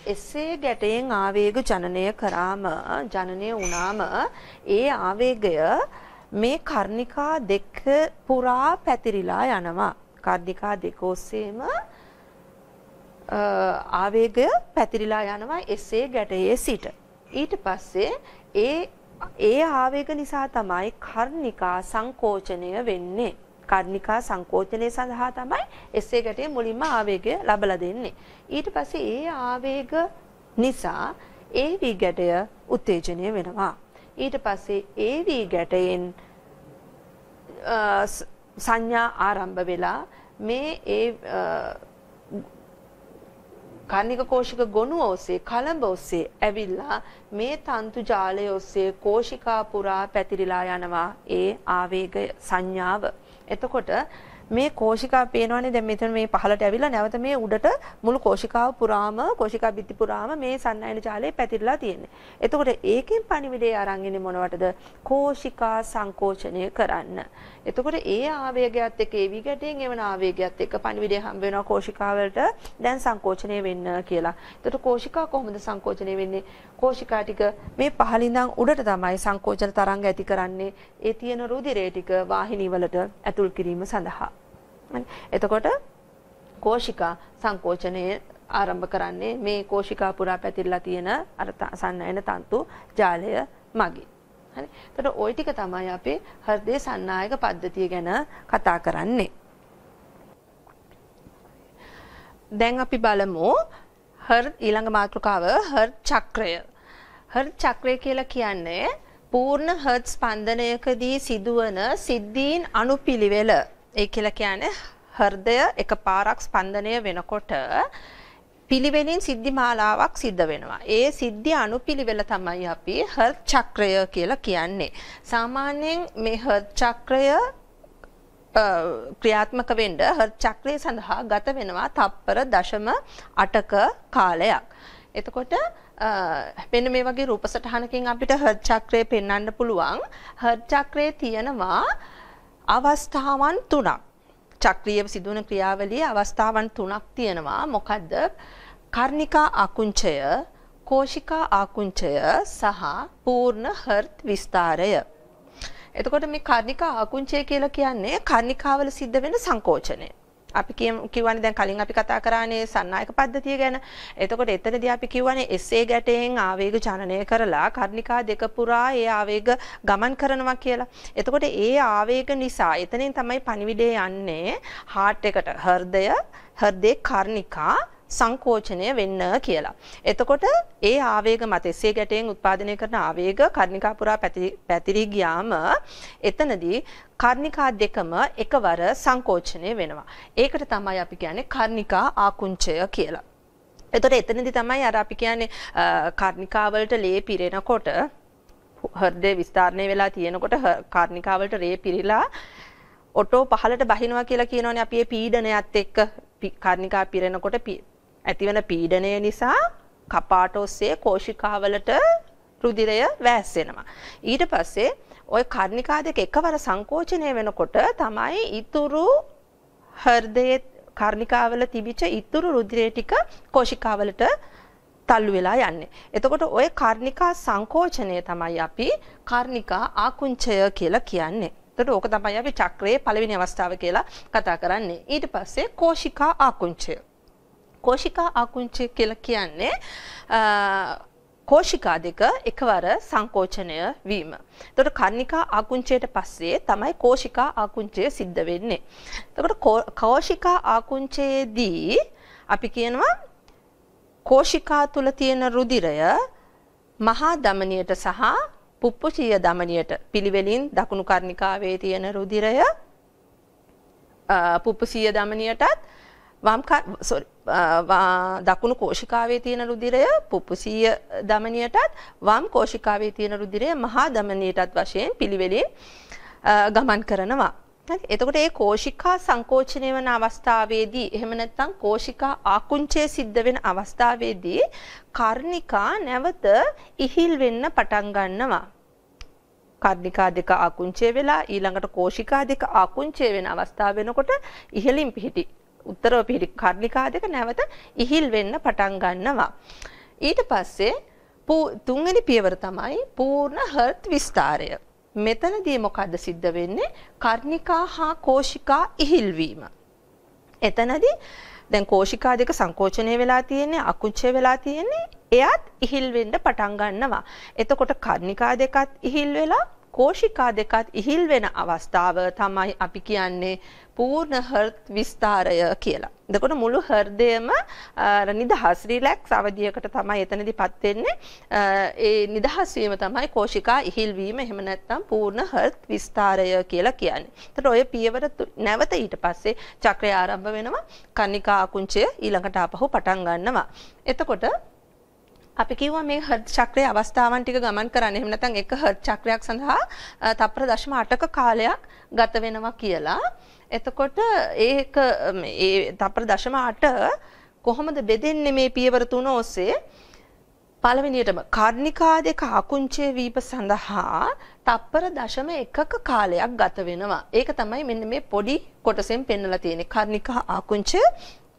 එසේ ගැටයෙන් ආවේග ජනනය කරාම ජනනය වුණාම ඒ ආවේගය මේ කර්ණිකා දෙක පුරා පැතිරිලා යනවා. කර්ණිකා දෙක ඔස්සේම ආවේගය පැතිරිලා යනවා එසේ ගැටයේ සිට. ඊට පස්සේ ඒ ඒ ආවේග නිසා තමයි කර්ණිකා සංකෝචනය වෙන්නේ. කර්ණිකා සංකෝචනය සඳහා තමයි එසේ ගැටේ මුලින්ම ආවේගය ලබලා දෙන්නේ. ඊට පස්සේ ඒ ආවේග නිසා ඒ වී ගැටය උත්තේජනය වෙනවා. ඊට පස්සේ ඒ වී ගැටයෙන් සංඥා ආරම්භ වෙලා මේ ඒ කර්ණික කෝෂික ගොනු ඔස්සේ කලඹ ඔස්සේ ඇවිල්ලා මේ තන්තු ජාලය ඔස්සේ කෝෂිකා පුරා පැතිරිලා යනවා ඒ ආවේග සංඥාව. එතකොට මේ කෝෂිකා පේනවනේ දැන් මෙතන මේ පහළට ඇවිල්ලා නැවත මේ උඩට මුළු කෝෂිකාව පුරාම කෝෂිකා බිත්ති පුරාම මේ සන්නයන ජාලය පැතිරලා තියෙන්නේ. එතකොට ඒකෙන් පණිවිඩය අරන් ඉන්නේ මොනවටද? කෝෂිකා සංකෝචනය කරන්න. එතකොට ඒ ආවේගයත් එක්ක ඒ විගටෙන් එවන ආවේගයත් එක්ක පණිවිඩය හම්බ වෙනවා කෝෂිකාවලට දැන් සංකෝචනය වෙන්න කියලා. එතකොට කෝෂිකා කොහොමද සංකෝචනය වෙන්නේ? කෝෂිකා ටික මේ පහළින්දන් උඩට තමයි සංකෝචන තරංග ඇති කරන්නේ. ඒ තියෙන රුධිරය ටික වාහිනී වලට ඇතුල් කිරීම සඳහා. එතකොට කෝෂිකා සංකෝචනය ආරම්භ කරන්නේ මේ කෝෂිකා පුරා පැතිරලා තියෙන අර සන්නයන තන්තු ජාලය මගින්. හරි. එතකොට ওই ටික තමයි අපි හෘදේ සන්නායක පද්ධතිය ගැන කතා කරන්නේ. දැන් අපි බලමු හර්ට් ඊළඟ මාතෘකාව හර්ට් චක්‍රය. හර්ට් චක්‍රය කියලා කියන්නේ පූර්ණ හර්ට් ස්පන්දනයකදී සිදුවන සිද්ධීන් අනුපිළිවෙල ඒ කියලා කියන්නේ හෘදය එකපාරක් ස්පන්දනය වෙනකොට පිළිවෙලින් සිද්ධි මාලාවක් සිද්ධ වෙනවා. ඒ සිද්ධි අනුපිළිවෙල තමයි අපි හර්ට් චක්‍රය කියලා කියන්නේ. සාමාන්‍යයෙන් මේ හර්ට් චක්‍රය ක්‍රියාත්මක වෙන්න හර්ට් චක්‍රය සඳහා ගත වෙනවා තප්පර දශම 8ක කාලයක්. එතකොට මෙන්න මේ වගේ රූප සටහනකින් අපිට හර්ට් චක්‍රය පෙන්වන්න පුළුවන්. හර්ට් චක්‍රයේ තියෙනවා අවස්ථාවන් තුනක්. චක්‍රීය සිදුවන ක්‍රියාවලියේ අවස්ථාවන් තුනක් තියෙනවා. මොකද්ද? කර්ණිකා ආකුංචය, කෝෂිකා ආකුංචය සහ පූර්ණ හර්ට් විස්තාරය. එතකොට මේ කර්ණිකා ආකුංචය කියලා කියන්නේ කර්ණිකාවල සිද්ධ වෙන සංකෝචනය. අපි කිව්වනේ දැන් කලින් අපි කතා කරානේ සන්නායක පද්ධතිය ගැන. එතකොට එතනදී අපි කිව්වනේ එස්සේ ගැටයෙන් ආවේග ජනනය කරලා කර්ණිකා දෙක පුරා ඒ ආවේග ගමන් කරනවා කියලා. එතකොට ඒ ආවේග නිසා එතනින් තමයි පණිවිඩය යන්නේ හાર્ට් එකට හෘදය හෘදේ කර්ණිකා සංකෝචනය වෙන්න කියලා. එතකොට ඒ ආවේග මත එසේ ගැටයෙන් උත්පාදනය කරන ආවේග කර්ණිකා පුරා පැතිරී ගියාම එතනදී කර්ණිකා දෙකම එකවර සංකෝචනය වෙනවා. ඒකට තමයි අපි කියන්නේ කර්ණිකා ආකුංචය කියලා. එතකොට එතනදී තමයි අර අපි කියන්නේ කර්ණිකාවලට ලේ පිරෙනකොට හෘදේ විස්තරණය වෙලා තියෙනකොට කර්ණිකාවලට රේ පිරීලා ඔටෝ පහලට බහිනවා කියලා කියනවනේ අපි ඒ පීඩනයත් එක්ක කර්ණිකා පිරෙනකොට ඇතිවන පීඩනය නිසා කපාට ඔස්සේ කෝෂිකාවලට රුධිරය වැස්සෙනවා. ඊට පස්සේ ওই කර්ණිකා දෙක එකවර සංකෝචනය වෙනකොට තමයි ඉතුරු හෘදයේ කර්ණිකාවල තිබිච්ච ඉතුරු රුධිරය ටික කෝෂිකාවලට තල්ලු වෙලා යන්නේ. එතකොට ওই කර්ණිකා සංකෝචනය තමයි අපි කර්ණිකා ආකුංචය කියලා කියන්නේ. එතකොට ඕක තමයි අපි චක්‍රයේ පළවෙනි අවස්ථාව කියලා කතා කරන්නේ. ඊට පස්සේ කෝෂිකා ආකුංචය. කෝෂිකා ආකුංචි කියලා කියන්නේ කෝෂිකා දෙක එකවර සංකෝචනය වීම. එතකොට කර්ණිකා ආකුංචයට පස්සේ තමයි කෝෂිකා ආකුංචය සිද්ධ වෙන්නේ. එතකොට කෝෂිකා ආකුංචයේදී අපි කියනවා කෝෂිකා තුල තියෙන රුධිරය මහා දමනියට සහ පුප්පුචීය දමනියට පිළිවෙලින් දකුණු කර්ණිකාවේ තියෙන රුධිරය පුප්පුසීය දමනියටත් වම් සෝරි දකුණු කෝෂිකාවේ තියෙන රුධිරය පුපුසීය දමනියටත් වම් කෝෂිකාවේ තියෙන රුධිරය මහා දමනියටත් වශයෙන් පිළිවෙලින් ගමන් කරනවා. එතකොට ඒ කෝෂිකා සංකෝචනය වන අවස්ථාවේදී එහෙම නැත්නම් කෝෂිකා ආකුංචය සිද්ධ වෙන අවස්ථාවේදී කර්ණිකා නැවත ඉහිල් වෙන්න පටන් ගන්නවා. කර්ණිකා දෙක ආකුංචය වෙලා ඊළඟට කෝෂිකා දෙක ආකුංචය වෙන අවස්ථාව වෙනකොට ඉහළින් පිහිටි උත්තරව පිහිටි කර්ණිකා දෙක නැවත ඉහිල් වෙන්න පටන් ගන්නවා. ඊට පස්සේ තුන්වෙනි පියවර තමයි පූර්ණ හර්ට් විස්තාරය. මෙතනදී මොකද්ද සිද්ධ වෙන්නේ? කර්ණිකා හා කෝෂිකා ඉහිල්වීම. එතනදී දැන් කෝෂිකා දෙක සංකෝචනය වෙලා තියෙන්නේ අකුච්චය වෙලා තියෙන්නේ එයත් ඉහිල් වෙන්න පටන් ගන්නවා. එතකොට කර්ණිකා දෙකත් ඉහිල් වෙලා කෝෂිකා දෙකත් ඉහිල් වෙන අවස්ථාව තමයි අපි කියන්නේ පූර්ණ හර්ත් විස්තාරය කියලා. එතකොට මුළු හෘදයම නිදහස් රිලැක්ස් අවධියකට තමයි එතනදිපත් වෙන්නේ. ඒ නිදහස් වීම තමයි කෝෂිකා ඉහිල් වීම එහෙම නැත්නම් පූර්ණ හර්ත් විස්තාරය කියලා කියන්නේ. එතකොට ඔය පියවර නැවත ඊට පස්සේ චක්‍රය ආරම්භ වෙනවා. කන්නිකා අකුංචය ඊළඟට ආපහු පටන් ගන්නවා. එතකොට අපි කිව්වා මේ හර්ට් චක්‍රයේ අවස්ථාවන් ටික ගමන් කරන්න. එහෙම නැත්නම් එක හර්ට් චක්‍රයක් සඳහා තප්පර 0.8ක කාලයක් ගත වෙනවා කියලා. එතකොට ඒක ඒ තප්පර 0.8 කොහොමද බෙදෙන්නේ මේ පියවර තුන ඔස්සේ? පළවෙනියටම කර්ණිකා දෙක අකුංචේ වීප සඳහා තප්පර දශම එකක කාලයක් ගත වෙනවා. ඒක තමයි මෙන්න මේ පොඩි කොටසෙන් පෙන්වලා තියෙන්නේ. කර්ණිකා ආකුංචය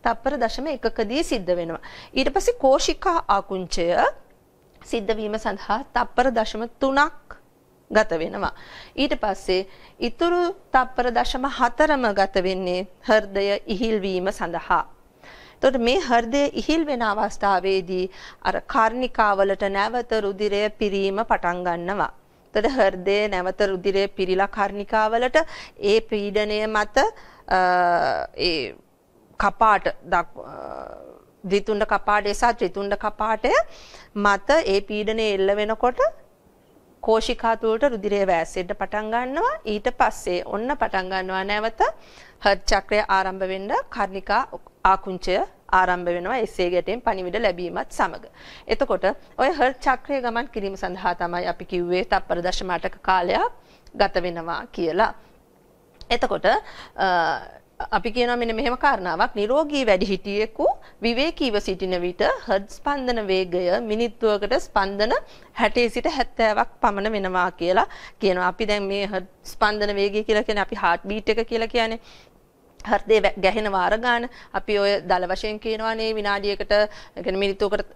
තප්පර දශම එකකදී සිද්ධ වෙනවා. ඊට පස්සේ කෝෂිකා ආකුංචය සිද්ධ වීම සඳහා තප්පර දශම 3ක් ගත වෙනවා. ඊට පස්සේ ඉතුරු තප්පර දශම 4ම ගත වෙන්නේ හෘදය ඉහිල් වීම සඳහා. එතකොට මේ හෘදය ඉහිල් වෙන අවස්ථාවේදී අර කාර්නිකාවලට නැවත රුධිරය පිරීම පටන් ගන්නවා. එතකොට හෘදයේ නැවත රුධිරය පිරීලා කාර්නිකාවලට ඒ පීඩනය මත ඒ කපාට ද්විතුණ්ඩ කපාටය සහ ත්‍රිතුණ්ඩ කපාටය මත ඒ පීඩනය එල්ල වෙනකොට කෝෂිකා තුළට රුධිරය වැස්සෙන්න පටන් ගන්නවා ඊට පස්සේ ඔන්න පටන් ගන්නවා නැවත හර්ට් චක්‍රය ආරම්භ වෙන්න කර්ණිකා ආකුංචය ආරම්භ වෙනවා එසේ ගැටෙන් පණිවිඩ ලැබීමත් සමග. එතකොට ඔය හර්ට් චක්‍රය ගමන් කිරීම සඳහා තමයි අපි කිව්වේ තප්පර දශම 8ක කාලයක් ගත වෙනවා කියලා. එතකොට අපි කියනවා මෙන්න මෙහෙම කාරණාවක් නිරෝගී වැඩිහිටියෙකු විවේකීව සිටින විට හර්ට් ස්පන්දන වේගය මිනිත්තුවකට ස්පන්දන 60 සිට 70ක් පමණ වෙනවා කියලා කියනවා. අපි දැන් මේ හර්ට් ස්පන්දන වේගය කියලා කියන්නේ අපි heart beat එක කියලා කියන්නේ හෘදේ ගැහෙන වාර ගන්න අපි ඔය දල වශයෙන් කියනවානේ විනාඩියකට يعني මිනිත්තුවකට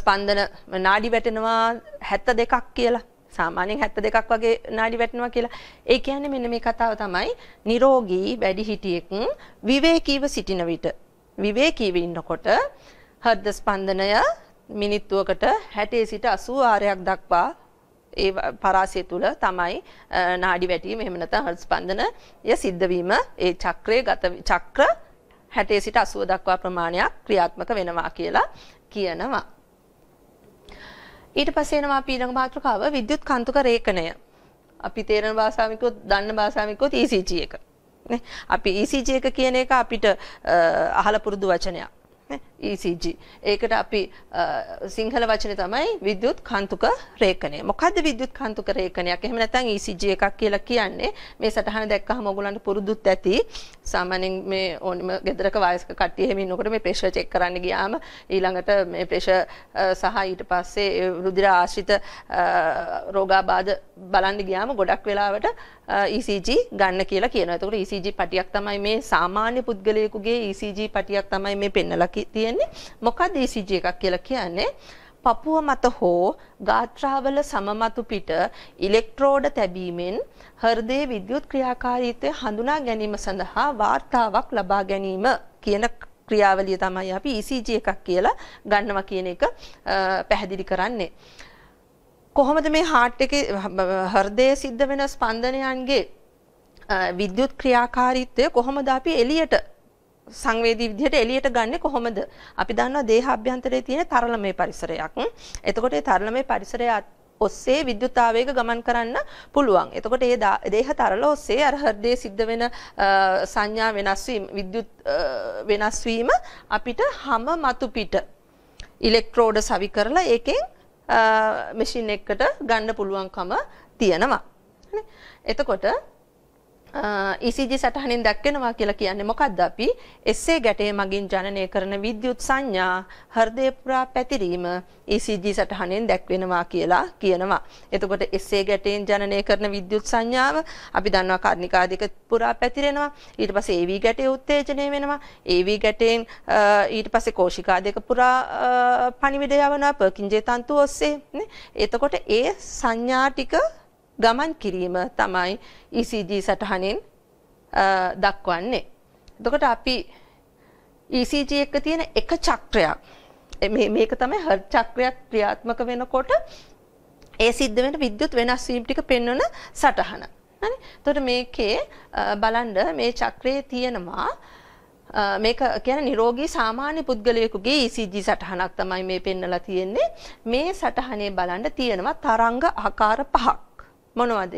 ස්පන්දන නාඩි වැටෙනවා 72ක් කියලා. සාමාන්‍යයෙන් 72ක් වගේ නාඩි වැටෙනවා කියලා. ඒ කියන්නේ මෙන්න මේ කතාව තමයි නිරෝගී වැඩිහිටියෙක් විවේකීව සිටින විට විවේකීව ඉන්නකොට හෘද ස්පන්දනය මිනිත්තුවකට 60 සිට 80 ආරයක් දක්වා ඒ පරාසය තුල තමයි නාඩි වැටීම එහෙම නැත්නම් හෘද ස්පන්දනය සිද්ධ වීම ඒ චක්‍රයේ ගත චක්‍ර 60 සිට 80 දක්වා ප්‍රමාණයක් ක්‍රියාත්මක වෙනවා කියලා කියනවා. ඊට පස්සේ එනවා අපි ඊළඟ මාතෘකාව විද්‍යුත් කන්තුක රේඛනය. අපි තේරෙන භාෂාවෙන් කිව්වොත් දන්න භාෂාවෙන් කිව්වොත් ECG එක. නේ අපි ECG එක කියන එක අපිට අහලා පුරුදු වචනයක්. ECG. ඒකට අපි සිංහල වචනේ තමයි විද්‍යුත් කාන්තුක රේඛනය. මොකද්ද විද්‍යුත් කාන්තුක රේඛනයක්? එහෙම නැත්නම් ECG එකක් කියලා කියන්නේ මේ සටහන දැක්කහම ඔයගොල්ලන්ට පුරුදුත් ඇති. සාමාන්‍යයෙන් මේ ඕනම ගෙදරක වයස්ක කට්ටිය එහෙම ඉන්නකොට මේ ප්‍රෙෂර් චෙක් කරන්න ගියාම ඊළඟට මේ ප්‍රෙෂර් සහ ඊට පස්සේ රුධිර ආශ්‍රිත රෝගාබාධ බලන්න ගියාම ගොඩක් වෙලාවට ECG ගන්න කියලා කියනවා. එතකොට ECG පටියක් තමයි මේ සාමාන්‍ය පුද්ගලයෙකුගේ ECG පටියක් තමයි මේ පෙන්නලා තියෙන්නේ. මොකක්ද ECG එකක් කියලා කියන්නේ? පපුව මත හෝ ගාත්‍රාවල සමමතු පිට ඉලෙක්ට්‍රෝඩ තැබීමෙන් හෘදයේ විද්‍යුත් ක්‍රියාකාරීත්වය හඳුනා ගැනීම සඳහා වාර්තාවක් ලබා ගැනීම කියන ක්‍රියාවලිය තමයි අපි ECG එකක් කියලා ගන්නවා කියන එක පැහැදිලි කරන්නේ. කොහොමද මේ හાર્ට් එකේ හෘදයේ සිද්ධ වෙන ස්පන්දනයන්ගේ විද්‍යුත් ක්‍රියාකාරීත්වය කොහොමද අපි එළියට සංවේදී විදිහට එළියට ගන්නෙ කොහොමද? අපි දන්නවා දේහ අභ්‍යන්තරයේ තියෙන තරලමය පරිසරයක්. එතකොට ඒ තරලමය පරිසරය ඔස්සේ විද්‍යුත් ආවේග ගමන් කරන්න පුළුවන්. එතකොට ඒ දේහ තරල ඔස්සේ අර හෘදයේ සිද්ධ වෙන සංඥා වෙනස් වීම විද්‍යුත් වෙනස් වීම අපිට හැම මතු පිට ඉලෙක්ට්‍රෝඩ සවි කරලා ඒකෙන් මැෂින් එකකට ගන්න පුළුවන්කම තියෙනවා. එතකොට ECG සටහනින් දැක්වෙනවා කියලා කියන්නේ මොකක්ද අපි එස්සේ ගැටේ මගින් ජනනය කරන විද්‍යුත් සංඥා හෘදය පුරා පැතිරීම ECG සටහනෙන් දැක්වෙනවා කියලා කියනවා. එතකොට එස්සේ ගැටයෙන් ජනනය කරන විද්‍යුත් සංඥාව අපි දන්නවා කර්ණිකා දෙක පුරා පැතිරෙනවා. ඊට පස්සේ AV ගැටේ උත්තේජනය වෙනවා. AV ගැටයෙන් ඊට පස්සේ කෝෂිකා දෙක පුරා පණිවිඩය යවනවා පර්කින්ජේ තන්තු ඔස්සේ. එතකොට ඒ සංඥා ටික ගමන් කිරීම තමයි ECG සටහනින් දක්වන්නේ. එතකොට අපි ECG එක තියෙන එක චක්‍රයක් මේක තමයි හර්ට් චක්‍රයක් ක්‍රියාත්මක වෙනකොට ඒ සිද්ධ වෙන විද්‍යුත් වෙනස් වීම ටික පෙන්වන සටහන. හරි. එතකොට මේකේ බලන්න මේ චක්‍රයේ තියෙනවා මේක කියන නිරෝගී සාමාන්‍ය පුද්ගලයෙකුගේ ECG සටහනක් තමයි මේ පෙන්වලා තියෙන්නේ. මේ සටහනේ බලන්න තියෙනවා තරංග ආකාර පහක්. මොනවද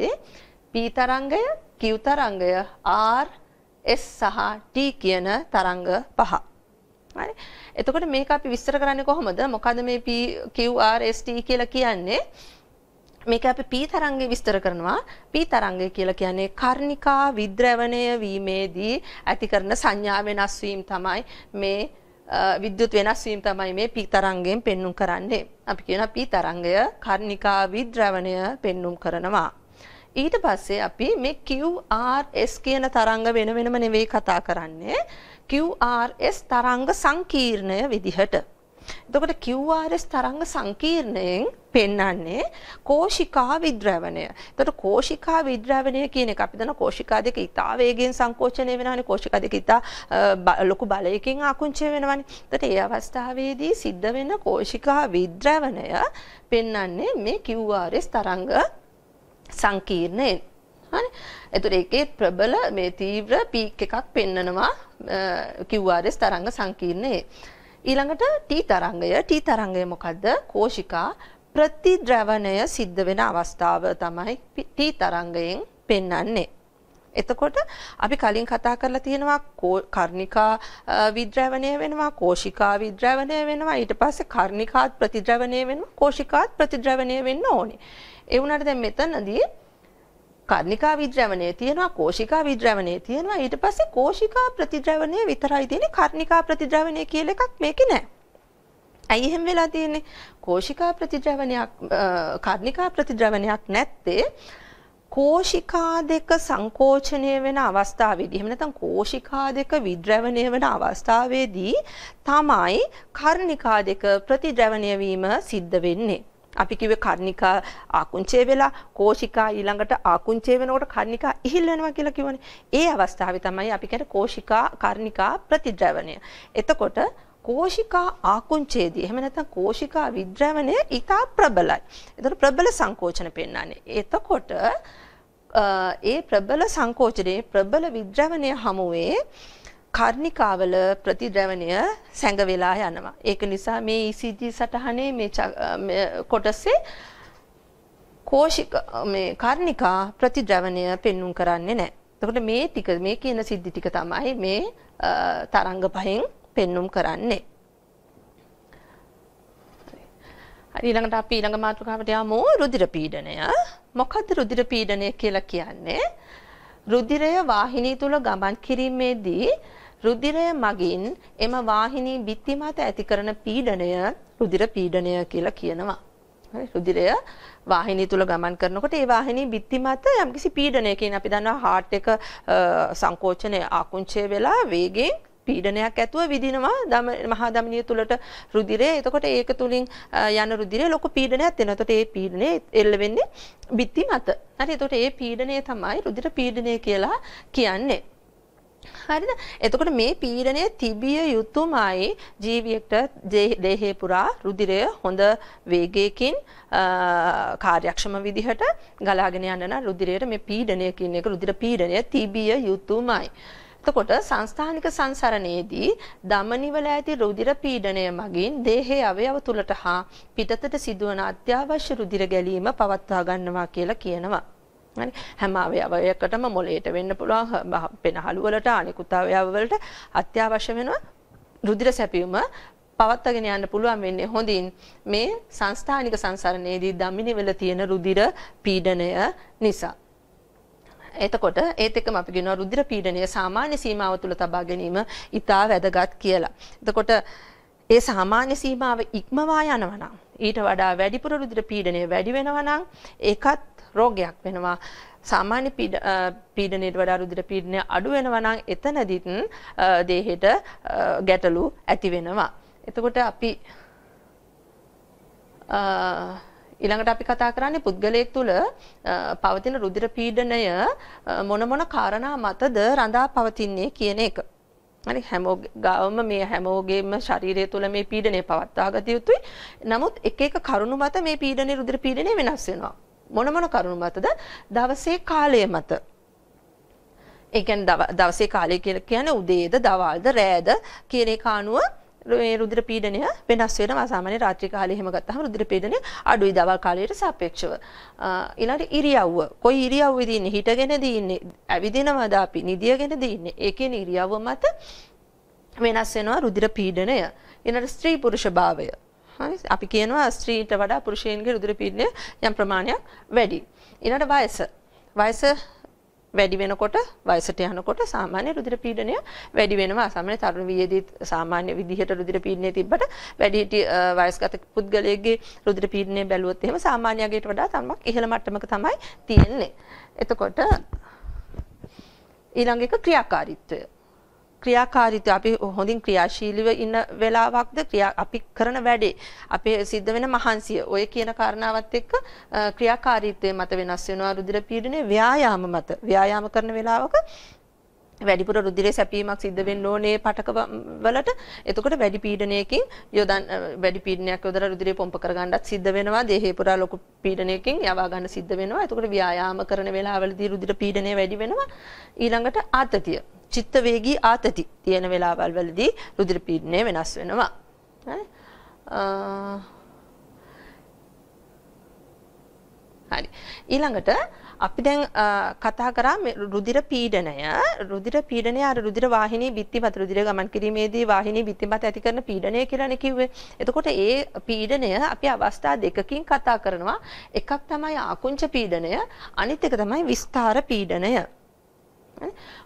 P තරංගය, Q තරංගය, R, S සහ T කියන තරංග පහ. හරි. එතකොට මේක අපි විස්තර කරන්නේ කොහොමද? මොකද මේ P, Q, R, S, T කියලා කියන්නේ? මේක අපි P තරංගය විස්තර කරනවා. P තරංගය කියලා කියන්නේ කර්ණිකා විද්‍රවණය වීමේදී ඇති කරන සංඥා වෙනස් වීම තමයි මේ විද්‍යුත් වෙනස් වීම තමයි මේ P තරංගයෙන් පෙන්눔 කරන්නේ. අපි කියන P තරංගය කර්ණිකා විද්‍රවණය පෙන්눔 කරනවා. ඊට පස්සේ අපි මේ QRS කියන තරංග වෙන වෙනම නෙවෙයි කතා කරන්නේ. QRS තරංග සංකීර්ණය විදිහට. එතකොට QRS තරංග සංකීර්ණයෙන් පෙන්වන්නේ කෝෂිකා විද්‍රවණය. එතකොට කෝෂිකා විද්‍රවණය කියන එක අපි දන්න කෝෂිකා දෙක ඉතා වේගයෙන් සංකෝචනය වෙනවානේ. කෝෂිකා දෙක ඉතා ලොකු බලයකින් ආකුංචි වෙනවානේ. එතකොට ඒ අවස්ථාවේදී සිද්ධ වෙන කෝෂිකා විද්‍රවණය පෙන්වන්නේ මේ QRS තරංග සංකීර්ණයෙන්. හරි. එතකොට ඒකේ ප්‍රබල මේ තීව්‍ර පීක් එකක් පෙන්නනවා QRS තරංග සංකීර්ණයේ. ඊළඟට T තරංගය T තරංගය මොකද්ද? කෝෂිකා ප්‍රතිද්‍රවණය සිද්ධ වෙන අවස්ථාව තමයි T තරංගයෙන් පෙන්වන්නේ. එතකොට අපි කලින් කතා කරලා තියෙනවා කර්ණිකා විද්‍රවණය වෙනවා කෝෂිකා විද්‍රවණය වෙනවා ඊට පස්සේ කර්ණිකාත් ප්‍රතිද්‍රවණය වෙනවා කෝෂිකාත් ප්‍රතිද්‍රවණය වෙන්න ඕනේ. ඒ වුණාට දැන් මෙතනදී කර්ණිකා විද්‍රවණය තියෙනවා කෝෂිකා විද්‍රවණය තියෙනවා ඊට පස්සේ කෝෂිකා ප්‍රතිද්‍රවණය විතරයි තියෙන්නේ කර්ණිකා ප්‍රතිද්‍රවණය කියලා එකක් මේකේ නැහැ. ඇයි එහෙම වෙලා තියෙන්නේ? කෝෂිකා ප්‍රතිද්‍රවණයක් කර්ණිකා ප්‍රතිද්‍රවණයක් නැත්තේ කෝෂිකා දෙක සංකෝචනය වෙන අවස්ථාවේදී එහෙම නැත්නම් කෝෂිකා දෙක විද්‍රවණය වෙන අවස්ථාවේදී තමයි කර්ණිකා දෙක ප්‍රතිද්‍රවණය වීම සිද්ධ වෙන්නේ. අපි කිව්වේ කර්ණිකා ආකුංචය වෙලා කෝෂිකා ඊළඟට ආකුංචය වෙනකොට කර්ණිකා ඉහිල් වෙනවා කියලා කිව්වනේ. ඒ අවස්ථාවේ තමයි අපි කියන්නේ කෝෂිකා කර්ණිකා ප්‍රතිද්‍රවණය. එතකොට කෝෂිකා ආකුංචයේදී එහෙම නැත්නම් කෝෂිකා විද්‍රවණය ඉතා ප්‍රබලයි. එතකොට ප්‍රබල සංකෝචන පෙන්වන්නේ. එතකොට ඒ ප්‍රබල සංකෝචනයේ ප්‍රබල විද්‍රවණය හමුවේ කර්ණිකාවල ප්‍රතිද්‍රවණය සැඟ වෙලා යනවා. ඒක නිසා මේ ECG සටහනේ මේ කොටසේ කෝෂික මේ කර්ණිකා ප්‍රතිද්‍රවණය පෙන්눔 කරන්නේ නැහැ. එතකොට මේ ටික මේ කියන සිද්ධි ටික තමයි මේ තරංග පහෙන් පෙන්눔 කරන්නේ. ඊළඟට අපි ඊළඟ මාතෘකාවට යමු රුධිර පීඩනය. මොකද්ද රුධිර පීඩනය කියලා කියන්නේ? රුධිරය වාහිනී තුල ගමන් කිරීමේදී රුධිරය මගින් එම වාහිනී බිත්ති මත ඇති කරන පීඩනය රුධිර පීඩනය කියලා කියනවා. හරි රුධිරය වාහිනිය තුල ගමන් කරනකොට ඒ වාහිනී බිත්ති මත යම්කිසි පීඩනයකින් අපි දන්නවා හાર્ට් එක සංකෝචනය ආකුංචය වෙලා වේගෙන් පීඩනයක් ඇතුව විදිනවා මහා ධමනිය තුලට රුධිරය. එතකොට ඒක තුලින් යන රුධිරය ලොකු පීඩනයක් දෙනවා. එතකොට ඒ පීඩනය එල්ල වෙන්නේ බිත්ති මත. හරි. එතකොට ඒ පීඩනය තමයි රුධිර පීඩනය කියලා කියන්නේ. හරිද? එතකොට මේ පීඩනය තිබිය යුතුමයි ජීවියෙක්ට දේහේ පුරා රුධිරය හොඳ වේගයකින් කාර්යක්ෂම විදිහට ගලාගෙන යන්න නම් රුධිරයට මේ පීඩනය කියන එක රුධිර පීඩනය තිබිය යුතුමයි. එතකොට සංස්ථානික සංසරණයේදී ධමනිවල ඇති රුධිර පීඩනය මගින් දේහයේ අවයව තුලට හා පිටතට සිදුවන අත්‍යවශ්‍ය රුධිර ගැලීම පවත්වා ගන්නවා කියලා කියනවා. හරි හැම අවයවයකටම මොළයට වෙන්න පුළුවන් පෙනහළු වලට අනිකුත් අවයව වලට අත්‍යවශ්‍ය වෙන රුධිර සැපයුම පවත්වාගෙන යන්න පුළුවන් වෙන්නේ හොඳින් මේ සංස්ථානික සංසරණයේදී ධම්මිනි වල තියෙන රුධිර පීඩනය නිසා. එතකොට ඒත් එක්කම අපි කියනවා රුධිර පීඩනය සාමාන්‍ය සීමාව තුළ තබා ගැනීම ඉතා වැදගත් කියලා. එතකොට ඒ සාමාන්‍ය සීමාව ඉක්මවා යනවා නම් ඊට වඩා වැඩිපුර රුධිර පීඩනය වැඩි වෙනවා නම් ඒකත් රෝගයක් වෙනවා. සාමාන්‍ය පීඩනයට වඩා රුධිර පීඩනය අඩු වෙනවා නම් එතනදිත් දේහෙට ගැටලු ඇති වෙනවා. එතකොට අපි ඊළඟට අපි කතා කරන්නේ පුද්ගලයෙක් තුළ පවතින රුධිර පීඩනය මොන මොන කාරණා මතද රඳා පවතින්නේ කියන එක. හරි හැමෝ ගාවම මේ හැමෝගේම ශරීරය තුළ මේ පීඩනය පවත්වා ගත යුතුයි. නමුත් එක එක කරුණු මත මේ පීඩනයේ රුධිර පීඩනය වෙනස් වෙනවා. මොන මොන කරුණු මතද? දවසේ කාලය මත. ඒ කියන්නේ දවසේ කාලය කියලා කියන්නේ උදේද, දවල්ද, රෑද කියන ඒ කාණුව මේ රුධිර පීඩනය වෙනස් වෙනවා සාමාන්‍ය රාත්‍රී කාලේ එහෙම ගත්තාම රුධිර පීඩනය අඩුයි දවල් කාලයට සාපේක්ෂව. ඊළඟට ඉරියව්ව. කොයි ඉරියව්වේද ඉන්නේ? හිටගෙනද ඉන්නේ? ඇවිදිනවද අපි? නිදියගෙනද ඉන්නේ? ඒ කියන ඉරියව්ව මත වෙනස් වෙනවා රුධිර පීඩනය. ඊළඟට ස්ත්‍රී පුරුෂ භාවය. හරි අපි කියනවා ස්ත්‍රීට වඩා පුරුෂයන්ගේ රුධිර පීඩනය යම් ප්‍රමාණයක් වැඩි. ඊළඟට වයස. වයස වැඩි වෙනකොට වයසට යනකොට සාමාන්‍ය රුධිර පීඩනය වැඩි වෙනවා. සාමාන්‍ය තරුණ වියේදීත් සාමාන්‍ය විදිහට රුධිර පීඩනය තිබ්බට වැඩිහිටි වයස්ගත පුද්ගලයෙක්ගේ රුධිර පීඩනය බැලුවොත් එහෙම සාමාන්‍යයට වඩා තරමක් ඉහළ මට්ටමක තමයි තියෙන්නේ. එතකොට ඊළඟ එක ක්‍රියාකාරීත්වය. ක්‍රියාකාරීත්වය අපි හොඳින් ක්‍රියාශීලීව ඉන්න වෙලාවක්ද ක්‍රියා අපි කරන වැඩේ අපේ සිද්ධ වෙන මහන්සිය ඔය කියන කාරණාවත් එක්ක ක්‍රියාකාරීත්වය මත වෙනස් වෙනවා රුධිර පීඩනය ව්‍යායාම මත ව්‍යායාම කරන වෙලාවක වැඩිපුර රුධිරේ සැපීමක් සිද්ධ වෙන්න ඕනේ පටක වලට. එතකොට වැඩි පීඩනයකින් යොදන් වැඩි පීඩනයක් යොදලා රුධිරේ පොම්ප කරගන්නත් සිද්ධ වෙනවා. දේහේ පුරා ලොකු පීඩනයකින් යවා ගන්න සිද්ධ වෙනවා. එතකොට ව්‍යායාම කරන වෙලාවවලදී රුධිර පීඩනය වැඩි වෙනවා. ඊළඟට ආතතිය. චිත්ත වේගී ආතති තියෙන වෙලාවල් වලදී රුධිර පීඩනය වෙනස් වෙනවා. හරි. ඊළඟට අපි දැන් කතා කරා රුධිර පීඩනය රුධිර පීඩනය අර රුධිර වාහිනී බිත්ති මත රුධිර ගමන් කිරීමේදී වාහිනී බිත්ති මත ඇති කරන පීඩනය කියලානේ කිව්වේ. එතකොට ඒ පීඩනය අපි අවස්ථා දෙකකින් කතා කරනවා. එකක් තමයි ආකුංච පීඩනය අනිත් එක තමයි විස්තාර පීඩනය.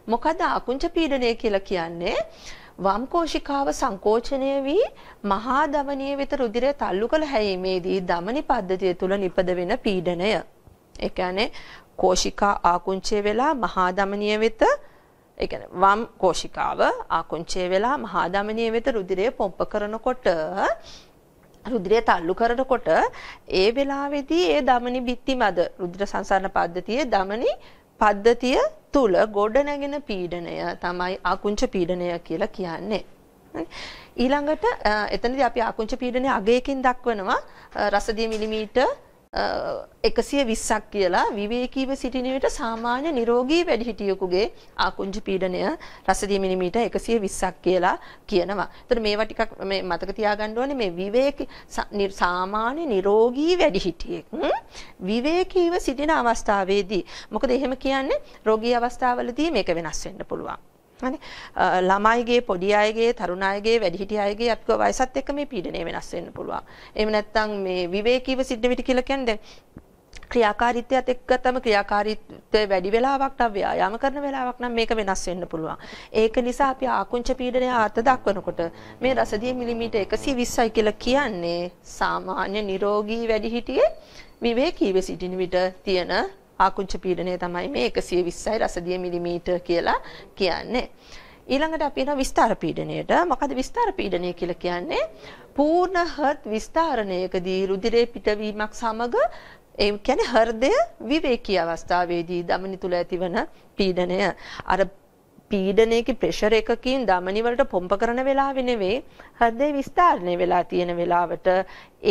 මොකද ආකුංච පීඩනය කියලා කියන්නේ වම් කෝෂිකාව සංකෝචනය වී මහා ධමනිය වෙත රුධිරය තල්ලු කළ හැීමේදී ධමනි පද්ධතිය තුල නිපද වෙන පීඩනය. ඒ කියන්නේ කෝෂිකා ආකුංචය වෙලා මහා ධමනිය වෙත ඒ කියන්නේ වම් කෝෂිකාව ආකුංචය වෙලා මහා ධමනිය වෙත රුධිරය පොම්ප කරනකොට රුධිරය තල්ලු කරනකොට ඒ වෙලාවේදී ඒ ධමනි බිත්ති මැද රුධිර සංසරණ පද්ධතියේ ධමනි පද්ධතිය තුල ගොඩනැගෙන පීඩනය තමයි ආකුංච පීඩනය කියලා කියන්නේ. ඊළඟට එතනදී අපි ආකුංච පීඩනය අගයකින් දක්වනවා රසදිය මිලිමීටර් 120ක් කියලා විවේකීව සිටින විට සාමාන්‍ය නිරෝගී වැඩිහිටියෙකුගේ ආකුංච පීඩනය රසදිය මිලිමීටර් 120ක් කියලා කියනවා. එතකොට මේවා ටිකක් මේ මතක තියාගන්න ඕනේ මේ විවේක සාමාන්‍ය නිරෝගී වැඩිහිටියෙක් විවේකීව සිටින අවස්ථාවේදී මොකද එහෙම කියන්නේ රෝගී අවස්ථාවලදී මේක වෙනස් වෙන්න පුළුවන්. හරි ළමයිගේ පොඩි අයගේ තරුණ අයගේ වැඩිහිටි අයගේ අපික වයසත් එක්ක මේ පීඩනය වෙනස් වෙන්න පුළුවන්. එහෙම නැත්නම් මේ විවේකීව සිටින විට කියලා කියන්නේ ක්‍රියාකාරීත්වයත් එක්ක තම ක්‍රියාකාරීත්වය වැඩි වෙලාවක් නම් ව්‍යායාම කරන වෙලාවක් නම් මේක වෙනස් වෙන්න පුළුවන්. ඒක නිසා අපි ආකුංච පීඩනය අර්ථ දක්වනකොට මේ රසදිය මිලිමීටර් 120යි කියලා කියන්නේ සාමාන්‍ය නිරෝගී වැඩිහිටියේ විවේකීව සිටින විට තියෙන ආකුංච පීඩනය තමයි මේ 120යි රසදිය මිලිමීටර් කියලා කියන්නේ. ඊළඟට අපි යනවා විස්තර පීඩනයට. මොකද විස්තර පීඩනය කියලා කියන්නේ පූර්ණ හර්ට් විස්තරණයකදී රුධිරේ පිටවීමක් සමග ඒ කියන්නේ හෘදය විවේකී අවස්ථාවේදී දමනි තුල ඇතිවන පීඩනය. අර පීඩනයක ප්‍රෙෂර් එකකින් දමනි වලට පොම්ප කරන වෙලාවෙ නෙවෙයි හෘදේ විස්තරණය වෙලා තියෙන වෙලාවට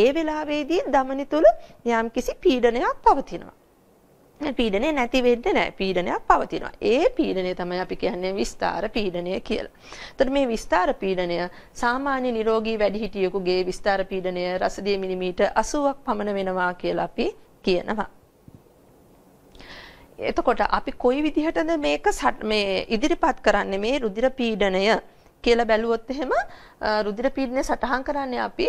ඒ වෙලාවේදී දමනි තුල යම්කිසි පීඩනයක් පවතිනවා. පීඩනය නැති වෙන්නේ නැහැ. පීඩනයක් පවතිනවා. ඒ පීඩනය තමයි අපි කියන්නේ විස්තර පීඩනය කියලා. එතකොට මේ විස්තර පීඩනය සාමාන්‍ය නිරෝගී වැඩිහිටියෙකුගේ විස්තර පීඩනය රසදිය මිලිමීටර් 80ක් පමණ වෙනවා කියලා අපි කියනවා. එතකොට අපි කොයි විදිහටද මේක මේ ඉදිරිපත් කරන්නේ මේ රුධිර පීඩනය කියලා බැලුවොත් එහෙම රුධිර පීඩනය සටහන් කරන්නේ අපි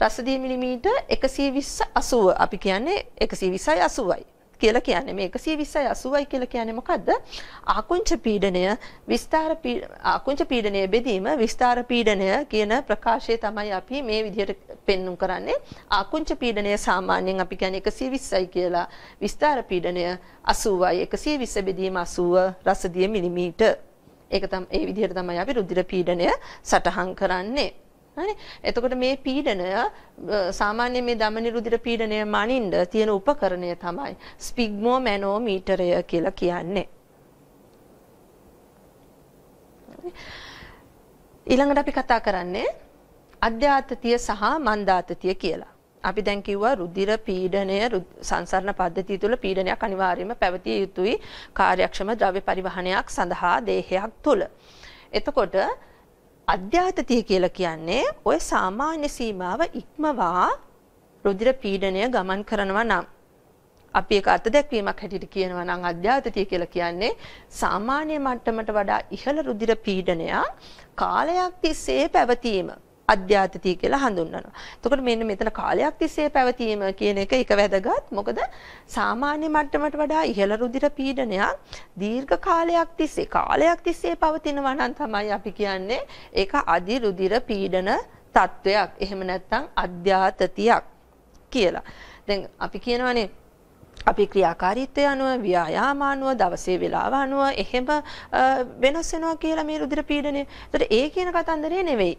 රසදිය මිලිමීටර් 120 80 අපි කියන්නේ 120යි 80යි කියලා කියන්නේ මේ 120යි 80යි කියලා කියන්නේ මොකද්ද? ආකුංච පීඩනය විස්තර ආකුංච පීඩනය බෙදීම විස්තර පීඩනය කියන ප්‍රකාශය තමයි අපි මේ විදිහට පෙන්눔 කරන්නේ. ආකුංච පීඩනය සාමාන්‍යයෙන් අපි කියන්නේ 120යි කියලා. විස්තර පීඩනය 80යි 120 බෙදීම 80 රසදිය මිලිමීටර්. ඒක තමයි ඒ විදිහට තමයි අපි රුධිර පීඩනය සටහන් කරන්නේ. හරි එතකොට මේ පීඩනය සාමාන්‍ය මේ දමනි රුධිර පීඩනය මනින්න තියෙන උපකරණය තමයි ස්පිග්මෝමැනෝමීටරය කියලා කියන්නේ. ඊළඟට අපි කතා කරන්නේ අධ්‍යාත්තිය සහ මන්දාතතිය කියලා. අපි දැන් කිව්වා රුධිර පීඩනය සංසරණ පද්ධතිය තුළ පීඩනයක් අනිවාර්යයෙන්ම පැවතිය යුතුයි කාර්යක්ෂම ද්‍රව්‍ය පරිවහනයක් සඳහා දේහයක් තුළ. එතකොට අධ්‍යාතතිය කියලා කියන්නේ ඔය සාමාන්‍ය සීමාව ඉක්මවා රුධිර පීඩනය ගමන් කරනවා නම්. අපි ඒක අර්ථ දැක්වීමක් හැටියට කියනවා නම් අධ්‍යාතතිය කියලා කියන්නේ සාමාන්‍ය මට්ටමට වඩා ඉහළ රුධිර පීඩනයක් කාලයක් තිස්සේ පැවතීම. අධ්‍යාතතිය කියලා හඳුන්වනවා. එතකොට මෙන්න මෙතන කාලයක් තිස්සේ පැවතීම කියන එක එක වැදගත්. මොකද සාමාන්‍ය මට්ටමට වඩා ඉහළ රුධිර පීඩනයක් දීර්ඝ කාලයක් තිස්සේ කාලයක් තිස්සේ පවතිනවා නම් තමයි අපි කියන්නේ ඒක අධි රුධිර පීඩන තත්වයක්. එහෙම නැත්නම් අධ්‍යාතතියක් කියලා. දැන් අපි කියනවානේ අපි ක්‍රියාකාරීත්වය අනුව ව්‍යායාම අනුව දවසේ වේලාව අනුව එහෙම වෙනස් වෙනවා කියලා මේ රුධිර පීඩනය. ඒතර ඒ කියන කතන්දරේ නෙවෙයි.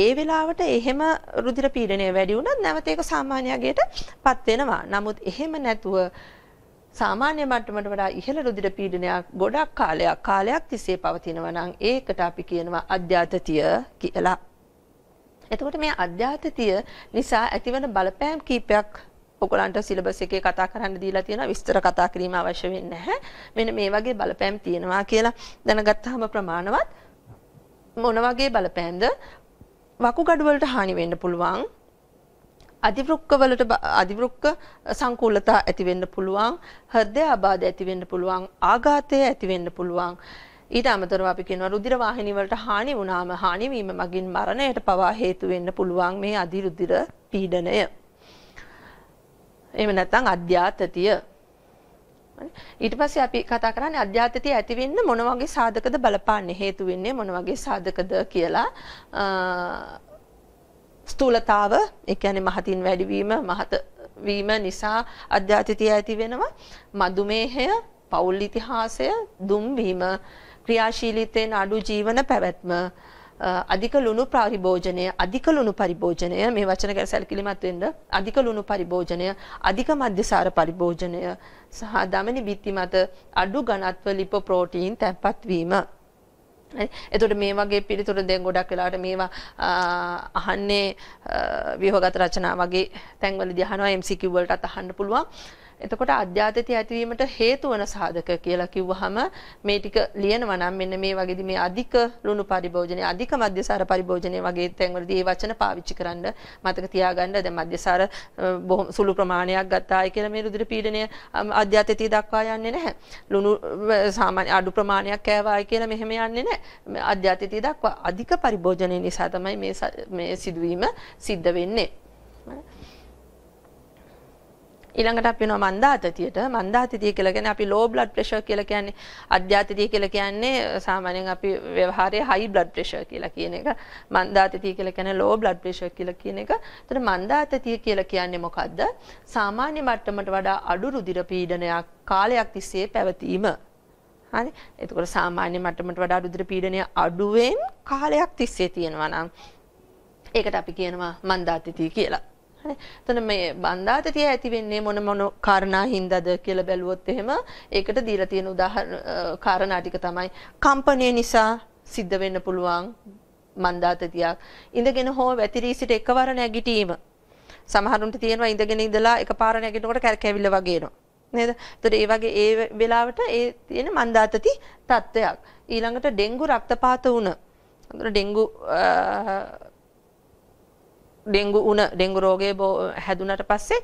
ඒ වෙලාවට එහෙම රුධිර පීඩනය වැඩි වුණත් නැවත ඒක සාමාන්‍යයකටපත් වෙනවා. නමුත් එහෙම නැතුව සාමාන්‍ය මට්ටමට වඩා ඉහළ රුධිර පීඩනයක් ගොඩක් කාලයක් කාලයක් තිස්සේ පවතිනවා නම් ඒකට අපි කියනවා අධ්‍යාතතිය කියලා. එතකොට මේ අධ්‍යාතතිය නිසා ඇතිවන බලපෑම් කීපයක් ඔයගලන්ට සිලබස් එකේ කතා කරන්න දීලා තියෙනවා විස්තර කතා කිරීම අවශ්‍ය වෙන්නේ නැහැ. මෙන්න මේ වගේ බලපෑම් තියෙනවා කියලා දැනගත්තාම ප්‍රමාණවත් මොන වගේ බලපෑම්ද වකුගඩු වලට හානි වෙන්න පුළුවන්. අධිවෘක්ක වලට අධිවෘක්ක සංකූලතා ඇති වෙන්න පුළුවන්. හෘදය ආබාධ ඇති වෙන්න පුළුවන්. ආඝාතය ඇති වෙන්න පුළුවන්. ඊට අමතරව අපි කියනවා රුධිර වාහිනී වලට හානි වුණාම හානි වීම මගින් මරණයට පවා හේතු වෙන්න පුළුවන් මේ අධිරුධිර පීඩනය. එහෙම නැත්නම් අධ්‍යාතතිය. ඊට පස්සේ අපි කතා කරන්නේ අධ්‍යාතතිය ඇති වෙන්න මොන වගේ සාධකද බලපාන්නේ හේතු වෙන්නේ මොන වගේ සාධකද කියලා ස්ථූලතාව ඒ කියන්නේ මහතින් වැඩිවීම මහත වීම නිසා අධ්‍යාතතිය ඇති වෙනවා මදුමේහය පෞල් ඉතිහාසය දුම්වීම ක්‍රියාශීලීත්වයෙන් අඩු ජීවන පැවැත්ම අධික ලුණු පරිභෝජනය අධික ලුණු පරිභෝජනය මේ වචන ගැන සැලකිලිමත් වෙන්න. අධික ලුණු පරිභෝජනය අධික මධ්‍යසාර පරිභෝජනය සහ දමනි බිත්ති මත අඩු ඝනත්ව ලිපෝප්‍රෝටීන් තැන්පත් වීම. එතකොට මේ වගේ පිළිතුරු දැන් ගොඩක් වෙලාවට මේවා අහන්නේ ව්‍යුහගත රචනා වගේ තැන්වලදී අහනවා MCQ වලටත් අහන්න පුළුවන්. එතකොට අධ්‍යාත්මික ඇතිවීමට හේතු වන සාධක කියලා කිව්වහම මේ ටික ලියනවා නම් මෙන්න මේ වගේදී මේ අධික ලුණු පරිභෝජනය අධික මධ්‍යසාර පරිභෝජනය වගේ තැන්වලදී මේ වචන පාවිච්චි කරන්න මතක තියාගන්න. දැන් මධ්‍යසාර බොහොම සුළු ප්‍රමාණයක් ගත්තායි කියලා මේ රුධිර පීඩනය අධ්‍යාත්මික දක්වා යන්නේ නැහැ. ලුණු සාමාන්‍ය අඩු ප්‍රමාණයක් කෑවායි කියලා මෙහෙම යන්නේ නැහැ. අධ්‍යාත්මික දක්වා අධික පරිභෝජනය නිසා තමයි මේ මේ සිදුවීම සිද්ධ වෙන්නේ. ඊළඟට අපි වෙනවා මන්දාතතියට මන්දාතතිය කියලා කියන්නේ අපි low blood pressure කියලා කියන්නේ අධ්‍යාතතිය කියලා කියන්නේ සාමාන්‍යයෙන් අපි ව්‍යවහාරයේ high blood pressure කියලා කියන එක මන්දාතතිය කියලා කියන්නේ low blood pressure කියලා කියන එක. එතන මන්දාතතිය කියලා කියන්නේ මොකද්ද? සාමාන්‍ය මට්ටමට වඩා අඩු රුධිර පීඩනයක් කාලයක් තිස්සේ පැවතීම. හරි. එතකොට සාමාන්‍ය මට්ටමට වඩා රුධිර පීඩනය අඩුවෙන් කාලයක් තිස්සේ තියෙනවා නම් ඒකට අපි කියනවා මන්දාතතිය කියලා. හරි. එතන මේ බන්ධාතතිය ඇති වෙන්නේ මොන මොන කාරණා හින්දාද කියලා බැලුවොත් එහෙම ඒකට දීලා තියෙන උදාහරණ කාරණා ටික තමයි කම්පනය නිසා සිද්ධ වෙන්න පුළුවන් මන්දාතතියක්. ඉඳගෙන හෝ වැතිරී සිට එකවර නැගිටීම. සමහරුන්ට තියෙනවා ඉඳගෙන ඉඳලා එකපාර නැගිටිනකොට කැරකැවිල්ල වගේ එනවා. නේද? එතකොට ඒ වගේ ඒ වෙලාවට ඒ තියෙන මන්දාතති තත්ත්වයක්. ඊළඟට ඩෙන්ගු රක්තපාත වුණ. ඩෙන්ගු ඩෙන්ගු උණ ඩෙන්ගු රෝගය හැදුනට පස්සේ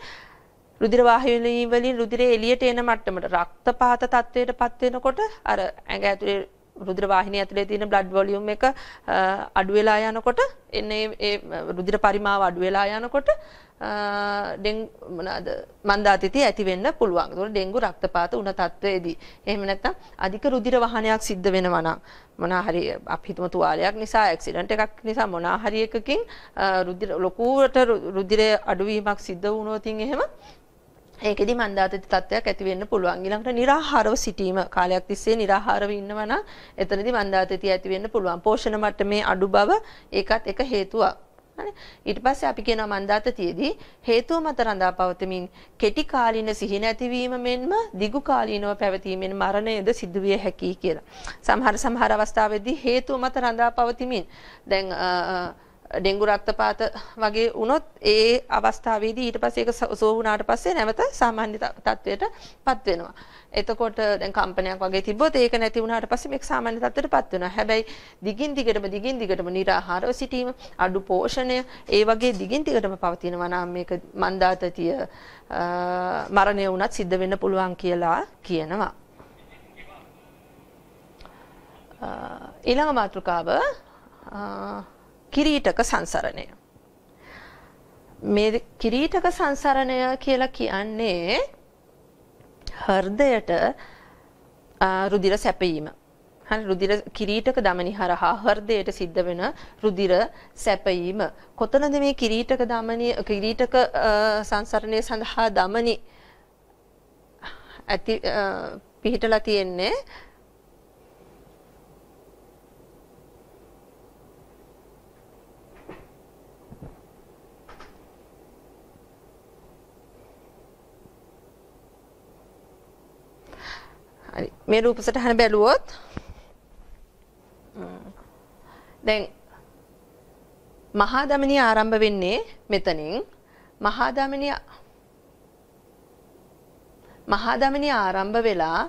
රුධිර වාහිනී වලින් රුධිරය එළියට එන මට්ටමට රක්තපාත තත්ත්වයට පත් වෙනකොට අර ඇඟ ඇතුලේ රුධිර වාහිනිය ඇතුලේ තියෙන බ්ලඩ් වොලියුම් එක අඩු වෙලා යනකොට එන්නේ ඒ රුධිර පරිමාව අඩු වෙලා යනකොට මොනද මන්දාතිතිය ඇතිවෙන්න පුළුවන්. ඒතකොට ඩෙන්ගු රක්තපාත උණ තත්ත්වයේදී. එහෙම නැත්නම් අධික රුධිර වහනයක් සිද්ධ වෙනවා නම් මොනවා හරි අපි හිතමු තුවාලයක් නිසා ඇක්සිඩන්ට් එකක් නිසා මොනවා හරි එකකින් රුධිර ලොකුවට රුධිරය අඩුවීමක් සිද්ධ වුණොත් එහෙම ඒකෙදි මන්දාතති තත්ත්වයක් ඇති වෙන්න පුළුවන්. ඊළඟට निराහාරව සිටීම කාලයක් තිස්සේ निराහාරව ඉන්නවා නම් එතනදී මන්දාතති ඇති වෙන්න පුළුවන්. පෝෂණ මට්ටමේ අඩු බව ඒකත් එක හේතුවක්. හරි ඊට පස්සේ අපි කියනවා මන්දාතතියේදී හේතුව මත රඳා පවතමින් කෙටි කාලීන සිහි නැතිවීම මෙන්ම දිගු කාලීනව පැවතීමෙන් මරණයද සිදුවිය හැකියි කියලා. සමහර සමහර අවස්ථාවෙදී හේතුව මත රඳා පවතිමින් දැන් ඩෙංගු රක්තපාත වගේ වුණොත් ඒ අවස්ථාවේදී ඊට පස්සේ ඒක සෝ වුණාට පස්සේ නැවත සාමාන්‍ය තත්වයට පත් වෙනවා. එතකොට දැන් කම්පනයක් වගේ තිබ්බොත් ඒක නැති වුණාට පස්සේ මේක සාමාන්‍ය තත්ත්වයට පත් වෙනවා. හැබැයි දිගින් දිගටම දිගින් දිගටම निराහාරව සිටීම, අඩු පෝෂණය, ඒ වගේ දිගින් දිගටම පවතිනවා නම් මේක මන්දාතතිය මරණය වුණත් සිද්ධ වෙන්න පුළුවන් කියලා කියනවා. ඊළඟ මාතෘකාව කිරීටක සංසරණය. මේ කිරීටක සංසරණය කියලා කියන්නේ හෘදයට රුධිර සැපයීම. හරි රුධිර කිරීටක දමනි හරහා හෘදයට සිද්ධ වෙන රුධිර සැපයීම. කොතනද මේ කිරීටක දමනි කිරීටක සංසරණය සඳහා දමනි ඇති පිහිටලා තියෙන්නේ හරි. මේ රූප සටහන බැලුවොත් දැන් මහා දමනිය ආරම්භ වෙන්නේ මෙතනින්. මහා දමනිය මහා දමනිය ආරම්භ වෙලා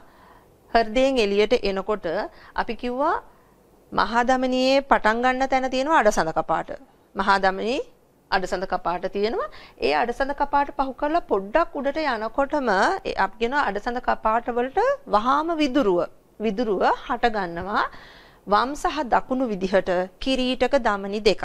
හෘදයෙන් එළියට එනකොට අපි කිව්වා මහා දමනියේ පටන් ගන්න තැන තියෙනවා අඩසඳ කපාට. මහා දමනී අඩසඳ කපාට තියෙනවා. ඒ අඩසඳ කපාට පහු කරලා පොඩ්ඩක් උඩට යනකොටම අපි කියන අඩසඳ කපාට වලට වහාම විදුරුව විදුරුව හට ගන්නවා වම් සහ දකුණු විදිහට කිරීටක දමනි දෙකක්.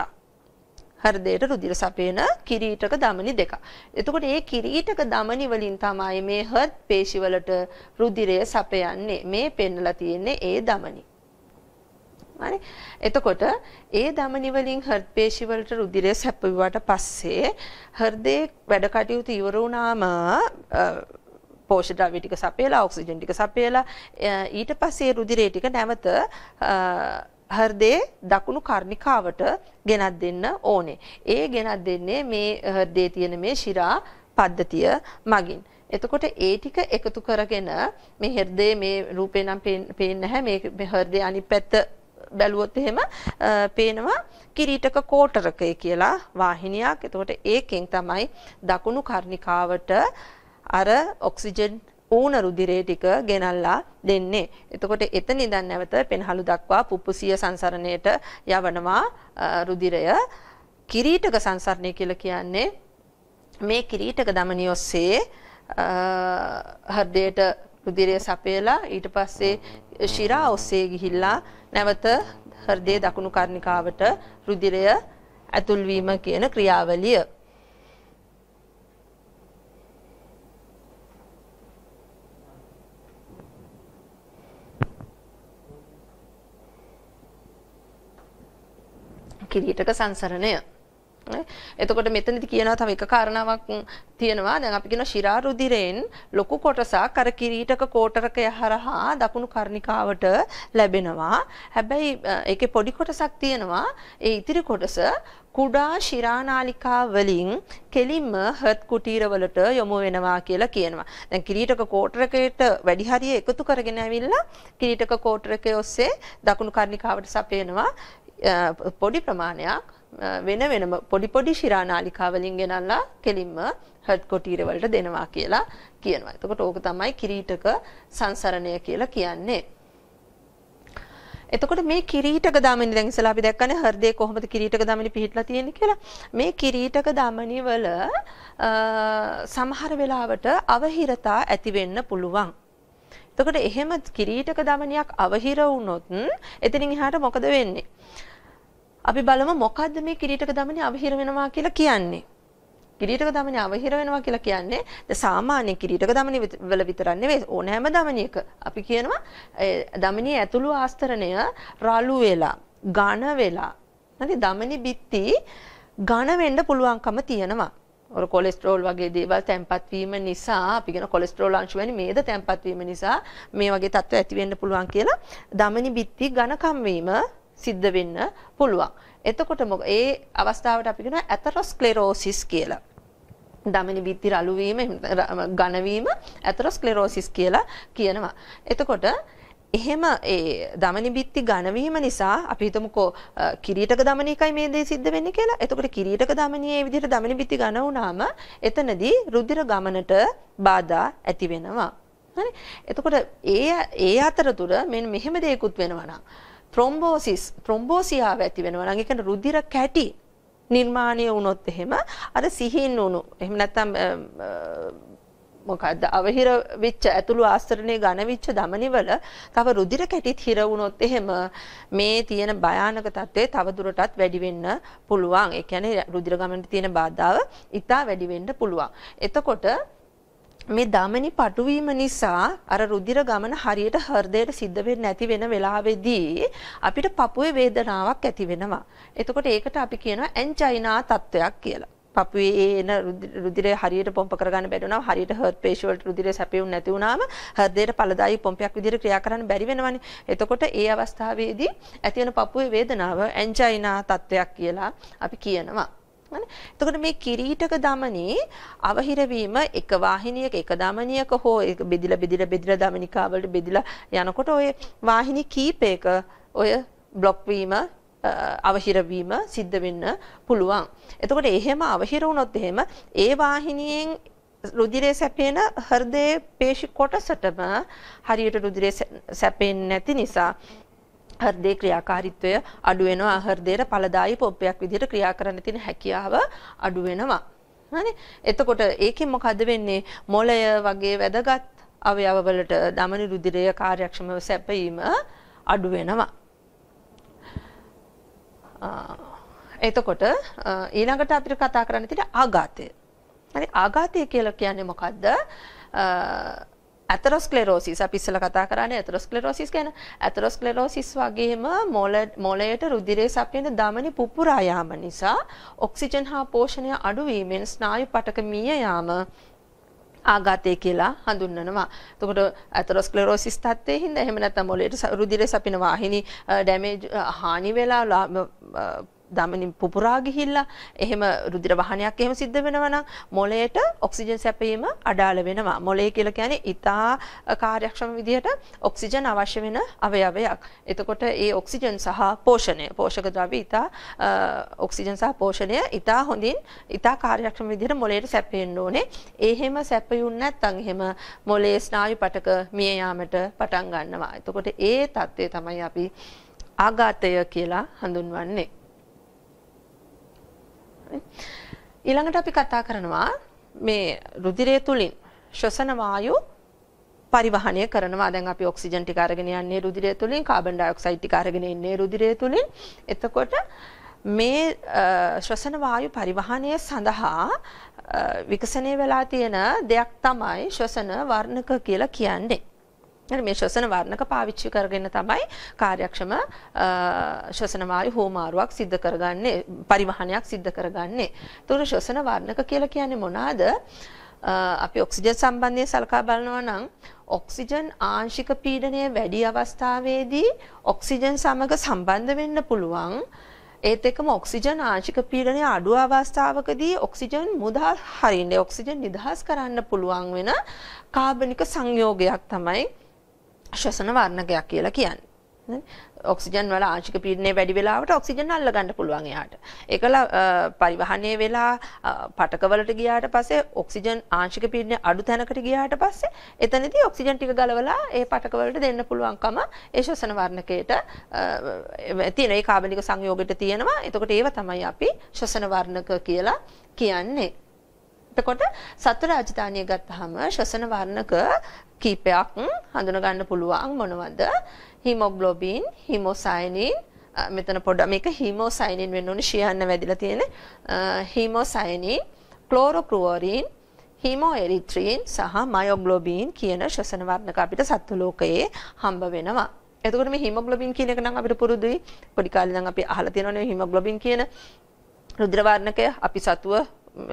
හෘදයට රුධිර සපයන කිරීටක දමනි දෙකක්. එතකොට මේ කිරීටක දමනි වලින් තමයි මේ හෘද පේශි වලට රුධිරය සපයන්නේ. මේ පෙන්නලා තියෙන්නේ ඒ දමනි. හරි එතකොට ඒ ධමනි වලින් හෘද පේශි වලට රුධිරය සැපුවාට පස්සේ හෘදේ වැඩ කටයුතු ඉවර වුණාම පෝෂ්‍ය ද්‍රව්‍ය ටික සපයලා ඔක්සිජන් ටික සපයලා ඊට පස්සේ රුධිරය ටික නැවත හෘදේ දකුණු කර්ණිකාවට ගෙනත් දෙන්න ඕනේ. ඒ ගෙනත් දෙන්නේ මේ හෘදේ තියෙන මේ ශිරා පද්ධතිය මගින්. එතකොට ඒ ටික එකතු කරගෙන මේ හෘදේ මේ රූපේ නම් පේන්නේ නැහැ මේ හෘදේ අනිත් පැත්ත බැලුවොත් එහෙම පේනවා කිරීටක කෝටරකය කියලා වාහිනියක්. එතකොට ඒකෙන් තමයි දකුණු කර්ණිකාවට අර ඔක්සිජන් ඌන රුධිරේ ටික ගෙනල්ලා දෙන්නේ. එතකොට එතන ඉඳන් නැවත පෙනහළු දක්වා පුප්පුසිය සංසරණයට යවනවා රුධිරය. කිරීටක සංසරණය කියලා කියන්නේ මේ කිරීටක දමනිය ඔස්සේ හෘදයට රුධිරය සපයලා ඊට පස්සේ ශිරා ඔස්සේ ගිහිල්ලා නැවත හෘදයේ දකුණු කර්ණිකාවට රුධිරය ඇතුල්වීම කියන ක්‍රියාවලිය. කිරීටක සංසරණය එතකොට මෙතනදි කියනවා තව එක කාරණාවක් තියෙනවා. දැන් අපි කියන ශිරා රුධිරයෙන් ලොකු කොටසක් අර කිරීටක කෝටරකය හරහා දකුණු කර්ණිකාවට ලැබෙනවා. හැබැයි ඒකේ පොඩි කොටසක් තියෙනවා. ඒ ඉතිරි කොටස කුඩා ශිරානාලිකා වලින් කෙලින්ම හර්ත් කුටීරවලට යොමු වෙනවා කියලා කියනවා. දැන් කිරීටක කෝටරකයට වැඩි හරිය එකතු කරගෙන ඇවිල්ලා කිරීටක කෝටරකය ඔස්සේ දකුණු කර්ණිකාවට සපයනවා. පොඩි ප්‍රමාණයක් වෙන වෙනම පොඩි පොඩි ශිරා නාලිකා වලින් ගෙනල්ලා කෙලින්ම හඩ් කොටීර වලට දෙනවා කියලා කියනවා. එතකොට ඕක තමයි කිරීටක සංසරණය කියලා කියන්නේ. එතකොට මේ කිරීටක දමනි දැන් ඉස්සලා අපි දැක්කනේ හෘදේ කොහොමද කිරීටක දමනි පිහිටලා තියෙන්නේ කියලා. මේ කිරීටක දමනි වල සමහර වෙලාවට අවහිරතා ඇති වෙන්න පුළුවන්. එතකොට එහෙම කිරීටක දමනයක් අවහිර වුණොත් එතනින් එහාට මොකද වෙන්නේ? අපි බලමු මොකද්ද මේ කිරීටක දමනය අවහිර වෙනවා කියලා කියන්නේ. කිරීටක දමනය අවහිර වෙනවා කියලා කියන්නේ ද සාමාන්‍ය කිරීටක දමනය වල විතරක් නෙවෙයි ඕනෑම දමනයක අපි කියනවා දමනයේ ඇතුළු ආස්තරණය රළු වෙලා ඝන වෙලා නැති දමනි බිත්ති ඝන වෙන්න පුළුවන්කම තියෙනවා. ඔර කොලෙස්ටරෝල් වගේ දේවල් තැම්පත් වීම නිසා අපි කියන කොලෙස්ටරෝල් අංශු වැනි මේද තැම්පත් වීම නිසා මේ වගේ තත්ත්ව ඇති වෙන්න පුළුවන් කියලා දමනි බිත්ති ඝනකම් වීම සිද්ධ වෙන්න පුළුවන්. එතකොට ඒ අවස්ථාවට අපි කියනවා ඇතරොස්ක්ලෙරෝසිස් කියලා. දමනි බිත්ති රළු වීම ඝන වීම ඇතරොස්ක්ලෙරෝසිස් කියලා කියනවා. එතකොට එහෙම ඒ දමනි බිත්ති ඝනවීම නිසා අපි හිතමුකෝ කිරීටක දමනිකයි මේ දේ සිද්ධ වෙන්නේ කියලා. එතකොට කිරීටක දමනියේ මේ විදිහට දමනි බිත්ති ඝන වුණාම එතනදී රුධිර ගමනට බාධා ඇති වෙනවා. හරි. එතකොට ඒ ඒ අතරතුර මෙන්න මෙහෙම දෙයක්ුත් වෙනවා නම් ත්‍රොම්බෝසිස් ත්‍රොම්බෝසියාව ඇති වෙනවා නම් ඒ කියන්නේ රුධිර කැටි නිර්මාණය වුණොත් එහෙම අර සිහින් වුණු එහෙම නැත්නම් මොකද්ද අවහිර වෙච්ච ඇතුළු ආස්තරණයේ ඝන වෙච්ච දමනිවල තව රුධිර කැටිත් හිර වුණොත් එහෙම මේ තියෙන භයානක තත්ත්වය තව දුරටත් වැඩි වෙන්න පුළුවන්. ඒ කියන්නේ රුධිර ගමනට තියෙන බාධාව ඉතා වැඩි වෙන්න පුළුවන්. එතකොට මේ දමනි පටුවීම නිසා අර රුධිර ගමන හරියට හෘදයට සිද්ධ වෙන්නේ නැති වෙන වෙලාවෙදී අපිට පපුවේ වේදනාවක් ඇති වෙනවා. එතකොට ඒකට අපි කියනවා එන්ජයිනා තත්ත්වයක් කියලා. පපුවේ එන රුධිරය හරියට පොම්ප කරගන්න බැරි වුණාම හරියට හර්ට් පේශි වලට රුධිරය සැපෙන්නේ නැති වුණාම හෘදයට පළදායි පොම්පයක් විදිහට ක්‍රියා කරන්න බැරි වෙනවනේ. එතකොට ඒ අවස්ථාවේදී ඇති වෙන පපුවේ වේදනාව එන්ජයිනා තත්ත්වයක් කියලා අපි කියනවා. එතකොට මේ කිරීටක දමනේ අවහිර වීම එක වාහිනියක එක දමනියක හෝ ඒක බෙදිලා බෙදිලා බෙදිලා දමනිකා වලට බෙදිලා යනකොට ඔය වාහිනි කීපයක ඔය බ්ලොක් වීම අවහිර වීම සිද්ධ වෙන්න පුළුවන්. එතකොට එහෙම අවහිර වුණොත් එහෙම ඒ වාහිනියෙන් රුධිරය සැපෙන හෘදයේ පේශි කොටසටම හරියට රුධිරය සැපෙන්නේ නැති නිසා හෘදේ ක්‍රියාකාරීත්වය අඩු වෙනවා හෘදයට ඵලදායී පොප්පයක් විදිහට ක්‍රියා කරන්න තියෙන හැකියාව අඩු වෙනවා. හරි? එතකොට ඒකෙන් මොකද වෙන්නේ? මොළය වගේ වැදගත් අවයව වලට දමනි රුධිරය කාර්යක්ෂමව සැපයීම අඩු වෙනවා. එතකොට ඊළඟට අපිට කතා කරන්න තියෙන ආඝාතය. හරි ආඝාතය කියලා කියන්නේ මොකද්ද? ඇතරොස්ක්ලෙරෝසිස් අපි ඉස්සෙල්ලා කතා කරන්නේ ඇතරොස්ක්ලෙරෝසිස් ගැන. ඇතරොස්ක්ලෙරෝසිස් වගේම මොළයට රුධිරය සපයන දමනි පුපුරා යාම නිසා ඔක්සිජන් හා පෝෂණය අඩු වීමෙන් ස්නායු පටක මිය යාම ආඝාතය කියලා හඳුන්වනවා. එතකොට ඇතරොස්ක්ලෙරෝසිස් තත්ත්වයේ හින්දා එහෙම නැත්නම් මොළයට රුධිරය සපින වාහිනී ඩැමේජ් හානි වෙලා දමනින් පුපුරා ගිහිල්ලා එහෙම රුධිර වහනයක් එහෙම සිද්ධ වෙනවා නම් මොළයට ඔක්සිජන් සැපයීම අඩාල වෙනවා. මොළය කියලා කියන්නේ ඊටා කාර්යක්ෂම විදිහට ඔක්සිජන් අවශ්‍ය වෙන අවයවයක්. එතකොට ඒ ඔක්සිජන් සහ පෝෂණය, පෝෂක ද්‍රව්‍ය ඊටා ඔක්සිජන් සහ පෝෂණය ඊටා හොඳින් ඊටා කාර්යක්ෂම විදිහට මොළයට සැපෙන්න ඕනේ. ඒ හැම සැපයුන් නැත්නම් එහෙම මොළයේ ස්නායු පටක මිය යාමට පටන් ගන්නවා. එතකොට ඒ தත්ත්වය තමයි අපි ආඝාතය කියලා හඳුන්වන්නේ. ඊළඟට අපි කතා කරනවා මේ රුධිරය තුලින් ශ්වසන වායු පරිවහනය කරනවා. දැන් අපි ඔක්සිජන් ටික අරගෙන යන්නේ රුධිරය තුලින්, කාබන් ඩයොක්සයිඩ් ටික අරගෙන එන්නේ රුධිරය තුලින්. එතකොට මේ ශ්වසන වායු පරිවහනය සඳහා විකසනය වෙලා තියෙන දෙයක් තමයි ශ්වසන වර්ණක කියලා කියන්නේ. මේ ශ්වසන වර්ණක පාවිච්චි කරගෙන තමයි කාර්යක්ෂම ශ්වසන වායු හෝමාරුවක් සිද්ධ කරගන්නේ පරිවහනයක් සිද්ධ කරගන්නේ. ඒතකොට ශ්වසන වර්ණක කියලා කියන්නේ මොනවාද? අපි ඔක්සිජන් සම්බන්ධයෙන් සලකා බලනවා නම් ඔක්සිජන් ආංශික පීඩනය වැඩි අවස්ථාවේදී ඔක්සිජන් සමග සම්බන්ධ වෙන්න පුළුවන්. ඒත් එක්කම ඔක්සිජන් ආංශික පීඩනය අඩු අවස්ථාවකදී ඔක්සිජන් මුදා හරින්නේ ඔක්සිජන් නිදහස් කරන්න පුළුවන් වෙන කාබනික සංයෝගයක් තමයි ශ්වසන වර්ණකයක් කියලා කියන්නේ. ඔක්සිජන් වල ආංශික පීඩනය වැඩි වෙලාවට ඔක්සිජන් අල්ල ගන්න පුළුවන් එයාට. ඒකල පරිවහනය වෙලා පටකවලට ගියාට පස්සේ ඔක්සිජන් ආංශික පීඩනය අඩු තැනකට ගියාට පස්සේ එතනදී ඔක්සිජන් ටික ගලවලා ඒ පටකවලට දෙන්න පුළුවන්කම ඒ ශ්වසන වර්ණකයට තියෙන ඒ කාබනික සංයෝගයට තියෙනවා. එතකොට ඒව තමයි අපි ශ්වසන වර්ණක කියලා කියන්නේ. එතකොට සතර රාජධානිය ගත්තාම ශ්වසන වර්ණක කීපයක් හඳුන ගන්න පුළුවන් මොනවද? හිමොග්ලොබින්, හිමොසයනින් මෙතන පොඩ මේක හිමොසයනින් වෙන්න ඕනේ ෂියන්න වැදිලා තියෙන හිමොසයනින්, ක්ලෝරෝක්ලෝරින්, හිමෝඑරිත්‍රීන් සහ මයොග්ලොබින් කියන ශ්වසන වර්ණක අපිට සත්ව ලෝකයේ හම්බ වෙනවා. එතකොට මේ හිමොග්ලොබින් කියන එක නම් අපිට පුරුදුයි. පොඩි කාලේ නම් අපි අහලා තියෙනවනේ හිමොග්ලොබින් කියන රුධිර වර්ණකය අපි සතුව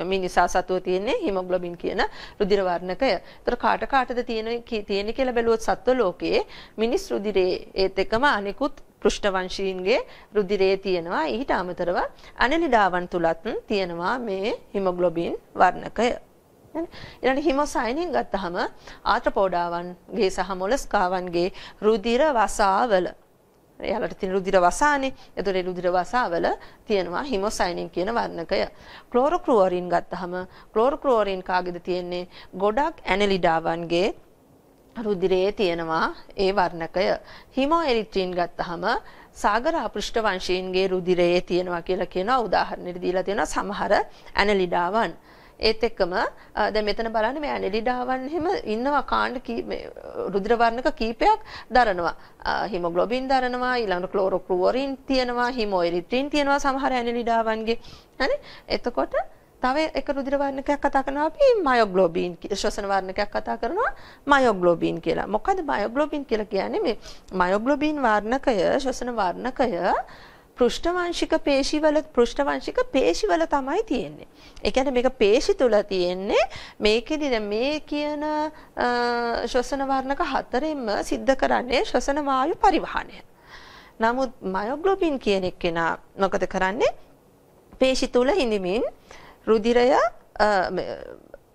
මිනිසා සතුව තියෙන්නේ හිමොග්ලොබින් කියන රුධිර වර්ණකය. ඒතර කාට කාටද තියෙන තියෙන්නේ කියලා බැලුවොත් සත්ව ලෝකයේ මිනිස් රුධිරයේ ඒත් එක්කම අනිකුත් පෘෂ්ඨවංශීන්ගේ රුධිරයේ තියෙනවා. ඊට අමතරව අනලිඩාවන් තුලත් තියෙනවා මේ හිමොග්ලොබින් වර්ණකය. ඊළඟ හිමොසයිනින් ගත්තහම ආත්‍රපෝඩාවන්ගේ සහ මොලස්කාවන්ගේ රුධිර වසාවල එයාලට තියෙන රුධිර වසානේ. එතකොට ඒ රුධිර වසාවල තියෙනවා හිමොසයිනින් කියන වර්ණකය. ක්ලෝරෝක්ලෝරින් ගත්තහම ක්ලෝරෝක්ලෝරින් කාගේද තියෙන්නේ? ගොඩක් ඇනලිඩාවන්ගේ රුධිරයේ තියෙනවා ඒ වර්ණකය. හිමෝඑරිත්‍රින් ගත්තහම සාගර අපෘෂ්ඨ වංශීන්ගේ රුධිරයේ තියෙනවා කියලා කියනවා උදාහරණෙට දීලා තියෙනවා සමහර ඇනලිඩාවන්. ඒත් එක්කම දැන් මෙතන බලන්න මේ ඇනලිඩාවන් එහෙම ඉන්නවා කාණ්ඩ රුධිර වර්ණක කීපයක් දරනවා. හිමොග්ලොබින් දරනවා, ඊළඟට ක්ලෝරෝක්ලෝරින් තියෙනවා, හිමෝඑරිත්‍රින් තියෙනවා සමහර ඇනලිඩාවන්ගේ. හරි? එතකොට තව එක රුධිර වර්ණකයක් කතා කරනවා අපි මයොග්ලොබින් ශ්වසන වර්ණකයක් කතා කරනවා මයොග්ලොබින් කියලා. මොකද මයොග්ලොබින් කියලා කියන්නේ මේ මයොග්ලොබින් වර්ණකය ශ්වසන වර්ණකය පෘෂ්ඨවංශික පේශිවල පෘෂ්ඨවංශික පේශිවල තමයි තියෙන්නේ. ඒ කියන්නේ මේක පේශි තුල තියෙන්නේ මේකෙදි දැන් මේ කියන ශ්වසන වර්ණක හතරෙන්ම සිද්ධ කරන්නේ ශ්වසන වායු පරිවහනය. නමුත් මයොග්ලොබින් කියන එක්කෙනා මොකද කරන්නේ? පේශි තුල හිඳමින් රුධිරය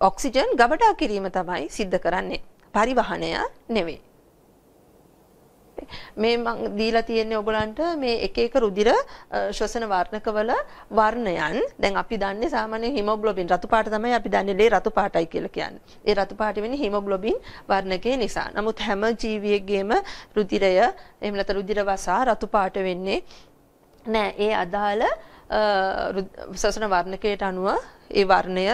ඔක්සිජන් ගබඩා කිරීම තමයි සිද්ධ කරන්නේ. පරිවහනය නෙවෙයි. මේ මං දීලා තියෙන්නේ ඔයගලන්ට මේ එක එක රුධිර ශ්වසන වර්ණකවල වර්ණයන් දැන් අපි දන්නේ සාමාන්‍ය හිමොග්ලොබින් රතු පාට තමයි අපි දන්නේ ලේ රතු පාටයි කියලා කියන්නේ. ඒ රතු පාට වෙන්නේ හිමොග්ලොබින් වර්ණකේ නිසා. නමුත් හැම ජීවියෙකගේම රුධිරය එහෙම නැත්නම් රුධිර වසා රතු පාට වෙන්නේ නෑ. ඒ අදාළ ශ්වසන වර්ණකයට අනුව ඒ වර්ණය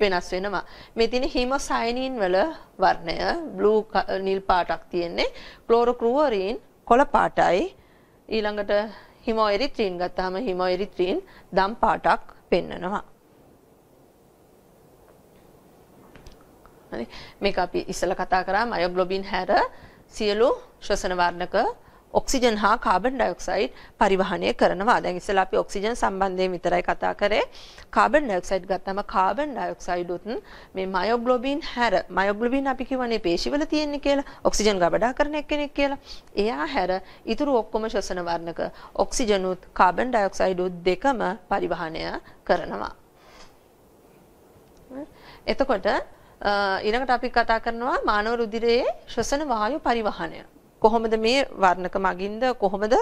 වෙනස් වෙනවා. මේ තියෙන හිමොසයනින් වල වර්ණය බ්ලූ නිල් පාටක් තියෙන්නේ. ක්ලෝරෝක්ලෝරින් කොළ පාටයි. ඊළඟට හිමොඑරිත්‍රින් ගත්තාම හිමොඑරිත්‍රින් දම් පාටක් පෙන්නනවා. හරි මේක අපි ඉස්සෙල්ලා කතා කරා මයොග්ලොබින් හැර සියලු ශ්වසන වර්ණක ඔක්සිජන් හා කාබන් ඩයොක්සයිඩ් පරිවහනය කරනවා. දැන් ඉස්සෙල්ලා අපි ඔක්සිජන් සම්බන්ධයෙන් විතරයි කතා කරේ. කාබන් ඩයොක්සයිඩ් ගත්තම කාබන් ඩයොක්සයිඩ් උත් මේ මයොග්ලොබින් හැර මයොග්ලොබින් අපි කියවනේ පේශිවල තියෙන්නේ කියලා. ඔක්සිජන් ගබඩා කරන එක්කෙනෙක් කියලා. එයා හැර ඉතුරු ඔක්කොම ශ්වසන වර්ණක ඔක්සිජන් උත් කාබන් ඩයොක්සයිඩ් උත් දෙකම පරිවහනය කරනවා. එතකොට ඊළඟට අපි කතා කරනවා මානව රුධිරයේ ශ්වසන වායු පරිවහනය. කොහොමද මේ වර්ණක මගින්ද කොහොමද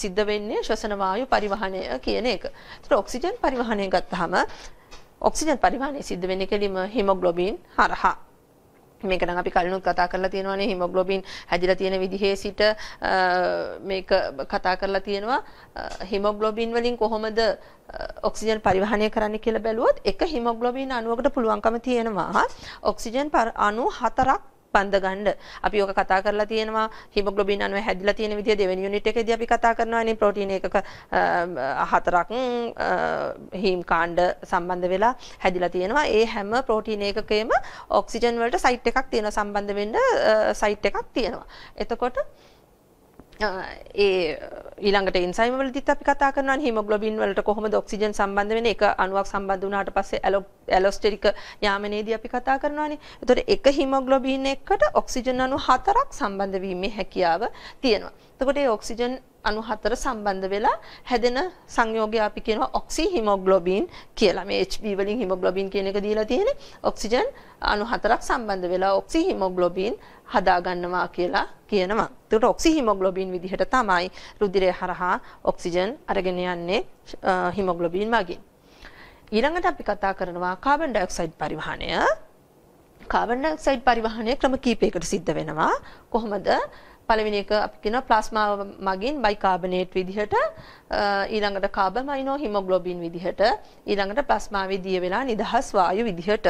සිද්ධ වෙන්නේ ශ්වසන වායු පරිවහනය කියන එක. ඒතර ඔක්සිජන් පරිවහනය ගත්තාම ඔක්සිජන් පරිවහනය සිද්ධ වෙන්නේ කෙලිම හිමොග්ලොබින් හරහා. මේක නම් අපි කලිනුත් කතා කරලා තියෙනවානේ හිමොග්ලොබින් හැදිලා තියෙන විදිහේ සිට මේක කතා කරලා තියෙනවා හිමොග්ලොබින් වලින් කොහොමද ඔක්සිජන් පරිවහනය කරන්න කියලා බැලුවොත් එක හිමොග්ලොබින් අණුවකට පුළුවන්කම තියෙනවා ඔක්සිජන් අණු හතරක් බඳ ගන්න. අපි ඕක කතා කරලා තියෙනවා හිමොග්ලොබින් අණුව හැදිලා තියෙන විදිය දෙවෙනි යුනිට් එකේදී අපි කතා කරනවානේ ප්‍රෝටීන් එකක හතරක් හීම් කාණ්ඩ සම්බන්ධ වෙලා හැදිලා තියෙනවා. ඒ හැම ප්‍රෝටීන් එකකෙම ඔක්සිජන් වලට සයිට් එකක් තියෙනවා සම්බන්ධ වෙන්න සයිට් එකක් තියෙනවා. එතකොට ඒ ඊළඟට එන්සයිම වලදීත් අපි කතා කරනවා හිමොග්ලොබින් වලට කොහොමද ඔක්සිජන් සම්බන්ධ වෙන්නේ එක අණුවක් සම්බන්ධ වුණාට පස්සේ ඇලොස්ටරික යාමනයේදී අපි කතා කරනවානේ. එතකොට එක හිමොග්ලොබින් එකකට ඔක්සිජන් අණු හතරක් සම්බන්ධ වීමේ හැකියාව තියෙනවා. එතකොට මේ ඔක්සිජන් අණු හතර සම්බන්ධ වෙලා හැදෙන සංයෝගය අපි කියනවා ඔක්සි හිමොග්ලොබින් කියලා. මේ HB වලින් හිමොග්ලොබින් කියන එක දීලා තියෙන්නේ. ඔක්සිජන් අණු හතරක් සම්බන්ධ වෙලා ඔක්සි හිමොග්ලොබින් හදා ගන්නවා කියලා කියනවා. ඒකට ඔක්සි හිමොග්ලොබින් විදිහට තමයි රුධිරය හරහා ඔක්සිජන් අරගෙන යන්නේ හිමොග්ලොබින් මගින්. ඊළඟට අපි කතා කරනවා කාබන් ඩයොක්සයිඩ් පරිවහනය. කාබන් ඩයොක්සයිඩ් පරිවහනය ක්‍රම කීපයකට සිද්ධ වෙනවා. කොහොමද? පළවෙනි එක අපි කියනවා ප්ලාස්මා මගින් බයිකාබනේට් විදිහට ඊළඟට කාබමයිනෝ හිමොග්ලොබින් විදිහට ඊළඟට ප්ලාස්මාවේ දිය වෙලා නිදහස් වායු විදිහට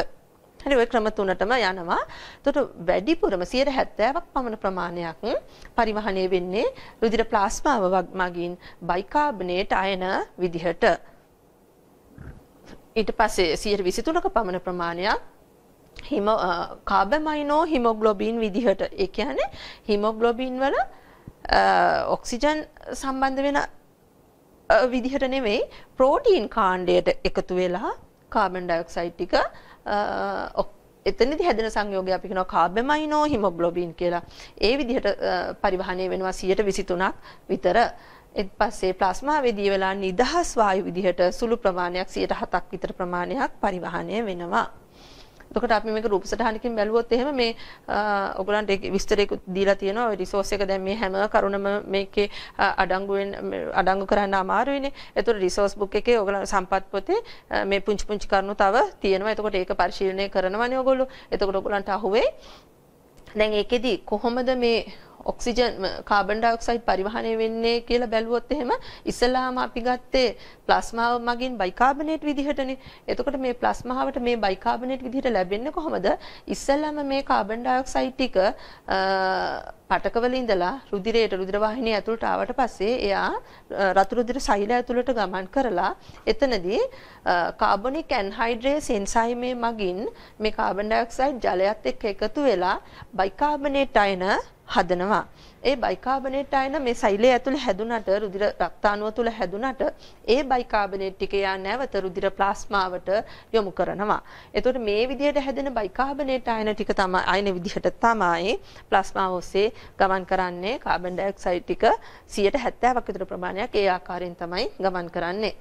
හරි ওই ක්‍රම තුනටම යනවා. එතකොට වැඩිපුරම 70ක් පමණ ප්‍රමාණයක් පරිවහණය වෙන්නේ රුධිර ප්ලාස්මාව මගින් බයිකාබනේට් අයන විදිහට. ඊට පස්සේ 123ක පමණ ප්‍රමාණයක් හිම කාබමයිනෝ හිමොග්ලොබින් විදිහට ඒ කියන්නේ හිමොග්ලොබින් වල ඔක්සිජන් සම්බන්ධ වෙන විදිහට නෙවෙයි ප්‍රෝටීන් කාණ්ඩයට එකතු වෙලා කාබන් ඩයොක්සයිඩ් ටික එතනදි හැදෙන සංයෝගය අපි කියනවා කාබමයිනෝ හිමොග්ලොබින් කියලා. ඒ විදිහට පරිවහණය වෙනවා 123ක් විතර. ඊට පස්සේ ප්ලාස්මාවේ දිය වෙලා නිදහස් වායු විදිහට සුළු ප්‍රමාණයක් 107ක් විතර ප්‍රමාණයක් පරිවහණය වෙනවා. එතකොට අපි මේක රූප සටහනකින් බැලුවොත් එහෙම මේ ඔයගලන්ට ඒක විස්තරයකුත් දීලා තියෙනවා ඔය රිසෝස් එක දැන් මේ හැම කරුණම මේකේ අඩංගුවෙන් අඩංගු කරන්න අමාරුයිනේ. එතකොට රිසෝස් බුක් එකේ ඔයගලන් සම්පත් පොතේ මේ පුංචි පුංචි කරුණු තව තියෙනවා. එතකොට ඒක පරිශීලනය කරනවනේ ඔයගොල්ලෝ. එතකොට ඔයගලන්ට අහුවේ දැන් ඒකෙදි කොහොමද මේ ඔක්සිජන් කාබන් ඩයොක්සයිඩ් පරිවහනය වෙන්නේ කියලා බැලුවොත් එහෙම ඉස්සලාම අපි ගත්තේ ප්ලාස්මාව මගින් බයිකාබනේට් විදිහටනේ. එතකොට මේ ප්ලාස්මාවට මේ බයිකාබනේට් විදිහට ලැබෙන්නේ කොහොමද? ඉස්සලාම මේ කාබන් ඩයොක්සයිඩ් ටික පටකවල ඉඳලා රුධිරයට රුධිර වාහිනිය ඇතුළට ආවට පස්සේ එයා රතු රුධිර සෛලය ඇතුළට ගමන් කරලා එතනදී කාබොනික් ඇන්හයිඩ්‍රේස් එන්සයිමේ මගින් මේ කාබන් ඩයොක්සයිඩ් ජලයත් එක්ක එකතු වෙලා බයිකාබනේට් අයන හදනවා. ඒ බයිකාබනේට් අයන මේ සෛලය ඇතුළේ හැදුනට රුධිර රක්තාණුව තුළ හැදුනට ඒ බයිකාබනේට් ටික යා නැවත රුධිර ප්ලාස්මාවට යොමු කරනවා. එතකොට මේ විදිහට හැදෙන බයිකාබනේට් අයන ටික තමයි අයන විදිහට තමයි ප්ලාස්මාව ඔස්සේ ගමන් කරන්නේ කාබන් ඩයොක්සයිඩ් ටික 170ක් විතර ප්‍රමාණයක් ඒ ආකාරයෙන් තමයි ගමන් කරන්නේ.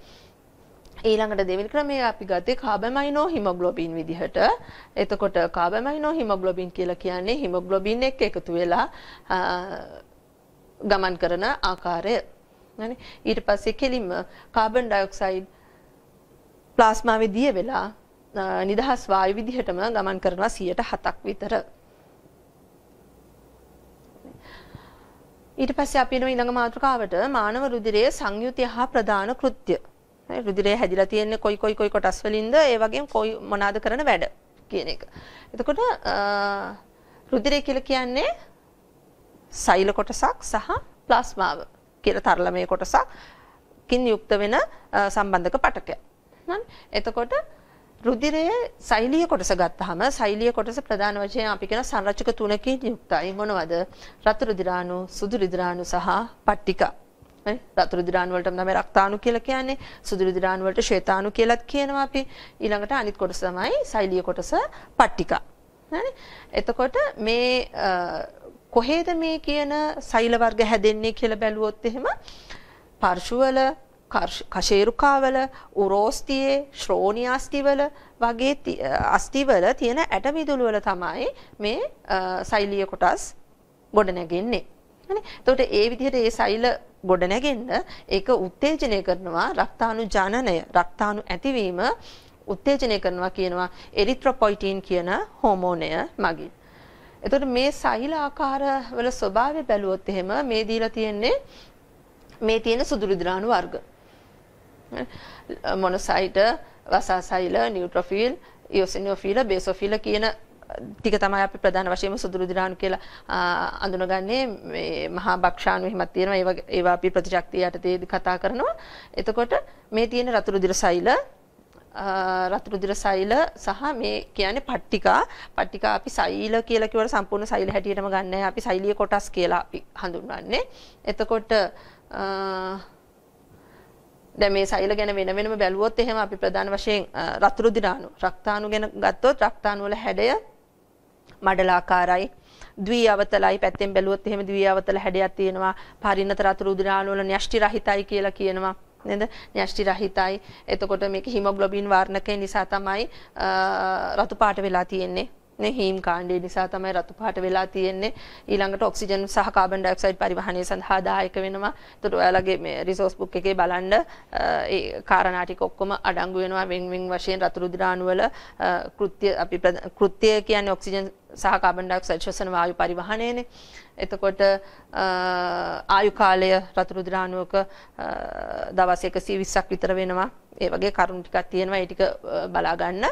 ඊළඟට දෙවෙනි ක්‍රමය අපි ගත්තේ කාබමයිනෝ හිමොග්ලොබින් විදිහට. එතකොට කාබමයිනෝ හිමොග්ලොබින් කියලා කියන්නේ හිමොග්ලොබින් එක්ක එකතු වෙලා ගමන් කරන ආකාරය. හරි. ඊට පස්සේ කෙලින්ම කාබන් ඩයොක්සයිඩ් ප්ලාස්මාවේ දිය වෙලා නිදහස් වායු විදිහටම ගමන් කරනවා 107ක් විතර. ඊට පස්සේ අපි එනවා ඊළඟ මාතෘකාවට මානව රුධිරයේ සංයුතිය හා ප්‍රධාන කෘත්‍ය. රුධිරය හැදිලා තියෙන්නේ කොයි කොයි කොයි කොටස් වලින්ද ඒ වගේම කොයි මොනවාද කරන වැඩ කියන එක. එතකොට රුධිරය කියලා කියන්නේ සෛල කොටසක් සහ ප්ලාස්මාව කියලා තරලමය කොටසක් කින් යුක්ත වෙන සම්බන්ධක පටකයක්. හරි. එතකොට රුධිරයේ සෛලීය කොටස ගත්තාම සෛලීය කොටස ප්‍රධාන වශයෙන් අපි කියන සංරචක තුනකින් යුක්තයි. මොනවද? රතු රුධිරාණු, සුදු රුධිරාණු සහ පට්ටිකා. හරි රතු රුධිරාණු වලට තමයි රක්තාණු කියලා කියන්නේ. සුදු රුධිරාණු වලට ශ්වේතාණු කියලාත් කියනවා අපි. ඊළඟට අනිත් කොටස තමයි සෛලීය කොටස පට්ටිකා. හරි එතකොට මේ කොහේද මේ කියන සෛල වර්ග හැදෙන්නේ කියලා බැලුවොත් එහෙම පර්ශුවල කශේරුකාවල උරෝස්තියේ ශ්‍රෝණියාස්තිවල වගේ අස්තිවල තියෙන ඇට මිදුළු වල තමයි මේ සෛලීය කොටස් ගොඩ නැගෙන්නේ. හරි. එතකොට ඒ විදිහට ඒ සෛල ගොඩ නැගෙන්න ඒක උත්තේජනය කරනවා රක්තාණු ජනනය රක්තාණු ඇතිවීම උත්තේජනය කරනවා කියනවා එරිත්‍රොපොයිටින් කියන හෝමෝනය මගින්. එතකොට මේ සෛල ආකාර වල ස්වභාවය බැලුවොත් එහෙම මේ දීලා තියෙන්නේ මේ තියෙන සුදුළු ද්‍රාණු වර්ග. මොනොසයිට, වසාසෛල, නියුට්‍රොෆිල්, ඉයොසිනෝෆිල, බේසෝෆිල කියන ටික තමයි අපි ප්‍රධාන වශයෙන්ම සුදුරු දිරාණු කියලා අඳුනගන්නේ. මේ මහා භක්ෂාණු එහෙමත් තියෙනවා. ඒවා ඒවා අපි ප්‍රතිශක්තිය යටතේදී කතා කරනවා. එතකොට මේ තියෙන රතු රුධිර සෛල රතු රුධිර සෛල සහ මේ කියන්නේ පට්ටිකා. පට්ටිකා අපි සෛල කියලා කියවල සම්පූර්ණ සෛල හැටියටම ගන්නෑ අපි සෛලීය කොටස් කියලා අපි හඳුන්වන්නේ. එතකොට දැන් මේ සෛල ගැන වෙන වෙනම බැලුවොත් එහෙම අපි ප්‍රධාන වශයෙන් රතු රුධිරාණු රක්තාණු ගැන ගත්තොත් රක්තාණු වල හැඩය මඩලාකාරයි. ද්වී අවතලයි පැත්තෙන් බැලුවොත් එහෙම ද්වී අවතල හැඩයක් තියෙනවා. පරිණත රතු රුධිරාණු වල න්‍යෂ්ටි රහිතයි කියලා කියනවා. නේද? න්‍යෂ්ටි රහිතයි එතකොට මේක හිමොග්ලොබින් වාර්ණකය නිසා තමයි රතු පාට වෙලා තියෙන්නේ. නේ හීම් කාණ්ඩය නිසා තමයි රතු පාට වෙලා තියෙන්නේ. ඊළඟට ඔක්සිජන් සහ කාබන් ඩයොක්සයිඩ් පරිවහනය සඳහා දායක වෙනවා. එතකොට ඔයාලගේ මේ රිසෝස් බුක් එකේ බලන්න ඒ කාරණා ටික ඔක්කොම අඩංගු වෙනවා. වෙන් වෙන් වශයෙන් රතු රුධිරාණු වල කෘත්‍ය අපි කෘත්‍ය කියන්නේ ඔක්සිජන් සහ කාබන් ඩයොක්සයිඩ් ශ්වසන වායු පරිවහනයනේ. එතකොට ආයු කාලය රතු රුධිරාණුවක දවස් 120ක් විතර වෙනවා. ඒ වගේ කරුණු ටිකක් තියෙනවා. ඒ ටික බලා ගන්න.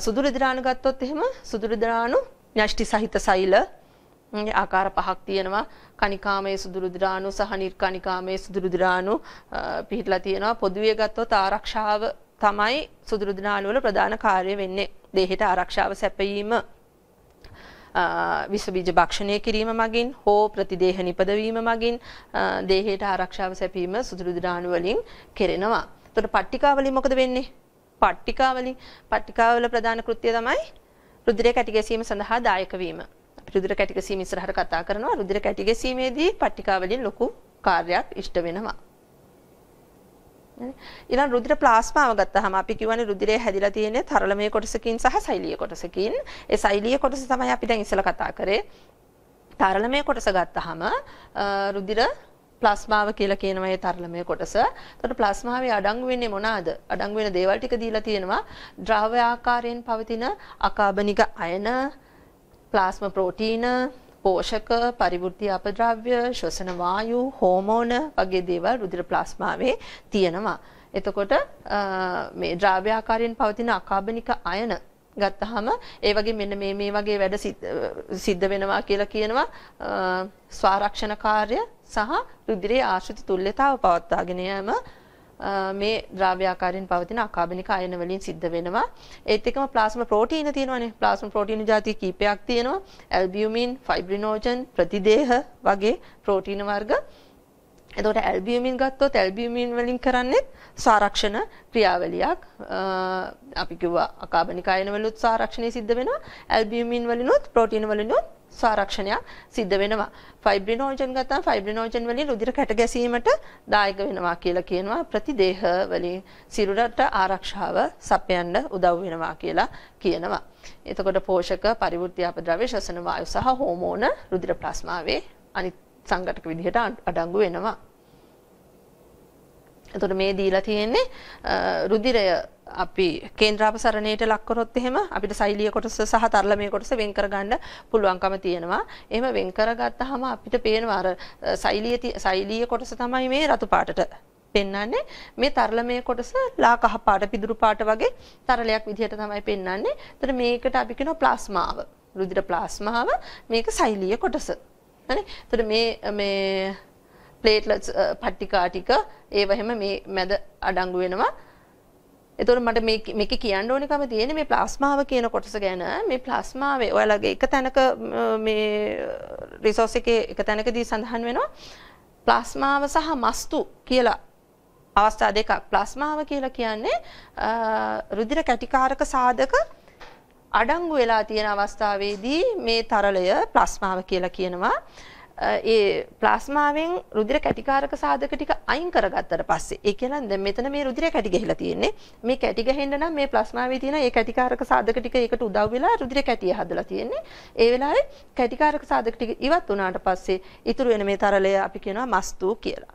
සුදු රුධිරාණු ගත්තොත් එහෙම සුදු රුධිරාණු න්‍යෂ්ටි සහිත සෛල ආකාර පහක් තියෙනවා. කණිකාමයේ සුදු රුධිරාණු සහ නිර්කණිකාමයේ සුදු රුධිරාණු පිහිටලා තියෙනවා. පොදුවේ ගත්තොත් ආරක්ෂාව තමයි සුදු රුධිරාණු වල ප්‍රධාන කාර්යය වෙන්නේ. දේහයට ආරක්ෂාව සැපයීම විස බීජ භක්ෂණය කිරීම මගින් හෝ ප්‍රතිදේහ නිපදවීම මගින් දේහයට ආරක්ෂාව සැපීම සුදු රුධිරාණු වලින් කෙරෙනවා. එතකොට පට්ටිකා වලින් මොකද වෙන්නේ? පට්ටිකා වලින් පට්ටිකා වල ප්‍රධාන කෘත්‍යය තමයි රුධිරය කැටි ගැසීම සඳහා දායක වීම. රුධිර කැටි ගැසීම ඉස්සරහට කතා කරනවා. රුධිර කැටි ගැසීමේදී පට්ටිකා වලින් ලොකු කාර්යයක් ඉෂ්ට වෙනවා. ඊළඟ රුධිර ප්ලාස්මාව ගත්තාම අපි කියවනේ රුධිරය හැදිලා තියෙන්නේ තරලමය කොටසකින් සහ සෛලීය කොටසකින්. ඒ සෛලීය කොටස තමයි අපි දැන් ඉස්සෙල්ලා කතා කරේ. තරලමය කොටස ගත්තාම රුධිර ප්ලාස්මාව කියලා කියනවා ඒ තරලමය කොටස. එතකොට ප්ලාස්මාවේ අඩංගු වෙන්නේ මොනවාද? අඩංගු වෙන දේවල් ටික දීලා තියෙනවා. ද්‍රව්‍ය ආකාරයෙන් පවතින අකාබනික අයන, ප්ලාස්මා ප්‍රෝටීන, පෝෂක, පරිවෘත්ති අපද්‍රව්‍ය, ශ්වසන වායු, හෝමෝන වගේ දේවල් රුධිර ප්ලාස්මාවේ තියෙනවා. එතකොට මේ ද්‍රව්‍ය ආකාරයෙන් පවතින අකාබනික අයන ගත්තහම ඒ වගේ මෙන්න මේ මේ වගේ වැඩ සිද්ධ වෙනවා කියලා කියනවා ස්වාරක්ෂණ කාර්ය සහ රුධිරයේ ආශ්‍රිත තුල්්‍යතාව පවත්වාගෙන යාම මේ ද්‍රව්‍යාකාරයෙන් පවතින අකාබනික අයන වලින් සිද්ධ වෙනවා. ඒත් එක්කම ප්ලාස්මා ප්‍රෝටීන තියෙනවානේ. ප්ලාස්මා ප්‍රෝටීන જાති කීපයක් තියෙනවා. ඇල්බියුමින්, ෆයිබ්‍රිනෝජන්, ප්‍රතිදේහ වගේ ප්‍රෝටීන වර්ග. එතකොට ඇල්බියුමින් ගත්තොත් ඇල්බියුමින් වලින් කරන්නේ සාරක්ෂණ ක්‍රියාවලියක්. අපි කිව්වා අකාබනික අයන වලුත් සාරක්ෂණය සිද්ධ වෙනවා. ඇල්බියුමින් වලිනුත් ප්‍රෝටීන වලිනුත් ස්වාරක්ෂණයක් සිද්ධ වෙනවා. ෆයිබ්‍රිනෝජන් ගත්තාම ෆයිබ්‍රිනෝජන් වලින් රුධිර කැට ගැසීමට දායක වෙනවා කියලා කියනවා. ප්‍රතිදේහ වලින් සිරුරට ආරක්ෂාව සපයන්න උදව් වෙනවා කියලා කියනවා. එතකොට පෝෂක පරිවෘත්ති අපද්‍රව්‍ය ශ්වසන වායු සහ හෝමෝන රුධිර ප්ලාස්මාවේ අනිත් සංඝටක විදිහට අඩංගු වෙනවා. එතකොට මේ දීලා තියෙන්නේ රුධිරය අපි කේන්ද්‍රාපසරණයට ලක් කරොත් එහෙම අපිට සෛලීය කොටස සහ තරලමය කොටස වෙන් කරගන්න පුළුවන්කම තියෙනවා. එහෙම වෙන් කරගත්තාම අපිට පේනවා අර සෛලීය සෛලීය කොටස තමයි මේ රතු පාටට පෙන්වන්නේ. මේ තරලමය කොටස ලා කහ පාට පිදුරු පාට වගේ තරලයක් විදිහට තමයි පෙන්වන්නේ. එතන මේකට අපි කියනවා ප්ලාස්මාව. රුධිර ප්ලාස්මාව මේක සෛලීය කොටස. හරි. එතකොට මේ මේ ප්ලේට්ලට්ස් පට්ටිකා ටික ඒව එහෙම මේ මැද අඩංගු වෙනවා. එතකොට මට මේ මේක කියන්න ඕනිකම තියෙන්නේ මේ ප්ලාස්මාව කියන කොටස ගැන. මේ ප්ලාස්මාවේ ඔයාලගේ එක තැනක මේ රිසෝස් එකේ එක තැනකදී සඳහන් වෙනවා. ප්ලාස්මාව සහ මස්තු කියලා අවස්ථා දෙකක්. ප්ලාස්මාව කියලා කියන්නේ රුධිර කැටිකාරක සාධක අඩංගු වෙලා තියෙන අවස්ථාවේදී මේ තරලය ප්ලාස්මාව කියලා කියනවා. ඒ ප්ලාස්මාවෙන් රුධිර කැටිකාරක සාධක ටික අයින් කරගත්තට පස්සේ ඒ කියන්නේ දැන් මෙතන මේ රුධිරය කැටි ගහලා තියෙන්නේ. මේ කැටි ගහෙන්න නම් මේ ප්ලාස්මාවේ තියෙන ඒ කැටිකාරක සාධක ටික ඒකට උදව් වෙලා රුධිර කැටිය හදලා තියෙන්නේ. ඒ වෙලාවේ කැටිකාරක සාධක ටික ඉවත් වුණාට පස්සේ ඉතුරු වෙන මේ තරලය අපි කියනවා මස්තු කියලා.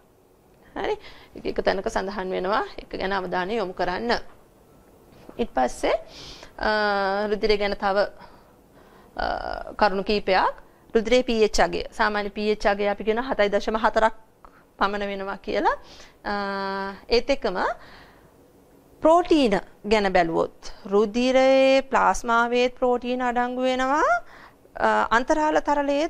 හරි? එක තැනක සඳහන් වෙනවා. එක ගැන අවධානය යොමු කරන්න. ඊට පස්සේ රුධිරය ගැන තව කරුණු කීපයක්. රුධිරයේ pH අගය සාමාන්‍ය pH අගය අපි කියන 7.4ක් පමණ වෙනවා කියලා. ඒත් එක්කම ප්‍රෝටීන ගැන බැලුවොත් රුධිරයේ ප්ලාස්මාවේ ප්‍රෝටීන අඩංගු වෙනවා අන්තරාල තරලයේ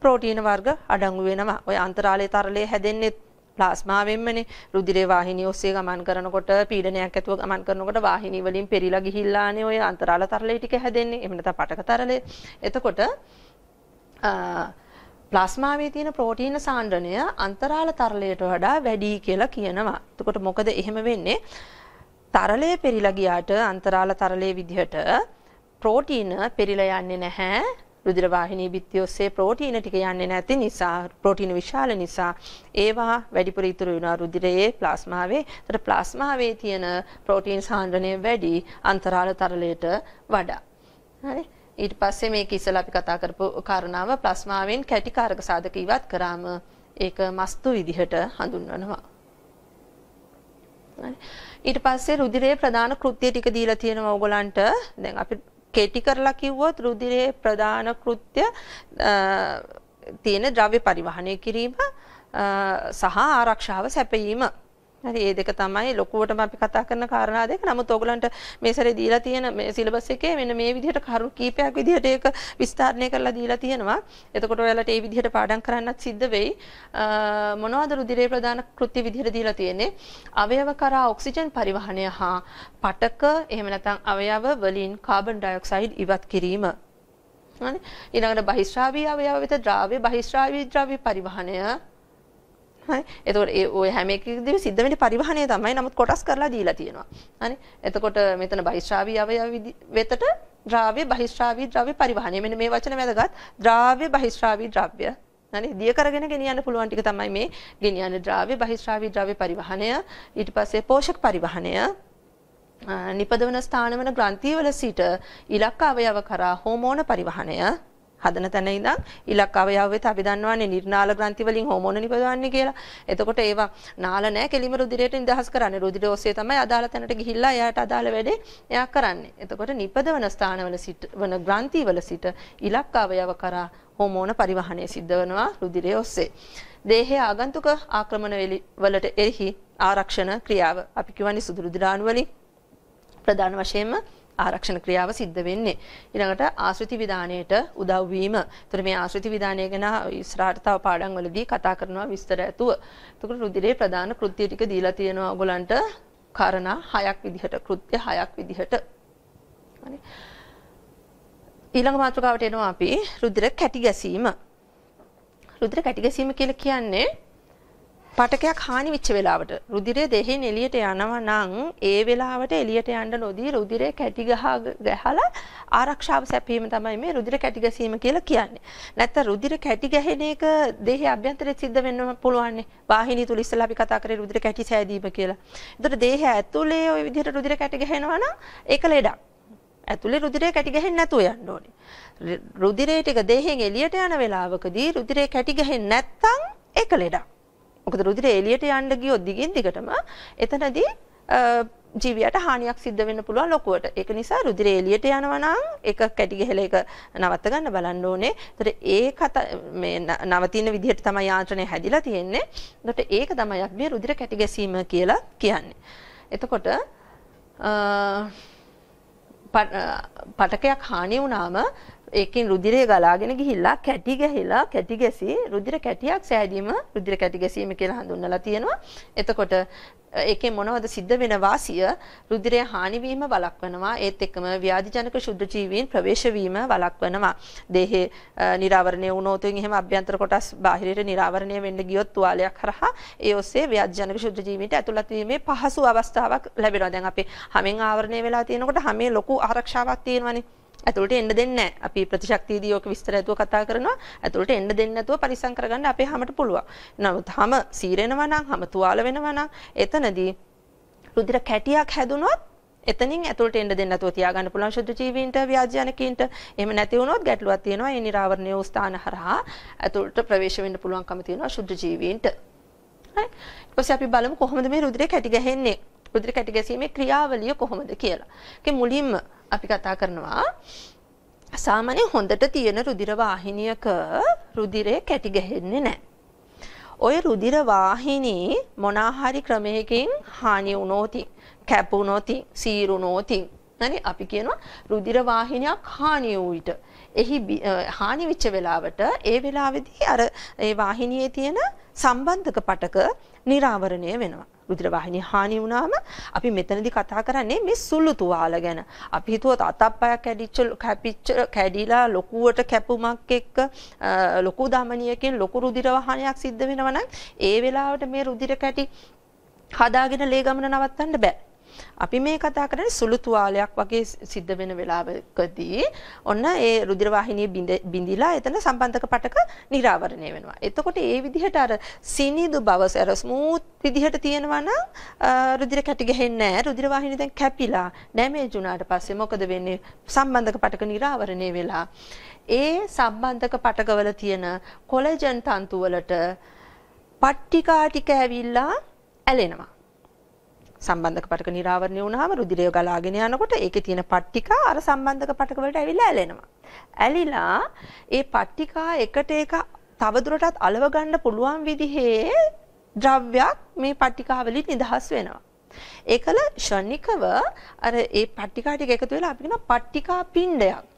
ප්‍රෝටීන වර්ග අඩංගු වෙනවා. ඔය අන්තරාලයේ තරලයේ හැදෙන්නේ ප්ලාස්මාවෙන්මනේ රුධිරේ වාහිනිය ඔස්සේ ගමන් කරනකොට පීඩනයක් ඇතුව ගමන් කරනකොට වාහිනිය වලින් පෙරිලා ගිහිල්ලානේ ඔය අන්තරාල තරලයේ ටික හැදෙන්නේ. එහෙම නැත්නම් පටක තරලය. එතකොට ප්ලාස්මාවේ තියෙන ප්‍රෝටීන සාන්ද්‍රණය අන්තරාල තරලයට වඩා වැඩි කියලා කියනවා. එතකොට මොකද එහෙම වෙන්නේ? තරලය පෙරිලා ගියාට අන්තරාල තරලයේ විදිහට ප්‍රෝටීන පෙරිලා යන්නේ නැහැ. රුධිර වාහිනී බිත්තිය ඔස්සේ ප්‍රෝටීන ටික යන්නේ නැති නිසා ප්‍රෝටීන විශාල නිසා ඒවා වැඩිපුර ඉතුරු වෙනවා රුධිරයේ ප්ලාස්මාවේ. ඒතර ප්ලාස්මාවේ තියෙන ප්‍රෝටීන් සාන්ද්‍රණය වැඩි අන්තරාල තරලයට වඩා. හරි. ඊට පස්සේ මේක ඉස්සලා අපි කතා කරපු කාරණාව ප්ලාස්මාවෙන් කැටිකාරක සාධක ඉවත් කරාම ඒක මස්තු විදිහට හඳුන්වනවා. ඊට පස්සේ රුධිරයේ ප්‍රධාන කෘත්‍ය ටික දීලා තියෙනවා ඕගොල්ලන්ට. දැන් අපි කෙටි කරලා කිව්වොත් රුධිරයේ ප්‍රධාන කෘත්‍ය තියෙන ද්‍රව්‍ය පරිවහනය කිරීම සහ ආරක්ෂාව සැපයීම හරි ඒ දෙක තමයි ලොකුවටම අපි කතා කරන කාරණා දෙක. නමුත් ඕගලන්ට මේ සැරේ දීලා තියෙන මේ සිලබස් එකේ මෙන්න මේ විදිහට කරුණු කීපයක් විදිහට ඒක විස්තරණය කරලා දීලා තියෙනවා. එතකොට ඔයාලට ඒ විදිහට පාඩම් කරන්නත් සිද්ධ වෙයි. මොනවද රුධිරේ ප්‍රධාන කෘත්‍ය විදිහට දීලා තියෙන්නේ? අවයව කරා ඔක්සිජන් පරිවහනය හා පටක එහෙම නැත්නම් අවයව වලින් කාබන් ඩයොක්සයිඩ් ඉවත් කිරීම. හරි ඊළඟට බහිස්රාවී අවයව වෙත ද්‍රව්‍ය බහිස්රාවී ද්‍රව්‍ය පරිවහනය හරි? එතකොට ඒ ඔය හැම එකකදීම සිද්ධ වෙන්නේ පරිවහනය තමයි නමුත් කොටස් කරලා දීලා තියෙනවා. හරි? එතකොට මෙතන බහිස්රාවී අවයව වෙතට ද්‍රව්‍ය බහිස්රාවී ද්‍රව්‍ය පරිවහනය මෙන්න මේ වචන වැදගත්. ද්‍රව්‍ය බහිස්රාවී ද්‍රව්‍ය. හරි? දිය කරගෙන ගෙනියන්න පුළුවන් ටික තමයි මේ ගෙනියන්න ද්‍රව්‍ය බහිස්රාවී ද්‍රව්‍ය පරිවහනය ඊට පස්සේ පෝෂක පරිවහනය නිපදවන ස්ථානවන ග්‍රන්ථිවල සිට ඉලක්ක අවයව කරා හෝමෝන පරිවහනය හදන තැන ඉඳන් ඉලක්ක අවයව වෙත අපි දන්නවන්නේ නිර්නාල ග්‍රන්ථි වලින් හෝමෝන නිපදවන්නේ කියලා. එතකොට ඒවා නාල නැහැ කෙලිම රුධිරයට නිදහස් කරන්නේ. රුධිරය ඔස්සේ තමයි අදාළ තැනට ගිහිල්ලා එයාට අදාළ වැඩේ එයා කරන්නේ. එතකොට නිපදවන ස්ථානවල සිට වන ග්‍රන්ථි වල සිට ඉලක්ක අවයව කරා හෝමෝන පරිවහනය සිද්ධ වෙනවා රුධිරය ඔස්සේ. දේහයේ ආගන්තුක ආක්‍රමණ වලට එහි ආරක්ෂණ ක්‍රියාව අපි කියවන්නේ සුදු රුධිරාණු වලින් ප්‍රධාන වශයෙන්ම ආරක්ෂණ ක්‍රියාව සිද්ධ වෙන්නේ. ඊළඟට ආශ්‍රිත විධානයට උදව් වීම. ඒතර මේ ආශ්‍රිත විධානය ගැන ඉස්සරහට තව පාඩම් වලදී කතා කරනවා විස්තර ඇතුව. එතකොට රුධිරයේ ප්‍රධාන කෘත්‍ය ටික දීලා තියෙනවා ඔයගලන්ට කාරණා හයක් විදිහට කෘත්‍ය හයක් විදිහට. හරි. ඊළඟ මාතෘකාවට එනවා අපි රුධිර කැටි ගැසීම. රුධිර කැටි ගැසීම කියලා කියන්නේ පටකයක් හානි වෙච්ච වෙලාවට රුධිරය දෙහෙන් එළියට යනවා නම් ඒ වෙලාවට එළියට යන්න නොදී රුධිරය කැටි ගහ ගහලා ආරක්ෂාව සැපීම තමයි මේ රුධිර කැටි ගැසීම කියලා කියන්නේ. නැත්නම් රුධිර කැටි ගැහෙන එක දෙහි අභ්‍යන්තරයේ සිද්ධ වෙන්න පුළුවන්. වාහිනිය තුල ඉස්සලා අපි කතා කරේ රුධිර කැටි සෑදීම කියලා. ඒතර දේහය ඇතුලේ ওই විදිහට රුධිර කැටි ගහනවා නම් ඒක ලෙඩක්. ඇතුලේ රුධිරය කැටි ගහෙන්නේ නැතුව යන්න ඕනේ. රුධිරය ටික දේහෙන් එළියට යන වෙලාවකදී රුධිරය කැටි ගහෙන්නේ නැත්නම් ඒක ලෙඩක්. මොකද රුධිරය එළියට යන්න ගියොත් දිගින් දිගටම එතනදී ජීවියට හානියක් සිද්ධ වෙන්න පුළුවන් ලොකුවට. ඒක නිසා රුධිරය එළියට යනවා නම් ඒක කැටි ගහලා ඒක නවත්ත ගන්න බලන්න ඕනේ. ඒතර ඒ මේ නවතින විදිහට තමයි යාන්ත්‍රණය හැදිලා තියෙන්නේ. ඒකට ඒක තමයි අපි මේ රුධිර කැටි ගැසීම කියලා කියන්නේ. එතකොට පටකයක් හානි වුණාම ඒකෙන් රුධිරය ගලාගෙන ගිහිල්ලා කැටි ගැහිලා කැටි ගැසී රුධිර කැටියක් සෑදීම රුධිර කැටි ගැසීම කියලා හඳුන්වලා තියෙනවා. එතකොට ඒකේ මොනවද සිද්ධ වෙන වාසිය රුධිරය හානි වීම වළක්වනවා. ඒත් එක්කම ව්‍යාධිජනක ශුද්ධ ජීවීන් ප්‍රවේශ වීම වළක්වනවා. දේහේ නිරාවරණය වුණොත් එහෙම අභ්‍යන්තර කොටස් බාහිරයට නිරාවරණය වෙන්න ගියොත් තුවාලයක් හරහා ඒ ඔස්සේ ව්‍යාධිජනක ශුද්ධ ජීවීන්ට ඇතුළත් වීමේ පහසු අවස්ථාවක් ලැබෙනවා. දැන් අපි හැමෙන් ආවරණය වෙලා තියෙනකොට හැමේ ලොකු ආරක්ෂාවක් තියෙනවානේ. ඇතුළට එන්න දෙන්නේ නැහැ. අපි ප්‍රතිශක්තියදී ඔක විස්තර ඇතුව කතා කරනවා. ඇතුළට එන්න දෙන්නේ නැතුව පරිස්සම් කරගන්න අපේ හැමට පුළුවන්. නමුත් හැම සීරෙනවා නම්, හැම තුවාල වෙනවා නම් එතනදී රුධිර කැටියක් හැදුනොත් එතනින් ඇතුළට එන්න දෙන්න නැතුව තියාගන්න පුළුවන් ශුද්ධ ජීවීන්ට ව්‍යාජනකීන්ට. එහෙම නැති වුණොත් ගැටලුවක් තියෙනවා. ඒ නිරාවරණය වූ ස්ථාන හරහා ඇතුළට ප්‍රවේශ වෙන්න පුළුවන්කම තියෙනවා ශුද්ධ ජීවීන්ට. හරි. ඊට පස්සේ අපි බලමු කොහොමද මේ රුධිරය කැටි ගැහෙන්නේ. රුධිර කැටි ගැසීමේ ක්‍රියාවලිය කොහොමද කියලා. ඒකේ මුලින්ම අපි කතා කරනවා සාමාන්‍ය හොඳට තියෙන රුධිර වාහිනියක රුධිරය කැටි ගැහෙන්නේ නැහැ. ඔය රුධිර වාහිනී මොනාහරි ක්‍රමයකින් හානි වුණොත් කැපුණොත් සීරුණොත් හරි අපි කියනවා රුධිර වාහිනියක් හානි වූ විට එහි හානි වෙච්ච වෙලාවට ඒ වෙලාවේදී අර ඒ වාහිනියේ තියෙන සම්බන්ධක පටක නිරාවරණය වෙනවා. රුධිර වාහිනිය හානි වුණාම අපි මෙතනදී කතා කරන්නේ මේ සුළු තුවාල ගැන. අපි හිතුවත් අතප්පයක් කැඩිච්ච කැපිච්ච කැඩිලා ලොකුවට කැපුමක් එක්ක ලොකු දමනියකින් ලොකු රුධිර වාහනයක් සිද්ධ වෙනවා නම් ඒ වෙලාවට මේ රුධිර කැටි හදාගෙන ලේ ගමන නවත්තන්න බෑ. අපි මේ කතා කරන්නේ සුළු තුවාලයක් වගේ සිද්ධ වෙන වෙලාවකදී ඔන්න ඒ රුධිර වාහිනිය බිඳිලා එතන සම්බන්ධක පටක නිරාවරණය වෙනවා. එතකොට ඒ විදිහට අර සිනිදු බව අර ස්මූත් විදිහට තියෙනවා නම් රුධිර කැටි ගහන්නේ නැහැ. රුධිර වාහිනිය දැන් කැපිලා ඩැමේජ් වුණාට පස්සේ මොකද වෙන්නේ? සම්බන්ධක පටක නිරාවරණය වෙලා ඒ සම්බන්ධක පටකවල තියෙන කොලජන් තන්තු වලට පට්ටිකා ටික ඇවිල්ලා ඇලෙනවා. සම්බන්ධක පටක නිරාවරණය වුණාම රුධිරය ගලාගෙන යනකොට ඒකේ තියෙන පට්ටිකා අර සම්බන්ධක පටක වලට ඇවිල්ලා ඇලෙනවා. ඇලිලා ඒ පට්ටිකා එකට එක තවදුරටත් අලව ගන්න පුළුවන් විදිහේ ද්‍රව්‍යයක් මේ පට්ටිකාවලින් නිදහස් වෙනවා. ඒකල ෂණිකව අර ඒ පට්ටිකා ටික එකතු වෙලා අපි කියන පට්ටිකා පිණ්ඩයක්.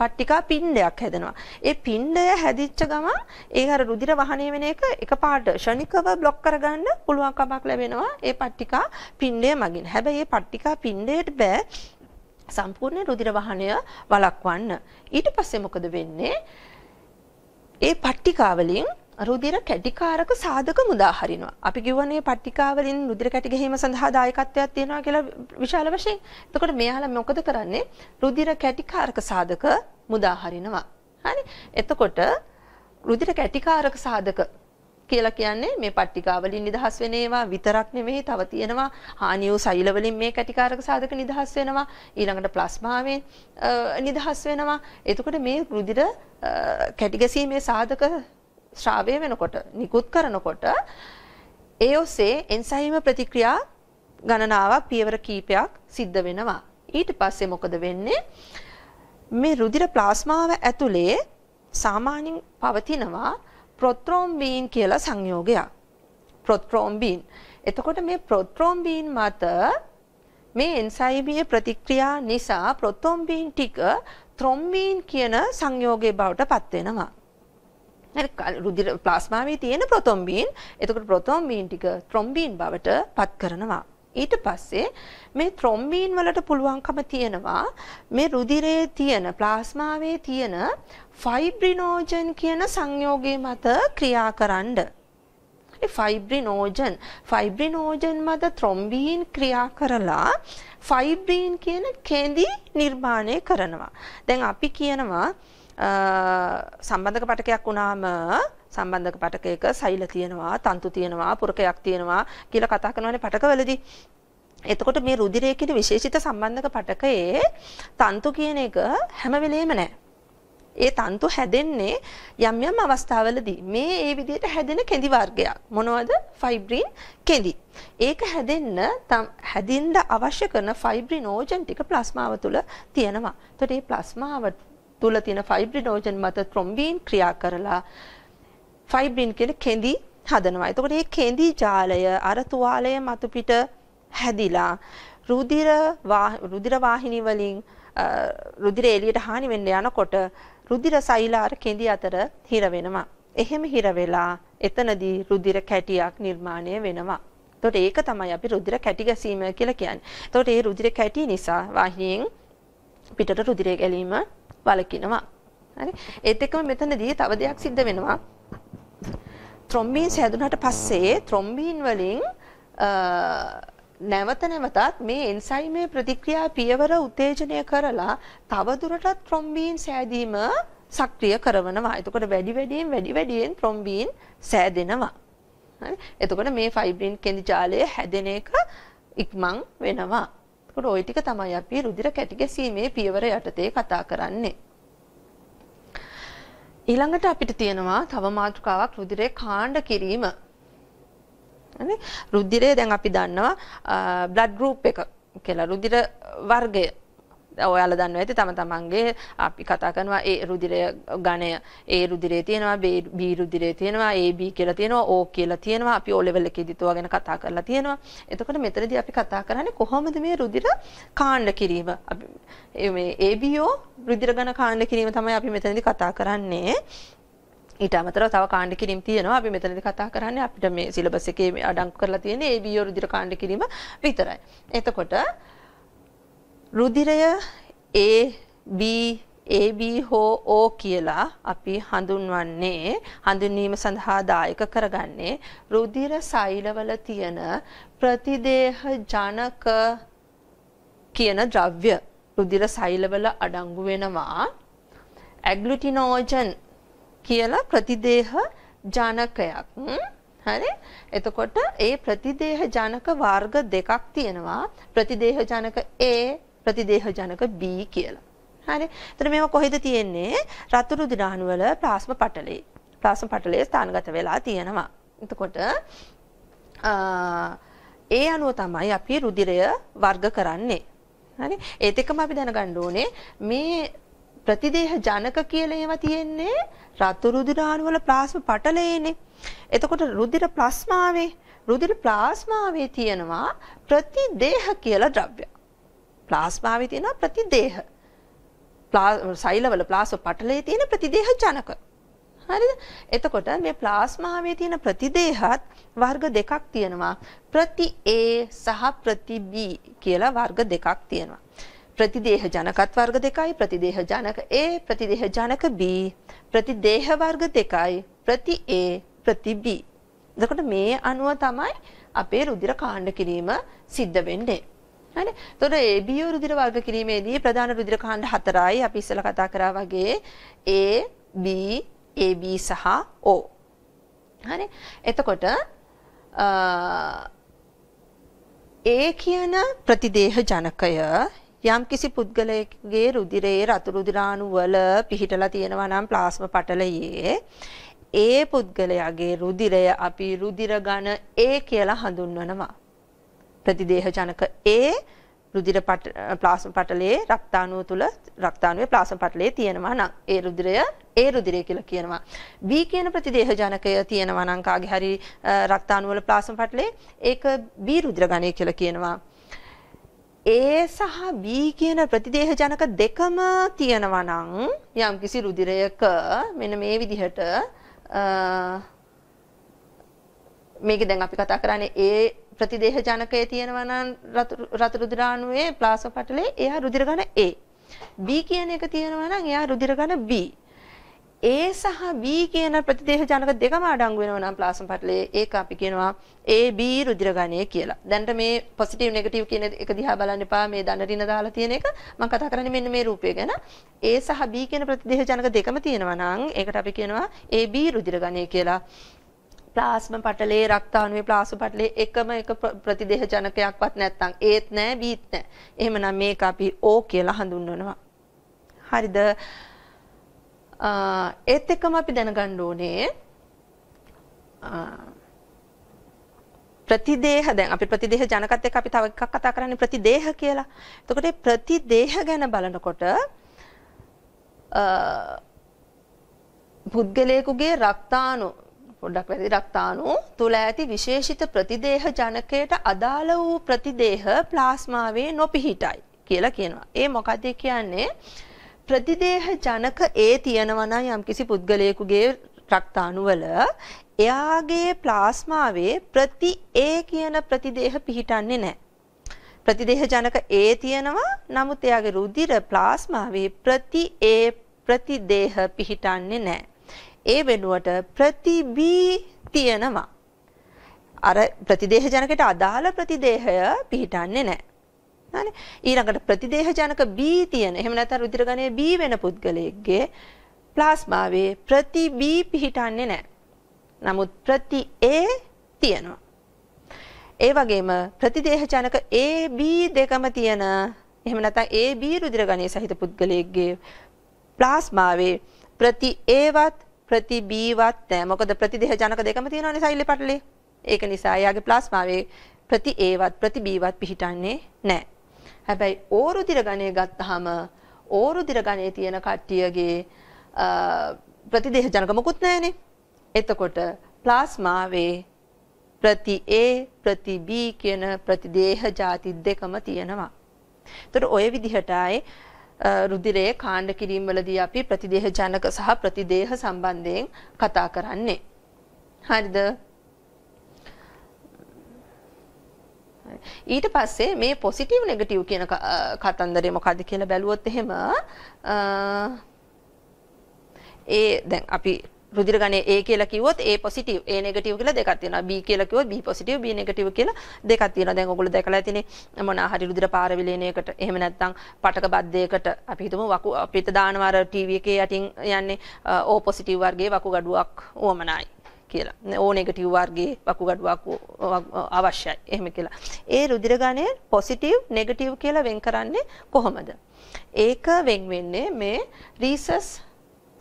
පට්ටිකා පිණ්ඩයක් හැදෙනවා. ඒ පිණ්ඩය හැදිච්ච ගමන් ඒ අර රුධිර වහණය වෙන එක එකපාරට ෂණිකව බ්ලොක් කරගන්න පුළුවන් කමක් ලැබෙනවා ඒ පට්ටිකා පිණ්ඩය මගින්. හැබැයි මේ පට්ටිකා පිණ්ඩයට බෑ සම්පූර්ණ රුධිර වහණය වළක්වන්න. ඊට පස්සේ මොකද වෙන්නේ? ඒ පට්ටිකාවලින් රුධිර කැටිකාරක සාධක මුදා හරිනවා. අපි කියවනේ පට්ටිකාවලින් රුධිර කැටි ගැනීම සඳහා දායකත්වයක් තියෙනවා කියලා විශාල වශයෙන්. එතකොට මෙයාලා මොකද කරන්නේ? රුධිර කැටිකාරක සාධක මුදා හරිනවා. හරි? එතකොට රුධිර කැටිකාරක සාධක කියලා කියන්නේ මේ පට්ටිකාවලින් නිදහස් වෙන ඒවා විතරක් නෙමෙයි තව තියෙනවා හානි වූ සෛල වලින් මේ කැටිකාරක සාධක නිදහස් වෙනවා ඊළඟට ප්ලාස්මාවෙන් නිදහස් වෙනවා එතකොට මේ රුධිර කැටි ගැසීමේ සාධක ශ්‍රාවය වෙනකොට නිකුත් කරනකොට ඒ ඔස්සේ එන්සයිම ප්‍රතික්‍රියා ගණනාවක් පියවර කීපයක් සිද්ධ වෙනවා. ඊට පස්සේ මොකද වෙන්නේ? මේ රුධිර ප්ලාස්මාව ඇතුලේ සාමාන්‍යයෙන් පවතිනවා ප්‍රොත්‍රෝම්බීන් කියලා සංයෝගයක්. ප්‍රොත්‍රෝම්බීන්. එතකොට මේ ප්‍රොත්‍රෝම්බීන් මත මේ එන්සයිමීය ප්‍රතික්‍රියා නිසා ප්‍රොතොම්බීන් ටික ත්‍රොම්බීන් කියන සංයෝගයේ බවට පත් වෙනවා. හරි රුධිර ප්ලාස්මාවේ තියෙන ප්‍රොතොම්බීන් එතකොට ප්‍රොතොම්බීන් ටික ත්‍රොම්බීන් බවට පත් කරනවා ඊට පස්සේ මේ ත්‍රොම්බීන් වලට පුළුවන්කම තියෙනවා මේ රුධිරයේ තියෙන ප්ලාස්මාවේ තියෙන ෆයිබ්‍රිනෝජන් කියන සංයෝගයේ මත ක්‍රියා කරන්න. ෆයිබ්‍රිනෝජන් ෆයිබ්‍රිනෝජන් මත ත්‍රොම්බීන් ක්‍රියා කරලා ෆයිබ්‍රීන් කියන කේන්දි නිර්මාණය කරනවා. දැන් අපි කියනවා සම්බන්ධක පටකයක් වුණාම සම්බන්ධක පටකයක සෛල තියෙනවා, තන්තු තියෙනවා, පුරකයක් තියෙනවා කියලා කතා කරනවානේ පටකවලදී. එතකොට මේ රුධිරයේ කියන විශේෂිත සම්බන්ධක පටකයේ තන්තු කියන එක හැම වෙලෙම නැහැ. ඒ තන්තු හැදෙන්නේ යම් යම් අවස්ථාවලදී. මේ ඒ විදිහට හැදෙන කෙඳි වර්ගයක්. මොනවද? ෆයිබ්‍රින් කෙඳි. ඒක හැදෙන්න හැදින්න අවශ්‍ය කරන ෆයිබ්‍රිනෝජන් ටික ප්ලාස්මාව තුළ තියෙනවා. එතකොට මේ ප්ලාස්මාව තුල තියෙන ෆයිබ්‍රිනෝජන් මත ත්‍රොම්බීන් ක්‍රියා කරලා ෆයිබ්‍රින් කියන කෙඳි හදනවා. එතකොට මේ කෙඳි ජාලය අර තුවාලය මතු පිට හැදිලා රුධිර රුධිර වාහිනී වලින් රුධිර එළියට හානි වෙන්න යනකොට රුධිර සෛල අර කෙඳි අතර හිර වෙනවා. එහෙම හිර වෙලා එතනදී රුධිර කැටියක් නිර්මාණය වෙනවා. එතකොට ඒක තමයි අපි රුධිර කැටි ගැසීම කියලා කියන්නේ. එතකොට මේ රුධිර කැටි නිසා වාහිනියෙන් පිටට රුධිරය ගැලීම වලකිනවා. හරි. ඒත් එක්කම මෙතනදී තව දෙයක් සිද්ධ වෙනවා. ත්‍රොම්බීන් හැදුනට පස්සේ ත්‍රොම්බීන් වලින් නැවත නැවතත් මේ එන්සයිමේ ප්‍රතික්‍රියා පියවර උත්තේජනය කරලා තවදුරටත් ත්‍රොම්බීන් සෑදීම සක්‍රිය කරනවා. එතකොට වැඩි වැඩියෙන් වැඩි වැඩියෙන් ත්‍රොම්බීන් සෑදෙනවා. හරි. එතකොට මේ ෆයිබ්‍රින් කෙඳි ජාලය හැදෙන එක ඉක්මන් වෙනවා. ඒකට ওই ටික තමයි අපි රුධිර කැටි ගැසීමේ පියවර යටතේ කතා කරන්නේ. ඊළඟට අපිට තියෙනවා තව මාතෘකාවක් රුධිරේ කාණ්ඩ කිරීම. හරි රුධිරය දැන් අපි දන්නවා බ්ලඩ් ගෲප් එක කියලා රුධිර වර්ගය ඔයාලා දන්නවා ඇති. තම තමන්ගේ අපි කතා කරනවා ඒ රුධිරය ගණය ඒ රුධිරේ තියෙනවා B රුධිරේ තියෙනවා AB කියලා තියෙනවා O කියලා තියෙනවා. අපි O level එකේදීත් ඔය ගැන කතා කරලා තියෙනවා. එතකොට මෙතනදී අපි කතා කරන්නේ කොහොමද මේ රුධිර කාණ්ඩ කිරීම? අපි මේ ABO රුධිර ගණ කාණ්ඩ කිරීම තමයි අපි මෙතනදී කතා කරන්නේ. ඊට අමතරව තව කාණ්ඩ කිරීම තියෙනවා. අපි මෙතනදී කතා කරන්නේ අපිට මේ සිලබස් එකේ අඩංගු කරලා තියෙන්නේ ABO රුධිර කාණ්ඩ කිරීම විතරයි. එතකොට රුධිරය A B AB හෝ O කියලා අපි හඳුන්වන්නේ හඳුන්වීම සඳහා දායක කරගන්නේ රුධිර සෛලවල තියෙන ප්‍රතිදේහ ජනක කියන ද්‍රව්‍ය රුධිර සෛලවල අඩංගු වෙනවා. ඇග්ලුටිනෝජන් කියලා ප්‍රතිදේහ ජනකයක්. හරි? එතකොට ඒ ප්‍රතිදේහ ජනක වර්ග දෙකක් තියෙනවා. ප්‍රතිදේහ ජනක A ප්‍රතිදේහ ජනක B කියලා. හරි. එතන මේවා කොහෙද තියෙන්නේ? රතු රුධිරාණු වල ප්ලාස්ම පටලේ. ප්ලාස්ම පටලේ ස්ථානගත වෙලා තියෙනවා. එතකොට ඒ අනුව තමයි අපි රුධිරය වර්ග කරන්නේ. හරි. ඒත් එක්කම අපි දැනගන්න ඕනේ මේ ප්‍රතිදේහ ජනක කියලා ඒවා තියෙන්නේ රතු රුධිරාණු වල ප්ලාස්ම පටලයේනේ. එතකොට රුධිර ප්ලාස්මාවේ රුධිර ප්ලාස්මාවේ තියෙනවා ප්‍රතිදේහ කියලා ද්‍රව්‍ය. ප්ලාස්මාවේ තියෙනවා ප්‍රතිදේහ. සෛලවල ප්ලාස්ම පටලයේ තියෙන ප්‍රතිදේහ ජනක. හරිද? එතකොට මේ ප්ලාස්මාවේ තියෙන ප්‍රතිදේහත් වර්ග දෙකක් තියෙනවා. ප්‍රති A සහ ප්‍රති B කියලා වර්ග දෙකක් තියෙනවා. ප්‍රතිදේහ ජනකත් වර්ග දෙකයි ප්‍රතිදේහ ජනක A ප්‍රතිදේහ ජනක B ප්‍රතිදේහ වර්ග දෙකයි ප්‍රති A ප්‍රති B එතකොට මේ අණුව තමයි අපේ රුධිර කාණ්ඩ කිරීම සිද්ධ වෙන්නේ හරි. එතකොට AB රුධිර වර්ග කිරීමේදී ප්‍රධාන රුධිර කාණ්ඩ හතරයි අපි ඉස්සෙල්ලා කතා කරා වගේ A B AB සහ O. හරි. එතකොට A කියන ප්‍රතිදේහ ජනකය යම්කිසි පුද්ගලයෙකුගේ රුධිරයේ රතු රුධිරාණු වල පිහිටලා තියෙනවා නම් ප්ලාස්ම පටලයේ ඒ පුද්ගලයාගේ රුධිරය අපි රුධිර ඝන A කියලා හඳුන්වනවා. ප්‍රතිදේහ ජනක A රුධිර ප්ලාස්ම පටලයේ රක්තාණුව තුල රක්තාණුවේ ප්ලාස්ම පටලයේ තියෙනවා නම් ඒ රුධිරය ඒ රුධිරය කියලා කියනවා. B කියන ප්‍රතිදේහ ජනකය තියෙනවා නම් කාගේ හරි රක්තාණු වල ප්ලාස්ම පටලයේ ඒක B රුධිර ඝනය කියලා කියනවා. A සහ B කියන ප්‍රතිදේහ ජනක දෙකම තියෙනවා නම් යම් කිසි රුධිරයක මෙන්න මේ විදිහට මේක දැන් අපි කතා කරන්නේ A ප්‍රතිදේහ ජනකයේ තියෙනවා නම් රතු රුධිරාණුවේ ප්ලාස්මා පටලේ එයා රුධිර ඝන A B කියන එක තියෙනවා නම් එයා රුධිර ඝන B A සහ B කියන ප්‍රතිදේහ ජනක දෙකම අඩංගු වෙනවා නම් ප්ලාස්ම පටලයේ ඒක අපි කියනවා AB රුධිර ගණය කියලා. දැනට මේ පොසිටිව් නෙගටිව් කියන එක දිහා බලන්න එපා මේ ධන ඍණ දාලා තියෙන එක. මම කතා කරන්නේ මෙන්න මේ රූපය ගැන. A සහ B කියන ප්‍රතිදේහ ජනක දෙකම තියෙනවා නම් ඒකට අපි කියනවා AB රුධිර ගණය කියලා. ප්ලාස්ම පටලයේ රක්තාණුවේ ප්ලාස්ම පටලයේ එකම එක ප්‍රතිදේහ ජනකයක්වත් නැත්නම් ඒත් නැහැ බීත් නැහැ. එහෙමනම් මේක අපි O කියලා හඳුන්වනවා. හරිද? ඒත් එක්කම අපි දැනගන්න ඕනේ ප්‍රතිදේහ දැන් අපි ප්‍රතිදේහ ජනකත් එක්ක අපි තව එකක් කතා කරන්නේ ප්‍රතිදේහ කියලා. එතකොට ප්‍රතිදේහ ගැන බලනකොට පුද්ගලයෙකුගේ රක්තාණු පොඩ්ඩක් වැඩි රක්තාණු තුල ඇති විශේෂිත ප්‍රතිදේහ ජනකයට අදාළ වූ ප්‍රතිදේහ ප්ලාස්මාවේ නොපිහිටයි කියලා කියනවා. ඒ මොකද කියන්නේ? ප්‍රතිදේහ ජනක ඒ තියෙනවා නම් යම්කිසි පුද්ගලයෙකුගේ රක්තාණු වල එයාගේ ප්ලාස්මාවේ ප්‍රති A කියන ප්‍රතිදේහ පිහිටන්නේ නැහැ. ප්‍රතිදේහ ජනක A තියෙනවා නමුත් එයාගේ රුධිර ප්ලාස්මාවේ ප්‍රති A ප්‍රතිදේහ පිහිටන්නේ නැහැ. ඒ වෙනුවට ප්‍රති B තියෙනවා. අර ප්‍රතිදේහ ජනකයට අදාළ ප්‍රතිදේහය පිහිටන්නේ නැහැ. හරි ඊළඟට ප්‍රතිදේහ ජනක B තියෙන එහෙම නැත්නම් රුධිර ගණයේ B වෙන පුද්ගලයෙක්ගේ ප්ලාස්මාවේ ප්‍රති B පිහිටන්නේ නැහැ. නමුත් ප්‍රති A තියෙනවා. ඒ වගේම ප්‍රතිදේහ ජනක A B දෙකම තියෙන එහෙම නැත්නම් A B රුධිර ගණයේ සහිත පුද්ගලයෙක්ගේ ප්ලාස්මාවේ ප්‍රති A ප්‍රතිබීවත් නැහැ. මොකද ප්‍රතිදේහ ජනක දෙකම තියෙනවානේ සෛල පටලේ. ඒක නිසා එයාගේ ප්ලාස්මාවේ ප්‍රති ඒවත් ප්‍රතිබීවත් පිහිටන්නේ නැහැ. හැබැයි ඕරුදිර ගණය ගත්තාම ඕරුදිර ගණයේ තියෙන කට්ටියගේ ප්‍රතිදේහ ජනක මොකුත් නැහැනේ. එතකොට ප්ලාස්මාවේ ප්‍රති A ප්‍රති B කියන ප්‍රතිදේහ ಜಾති දෙකම තියෙනවා. එතකොට ওই විදිහටයි රුධිරයේ කාණ්ඩ කිරීම වලදී අපි ප්‍රතිදේහ ජනක සහ ප්‍රතිදේහ සම්බන්ධයෙන් කතා කරන්නේ. හරිද? ඊට පස්සේ මේ පොසිටිව් නෙගටිව් කියන කතන්දරේ මොකද්ද කියලා බැලුවොත් එහෙම ඒ දැන් අපි රුධිර ගණයේ A කියලා කිව්වොත් A පොසිටිව් A නෙගටිව් කියලා දෙකක් තියෙනවා B කියලා කිව්වොත් B පොසිටිව් B නෙගටිව් කියලා දෙකක් තියෙනවා දැන් ඔයගොල්ලෝ දැකලා ඇතිනේ මොනවා හරි රුධිර පාර විලේනයකට එහෙම නැත්නම් පටක බද්දයකට අපි හිතමු වකු අපිට දානවා අර ටීවී එකේ යටින් යන්නේ O පොසිටිව් වර්ගයේ වකුගඩුවක් උවමනායි කියලා. O නෙගටිව් වර්ගයේ වකුගඩුවක් අවශ්‍යයි. එහෙම කියලා. ඒ රුධිර ගණය පොසිටිව් නෙගටිව් කියලා වෙන් කරන්නේ කොහොමද? ඒක වෙන් වෙන්නේ මේ රීසස්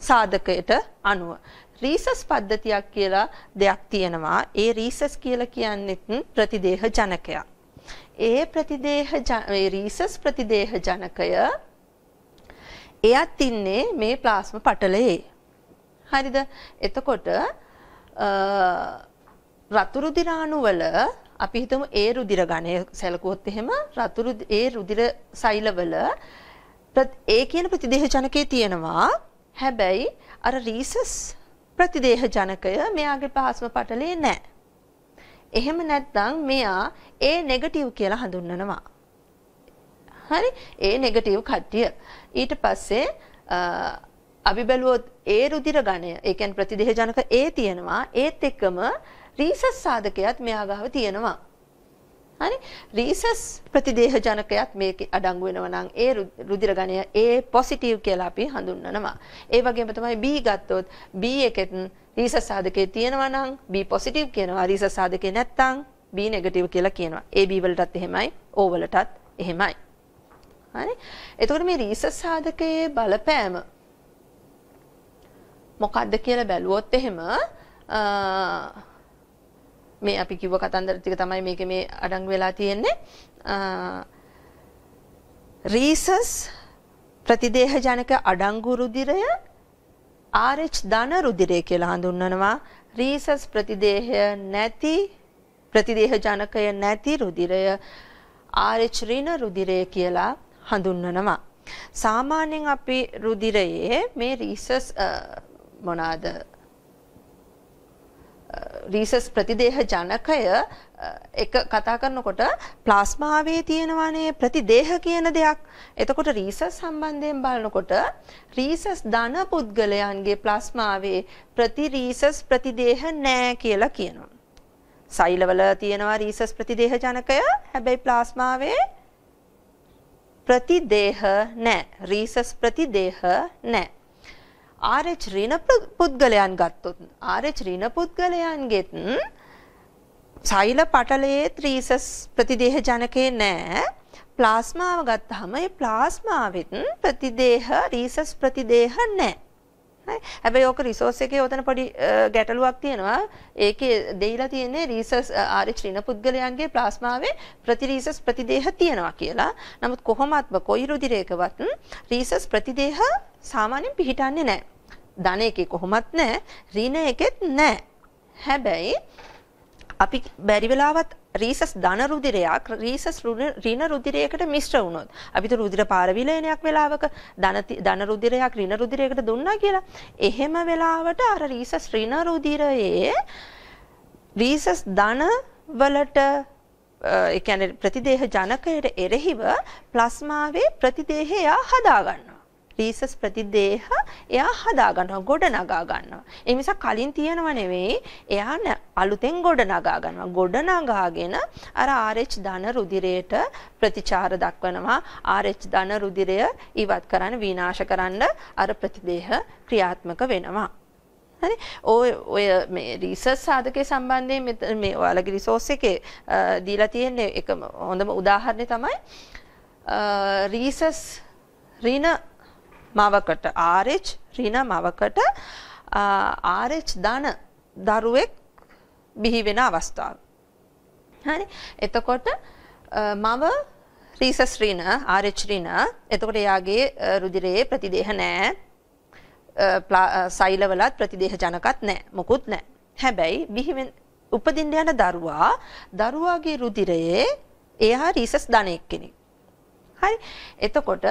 සාධකයට අනුව. රීසස් පද්ධතියක් කියලා දෙයක් තියෙනවා. ඒ රීසස් කියලා කියන්නේ ප්‍රතිදේහ ජනකයක්. ඒ ප්‍රතිදේහ ඒ රීසස් ප්‍රතිදේහ ජනකය එයත් ඉන්නේ මේ ප්ලාස්ම පටලයේ. හරිද? එතකොට රතු රුධිරාණු වල අපි හිතමු ඒ රුධිර ගණය සැලකුවොත් එහෙම රතු ඒ රුධිර සෛලවල ඒ කියන ප්‍රතිදේහ ජනකයේ තියෙනවා. හැබැයි අර රීසස් ප්‍රතිදේහ ජනකය මෙයාගේ ප්ලාස්ම පටලේ නැහැ. එහෙම නැත්නම් මෙයා ඒ නෙගටිව් කියලා හඳුන්වනවා. හරි? ඒ නෙගටිව් කට්ටිය. ඊට පස්සේ අපි බැලුවොත් ඒ රුධිර ගණය, ඒ කියන්නේ ප්‍රතිදේහ ජනක ඒ තියෙනවා. ඒත් එක්කම රීසස් සාධකයක් මෙයා ගාව තියෙනවා. හරි රීසස් ප්‍රතිදේහ ජනකයක් මේක අඩංගු වෙනවා නම් ඒ රුධිර ගණය A පොසිටිව් කියලා අපි හඳුන්වනවා. ඒ වගේම තමයි B ගත්තොත් B එකෙත් රීසස් සාධකයේ තියෙනවා නම් B පොසිටිව් කියනවා. රීසස් සාධකේ නැත්තම් B නෙගටිව් කියලා කියනවා. AB වලටත් එහෙමයි O වලටත් එහෙමයි. හරි එතකොට මේ රීසස් සාධකයේ බලපෑම මොකක්ද කියලා බැලුවොත් එහෙම මේ අපි කිව්ව කතන්දර ටික තමයි මේකේ මේ අඩංගු වෙලා තියෙන්නේ. රීසස් ප්‍රතිදේහ ජනක අඩංගු රුධිරය RH ධන රුධිරය කියලා හඳුන්වනවා. රීසස් ප්‍රතිදේහ නැති ප්‍රතිදේහ ජනකය නැති රුධිරය RH ඍණ රුධිරය කියලා හඳුන්වනවා. සාමාන්‍යයෙන් අපි රුධිරයේ මේ රීසස් මොනවාද රීසස් ප්‍රතිදේහ ජනකය එක කතා කරනකොට ප්ලාස්මාවේ තියෙනවානේ ප්‍රතිදේහ කියන දෙයක්. එතකොට රීසස් සම්බන්ධයෙන් බලනකොට රීසස් ධන පුද්ගලයන්ගේ ප්ලාස්මාවේ ප්‍රති රීසස් ප්‍රතිදේහ නෑ කියලා කියනවා. සෛලවල තියෙනවා රීසස් ප්‍රතිදේහ ජනකය. හැබැයි ප්ලාස්මාවේ ප්‍රතිදේහ නෑ. රීසස් ප්‍රතිදේහ නෑ. RH ඍණ පුද්ගලයන් ගත්තොත් RH ඍණ පුද්ගලයන්ගෙත් සෛල පටලයේ ත්‍රිසස් ප්‍රතිදේහ ජනකේ නෑ ප්ලාස්මාව ගත්තාම ඒ ප්ලාස්මාවෙත් ප්‍රතිදේහ රීසස් ප්‍රතිදේහ නෑ හැබැයි ඕක රිසෝස් එකේ උතන පොඩි ගැටලුවක් තියෙනවා. ඒකේ දෙයිලා තියෙන්නේ රීසස් RH ඍණ පුද්ගලයන්ගේ ප්ලාස්මාවේ ප්‍රතිරීසස් ප්‍රතිදේහ තියෙනවා කියලා. නමුත් කොහොමත්ම කොයි රුධිරයකවත් රීසස් ප්‍රතිදේහ සාමාන්‍යයෙන් පිහිටන්නේ නැහැ. ධන එකේ කොහොමත් නැහැ ඍණ එකෙත් නැහැ. හැබැයි අපි බැරි වෙලාවත් රීසස් ධන රුධිරයක් රීසස් ඍණ රුධිරයකට මිශ්‍ර වුණොත් අපිට රුධිර පාරවිලයනයක් වෙලාවක ධන ධන රුධිරයක් ඍණ රුධිරයකට දුන්නා කියලා. එහෙම වෙලාවට අර රීසස් ඍණ රුධිරයේ රීසස් ධන වලට ඒ කියන්නේ ප්‍රතිදේහ ජනකයට එරෙහිව ප්ලාස්මාවේ ප්‍රතිදේහය හදා ගන්නවා රීසස් ප්‍රතිදේහ එයා හදා ගන්නවා ගොඩ නගා ගන්නවා. ඒ නිසා කලින් තියෙනව නෙවෙයි එයා අලුතෙන් ගොඩ නගා ගන්නවා. ගොඩ නගාගෙන අර RH ධන රුධිරයට ප්‍රතිචාර දක්වනවා. RH ධන රුධිරය ඉවත් කරන්න විනාශ කරන්න අර ප්‍රතිදේහ ක්‍රියාත්මක වෙනවා. හරි ඔය ඔය මේ රිසර්ච් සාධකයේ සම්බන්ධයෙන් මේ ඔයාලගේ රිසෝස් එකේ දීලා තියෙන එක හොඳම උදාහරණය තමයි රීසස් රින මවකට RH ඍණ මවකට RH ධන දරුවෙක් බිහි වෙන අවස්ථාව. හරි. එතකොට මව රීසස් ඍණ RH ඍණ එතකොට එයාගේ රුධිරයේ ප්‍රතිදේහ නැහැ. සෛලවලත් ප්‍රතිදේහ ජනකත් නැහැ. මොකුත් නැහැ. හැබැයි බිහි උපදින්න යන දරුවා දරුවාගේ රුධිරයේ එයා රීසස් ධනෙක් කෙනෙක්. හරි. එතකොට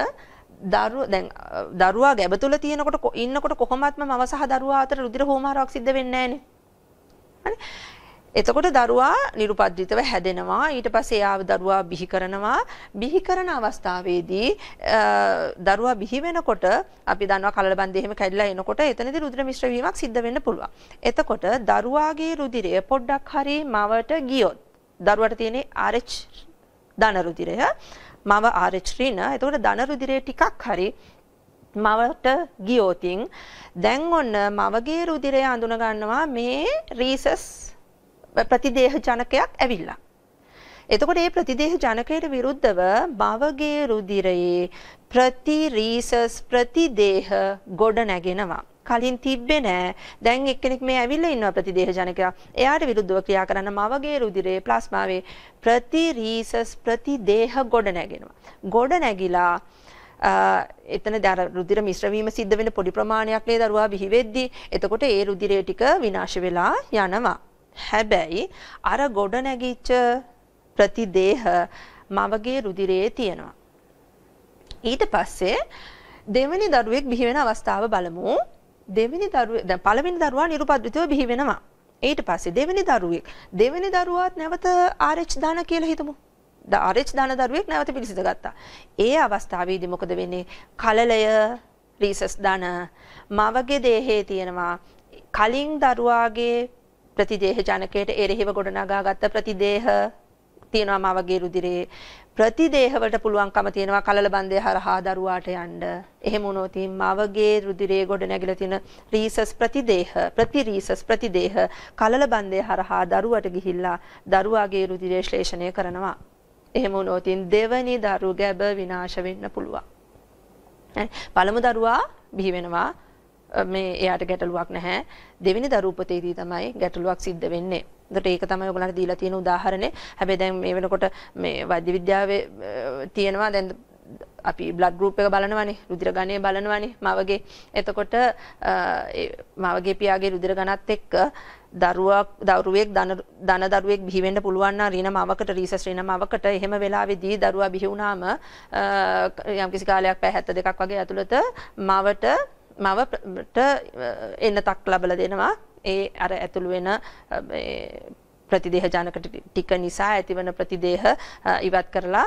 දරුව දැන් දරුවා ගැබ තුල තියෙනකොට ඉන්නකොට කොහොමත්ම මව සහ දරුවා අතර රුධිර හෝමාරුවක් සිද්ධ වෙන්නේ නැහනේ. එතකොට දරුවා නිරුපද්‍රිතව හැදෙනවා ඊට පස්සේ යාව දරුවා බිහි කරනවා බිහි කරන අවස්ථාවේදී දරුවා බිහි වෙනකොට අපි දන්නවා කලල බන්දේ එහෙම කැඩිලා එනකොට එතනදී රුධිර මිශ්‍ර වීමක් සිද්ධ වෙන්න පුළුවන්. එතකොට දරුවාගේ රුධිරය පොඩ්ඩක් හරි මවට ගියොත් දරුවට තියෙන RH ධන රුධිරය මව RH ඍණ. එතකොට ධන රුධිරය ටිකක් හරි මවට ගියෝතින් දැන් ඔන්න මවගේ රුධිරය අඳුන ගන්නවා මේ රීසස් ප්‍රතිදේහ ජනකයක් ඇවිල්ලා. එතකොට මේ ප්‍රතිදේහ ජනකයට විරුද්ධව මවගේ රුධිරයේ ප්‍රති රීසස් ප්‍රතිදේහ ගොඩ නැගෙනවා. කලින් තිබ්බේ නෑ. දැන් එක්කෙනෙක් මේ ඇවිල්ලා ඉන්නවා ප්‍රතිදේහ ජනකයා. එයාට විරුද්ධව ක්‍රියා කරන්න මවගේ රුධිරයේ ප්ලාස්මාවේ ප්‍රති රීසස් ප්‍රතිදේහ ගොඩ නැගෙනවා. ගොඩ නැගිලා එතන දර රුධිර මිශ්‍ර වීම සිද්ධ වෙන පොඩි ප්‍රමාණයක් නේ දරුවා බිහි වෙද්දී එතකොට ඒ රුධිරය ටික විනාශ වෙලා යනවා. හැබැයි අර ගොඩ නැගිච්ච ප්‍රතිදේහ මවගේ රුධිරයේ තියෙනවා. ඊට පස්සේ දෙවෙනි දරුවෙක් බිහි වෙන අවස්ථාව බලමු. දෙවෙනි දරුවේ දැන් පළවෙනි දරුවා නිරුපද්‍රිතව බිහි වෙනවා. ඊට පස්සේ දෙවෙනි දරුවෙක් දෙවෙනි දරුවාත් නැවත RH දාන කියලා හිතමු. RH දාන දරුවෙක් නැවත පිළිසිඳ ගත්තා. ඒ අවස්ථාවේදී මොකද වෙන්නේ? කලලය රීසස් දාන මවගේ දේහයේ තියෙනවා කලින් දරුවාගේ ප්‍රතිදේහ ජනකයට එරෙහිව ගොඩනගාගත්ත ප්‍රතිදේහ තියෙනවා මවගේ රුධිරේ ප්‍රතිදේහවලට පුළුවන්කම තියෙනවා කලල බන්දය හරහා දරුවාට යන්න. එහෙම වුණොත් මවගේ රුධිරේ ගොඩ නැගිලා තියෙන රීසස් ප්‍රතිදේහ ප්‍රතිරීසස් ප්‍රතිදේහ කලල බන්දය හරහා දරුවට ගිහිල්ලා දරුවාගේ රුධිරේ ශ්ලේෂණය කරනවා. එහෙම වුණොත් දෙවනි දරු ගැබ විනාශ වෙන්න පුළුවන්. පළමු දරුවා බිහි වෙනවා මේ එයාට ගැටලුවක් නැහැ. දෙවෙනි දරු උපතේදී තමයි ගැටලුවක් සිද්ධ වෙන්නේ. එතකොට ඒක තමයි ඔයගොල්ලන්ට දීලා තියෙන උදාහරණය. හැබැයි දැන් මේ වෙනකොට මේ වෛද්‍ය විද්‍යාවේ තියෙනවා දැන් අපි බ්ලඩ් ගෲප් එක බලනවානේ රුධිර ගණය බලනවානේ මවගේ. එතකොට මවගේ පියාගේ රුධිර ගණත් එක්ක දරුවක් දරුවෙක් දන දරුවෙක් බිහි වෙන්න පුළුවන් නම් රින මවකට රීසස් රින මවකට එහෙම වෙලාවෙදී දරුවා බිහි වුණාම යම්කිසි කාලයක් පැය 72ක් වගේ ඇතුළත මවට මවට එන්නතක් ලබලා දෙනවා ඒ අර ඇතුළු වෙන ප්‍රතිදේහ ජනක ටික නිසා ඇතිවන ප්‍රතිදේහ ඉවත් කරලා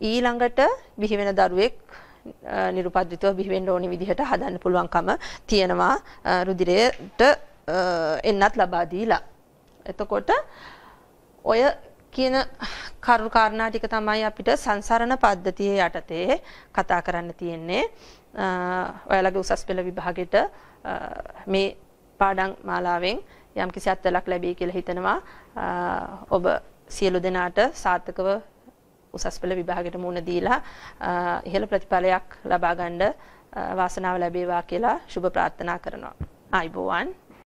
ඊළඟට බිහි වෙන දරුවෙක් නිරුපද්‍රිතව බිහි වෙන්න ඕනි විදිහට හදන්න පුළුවන්කම තියෙනවා රුධිරයට එන්නත් ලබා දීලා. එතකොට ඔය කියන කරුණු කාරණා ටික තමයි අපිට සංසරණ පද්ධතියේ යටතේ කතා කරන්න තියෙන්නේ. ඔයාලගේ උසස් පෙළ විභාගෙට මේ පාඩම් මාලාවෙන් යම්කිසි අත්දැකීමක් ලැබී කියලා හිතනවා. ඔබ සියලු දෙනාට සාර්ථකව උසස් පෙළ විභාගයට මුහුණ දීලා ඉහළ ප්‍රතිඵලයක් ලබා ගන්න වාසනාව ලැබේවා කියලා සුබ ප්‍රාර්ථනා කරනවා. ආයිබෝවන්